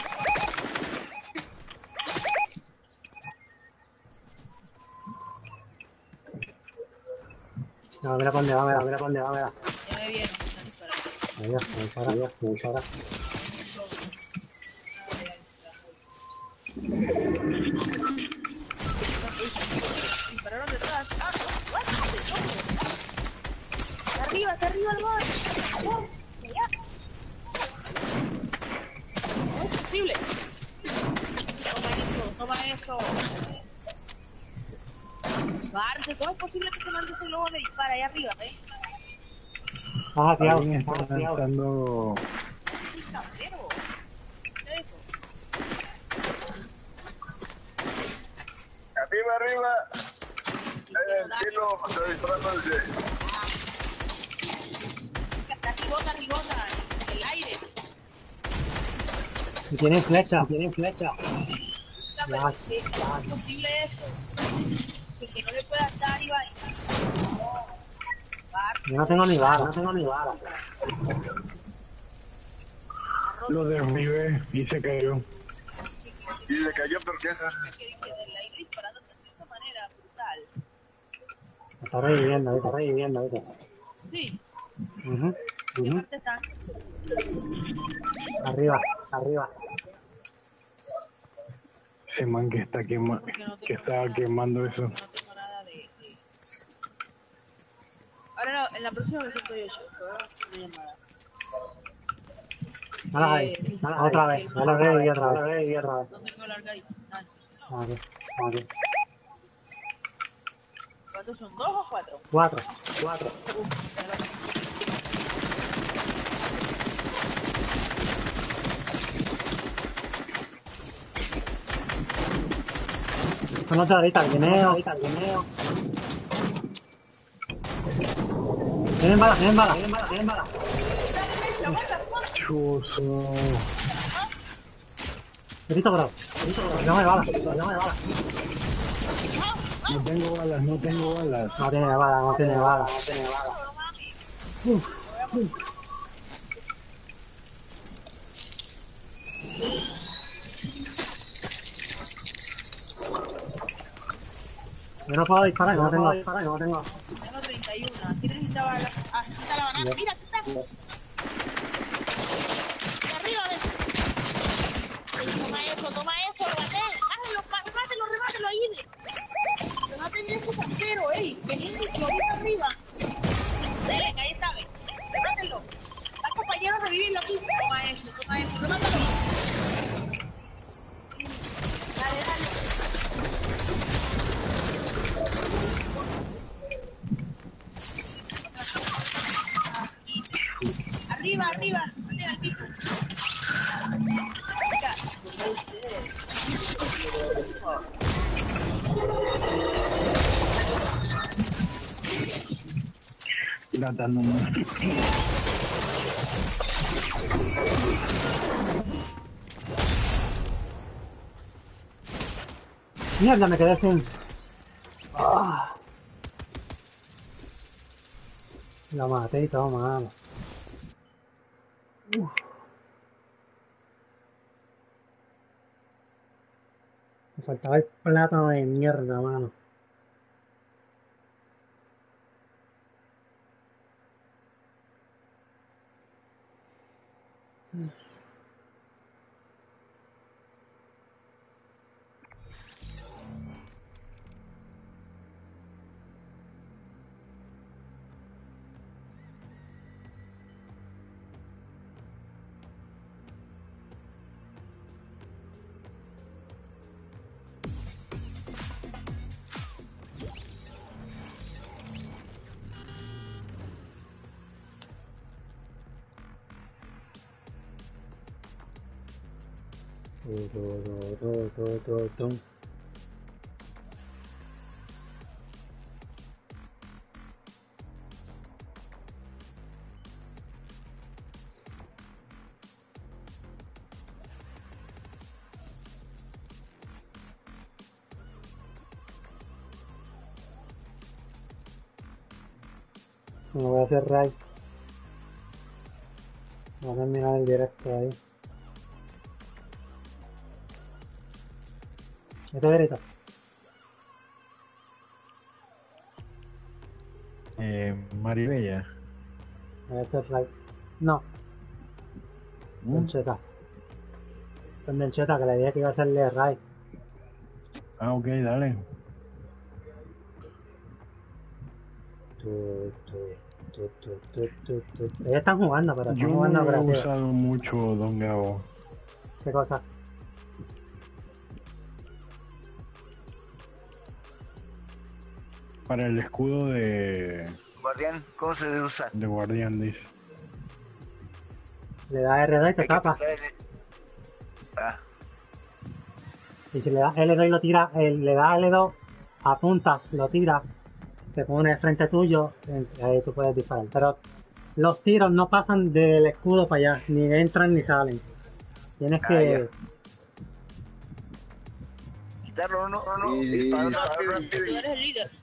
No, mira para dónde va, mira, mira dónde va, mira. Ya me viene, están disparando. Ahí va, ahí para, ahí va, ahí para. Dispararon detrás. Ah? Está arriba, está arriba el. Oh. No es posible. Toma eso, toma eso. Parce, ¿cómo es posible que te mande ese globo de dispara ahí arriba? Ah, Tiago, Alguien está lanzando. ¡Qué cabrero! ¿Qué es eso? Arriba, arriba. El cielo, está disparando desde. Está ribota, ribota, en el aire. Y tienen flecha, tienen flecha. Ya. ¿qué- ¿Cómo es posible eso? Que, que no le puedas dar, Iván. No. Bar, Yo no tengo ni bala, no tengo ni bala. Lo derribé y se cayó. Y se cayó, pero ¿qué haces? que, que del aire disparándote de esa manera brutal. Me está reviviendo, está reviviendo, ¿viste? Sí. Arriba, arriba. Ese man que está quema, que estaba quemando eso. No tengo nada de... de... Ahora no, en la próxima versión estoy yo, pero una llamada. Eh, otra vez, ya lo reviví otra vez, reviví otra vez. ¿Dónde quedó larga ahí? Ah, Aquí, aquí. ¿Cuántos son? ¿Dos o cuatro? Cuatro, cuatro. Son otra ahorita, el guineo, el guineo. Vienen balas, vienen balas, vienen balas, vienen balas. Chuzo. Grito, bro. Grito, bro. No me balas, no me balas. No tengo balas, no tengo balas. No tiene bala, no tiene bala, no tiene bala. Yo no puedo disparar, no tengo disparar, no tengo. Tengo 31. Aquí necesita balas. Ah, aquí está la banana. Mira, aquí está. Arriba, ven. Toma eso, toma eso, lo maté. Háganlo, remátelo, remátelo ahí. Rematen de ese parcero, ey. Que lo vi arriba. Mierda, me quedé sin. Ah. Lo maté y todo mal. Uf. Me faltaba el plátano de mierda, mano. Me voy a hacer raid. Voy a terminar el directo ahí. ¿Este grito? Eh, Maribella. Me voy a hacer raid. No, ¿Mm? Dencheta. Con Dencheta, que le dije que iba a hacerle raid. Ah, ok, dale. Tu, tu, tu, tu, tu, tu, tu. Ellos están jugando, pero Yo están no jugando lo he usado mucho, Don Gabo. ¿Qué cosa? Para el escudo de, Guardián, ¿cómo se usa? de Guardián, dice. Le da R2 y te tapa. Ah, Y si le das L2 y lo tira, el- le das L2, apuntas, lo tiras, se pone frente tuyo, ahí tú puedes disparar. Pero los tiros no pasan del escudo para allá, ni entran ni salen. Tienes Ah, que... Quitarlo, no, no, no. Sí, sí, Disparar rápido Tú y- eres el líder.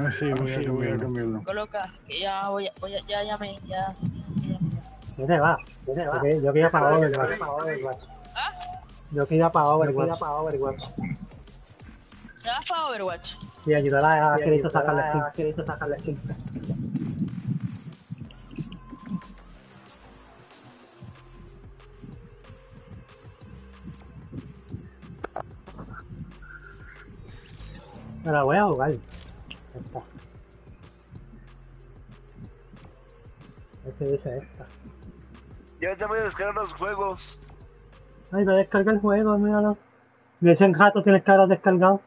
Ah, sí, voy a cambiarlo. Coloca, que ya voy a, voy a, ya llamé, ya. ya- ¿Qué te va? ¿Qué te va? Yo, que- yo quería para Overwatch. ¿Ah? Yo quería para Overwatch. ¿Te vas para Overwatch? Y ayudar a Cristo a sacar la skin. Me la voy a jugar. Esta. Ya voy a descargar los juegos. Ay, me descarga el juego, míralo. Me dicen jato, tienes cara descargado.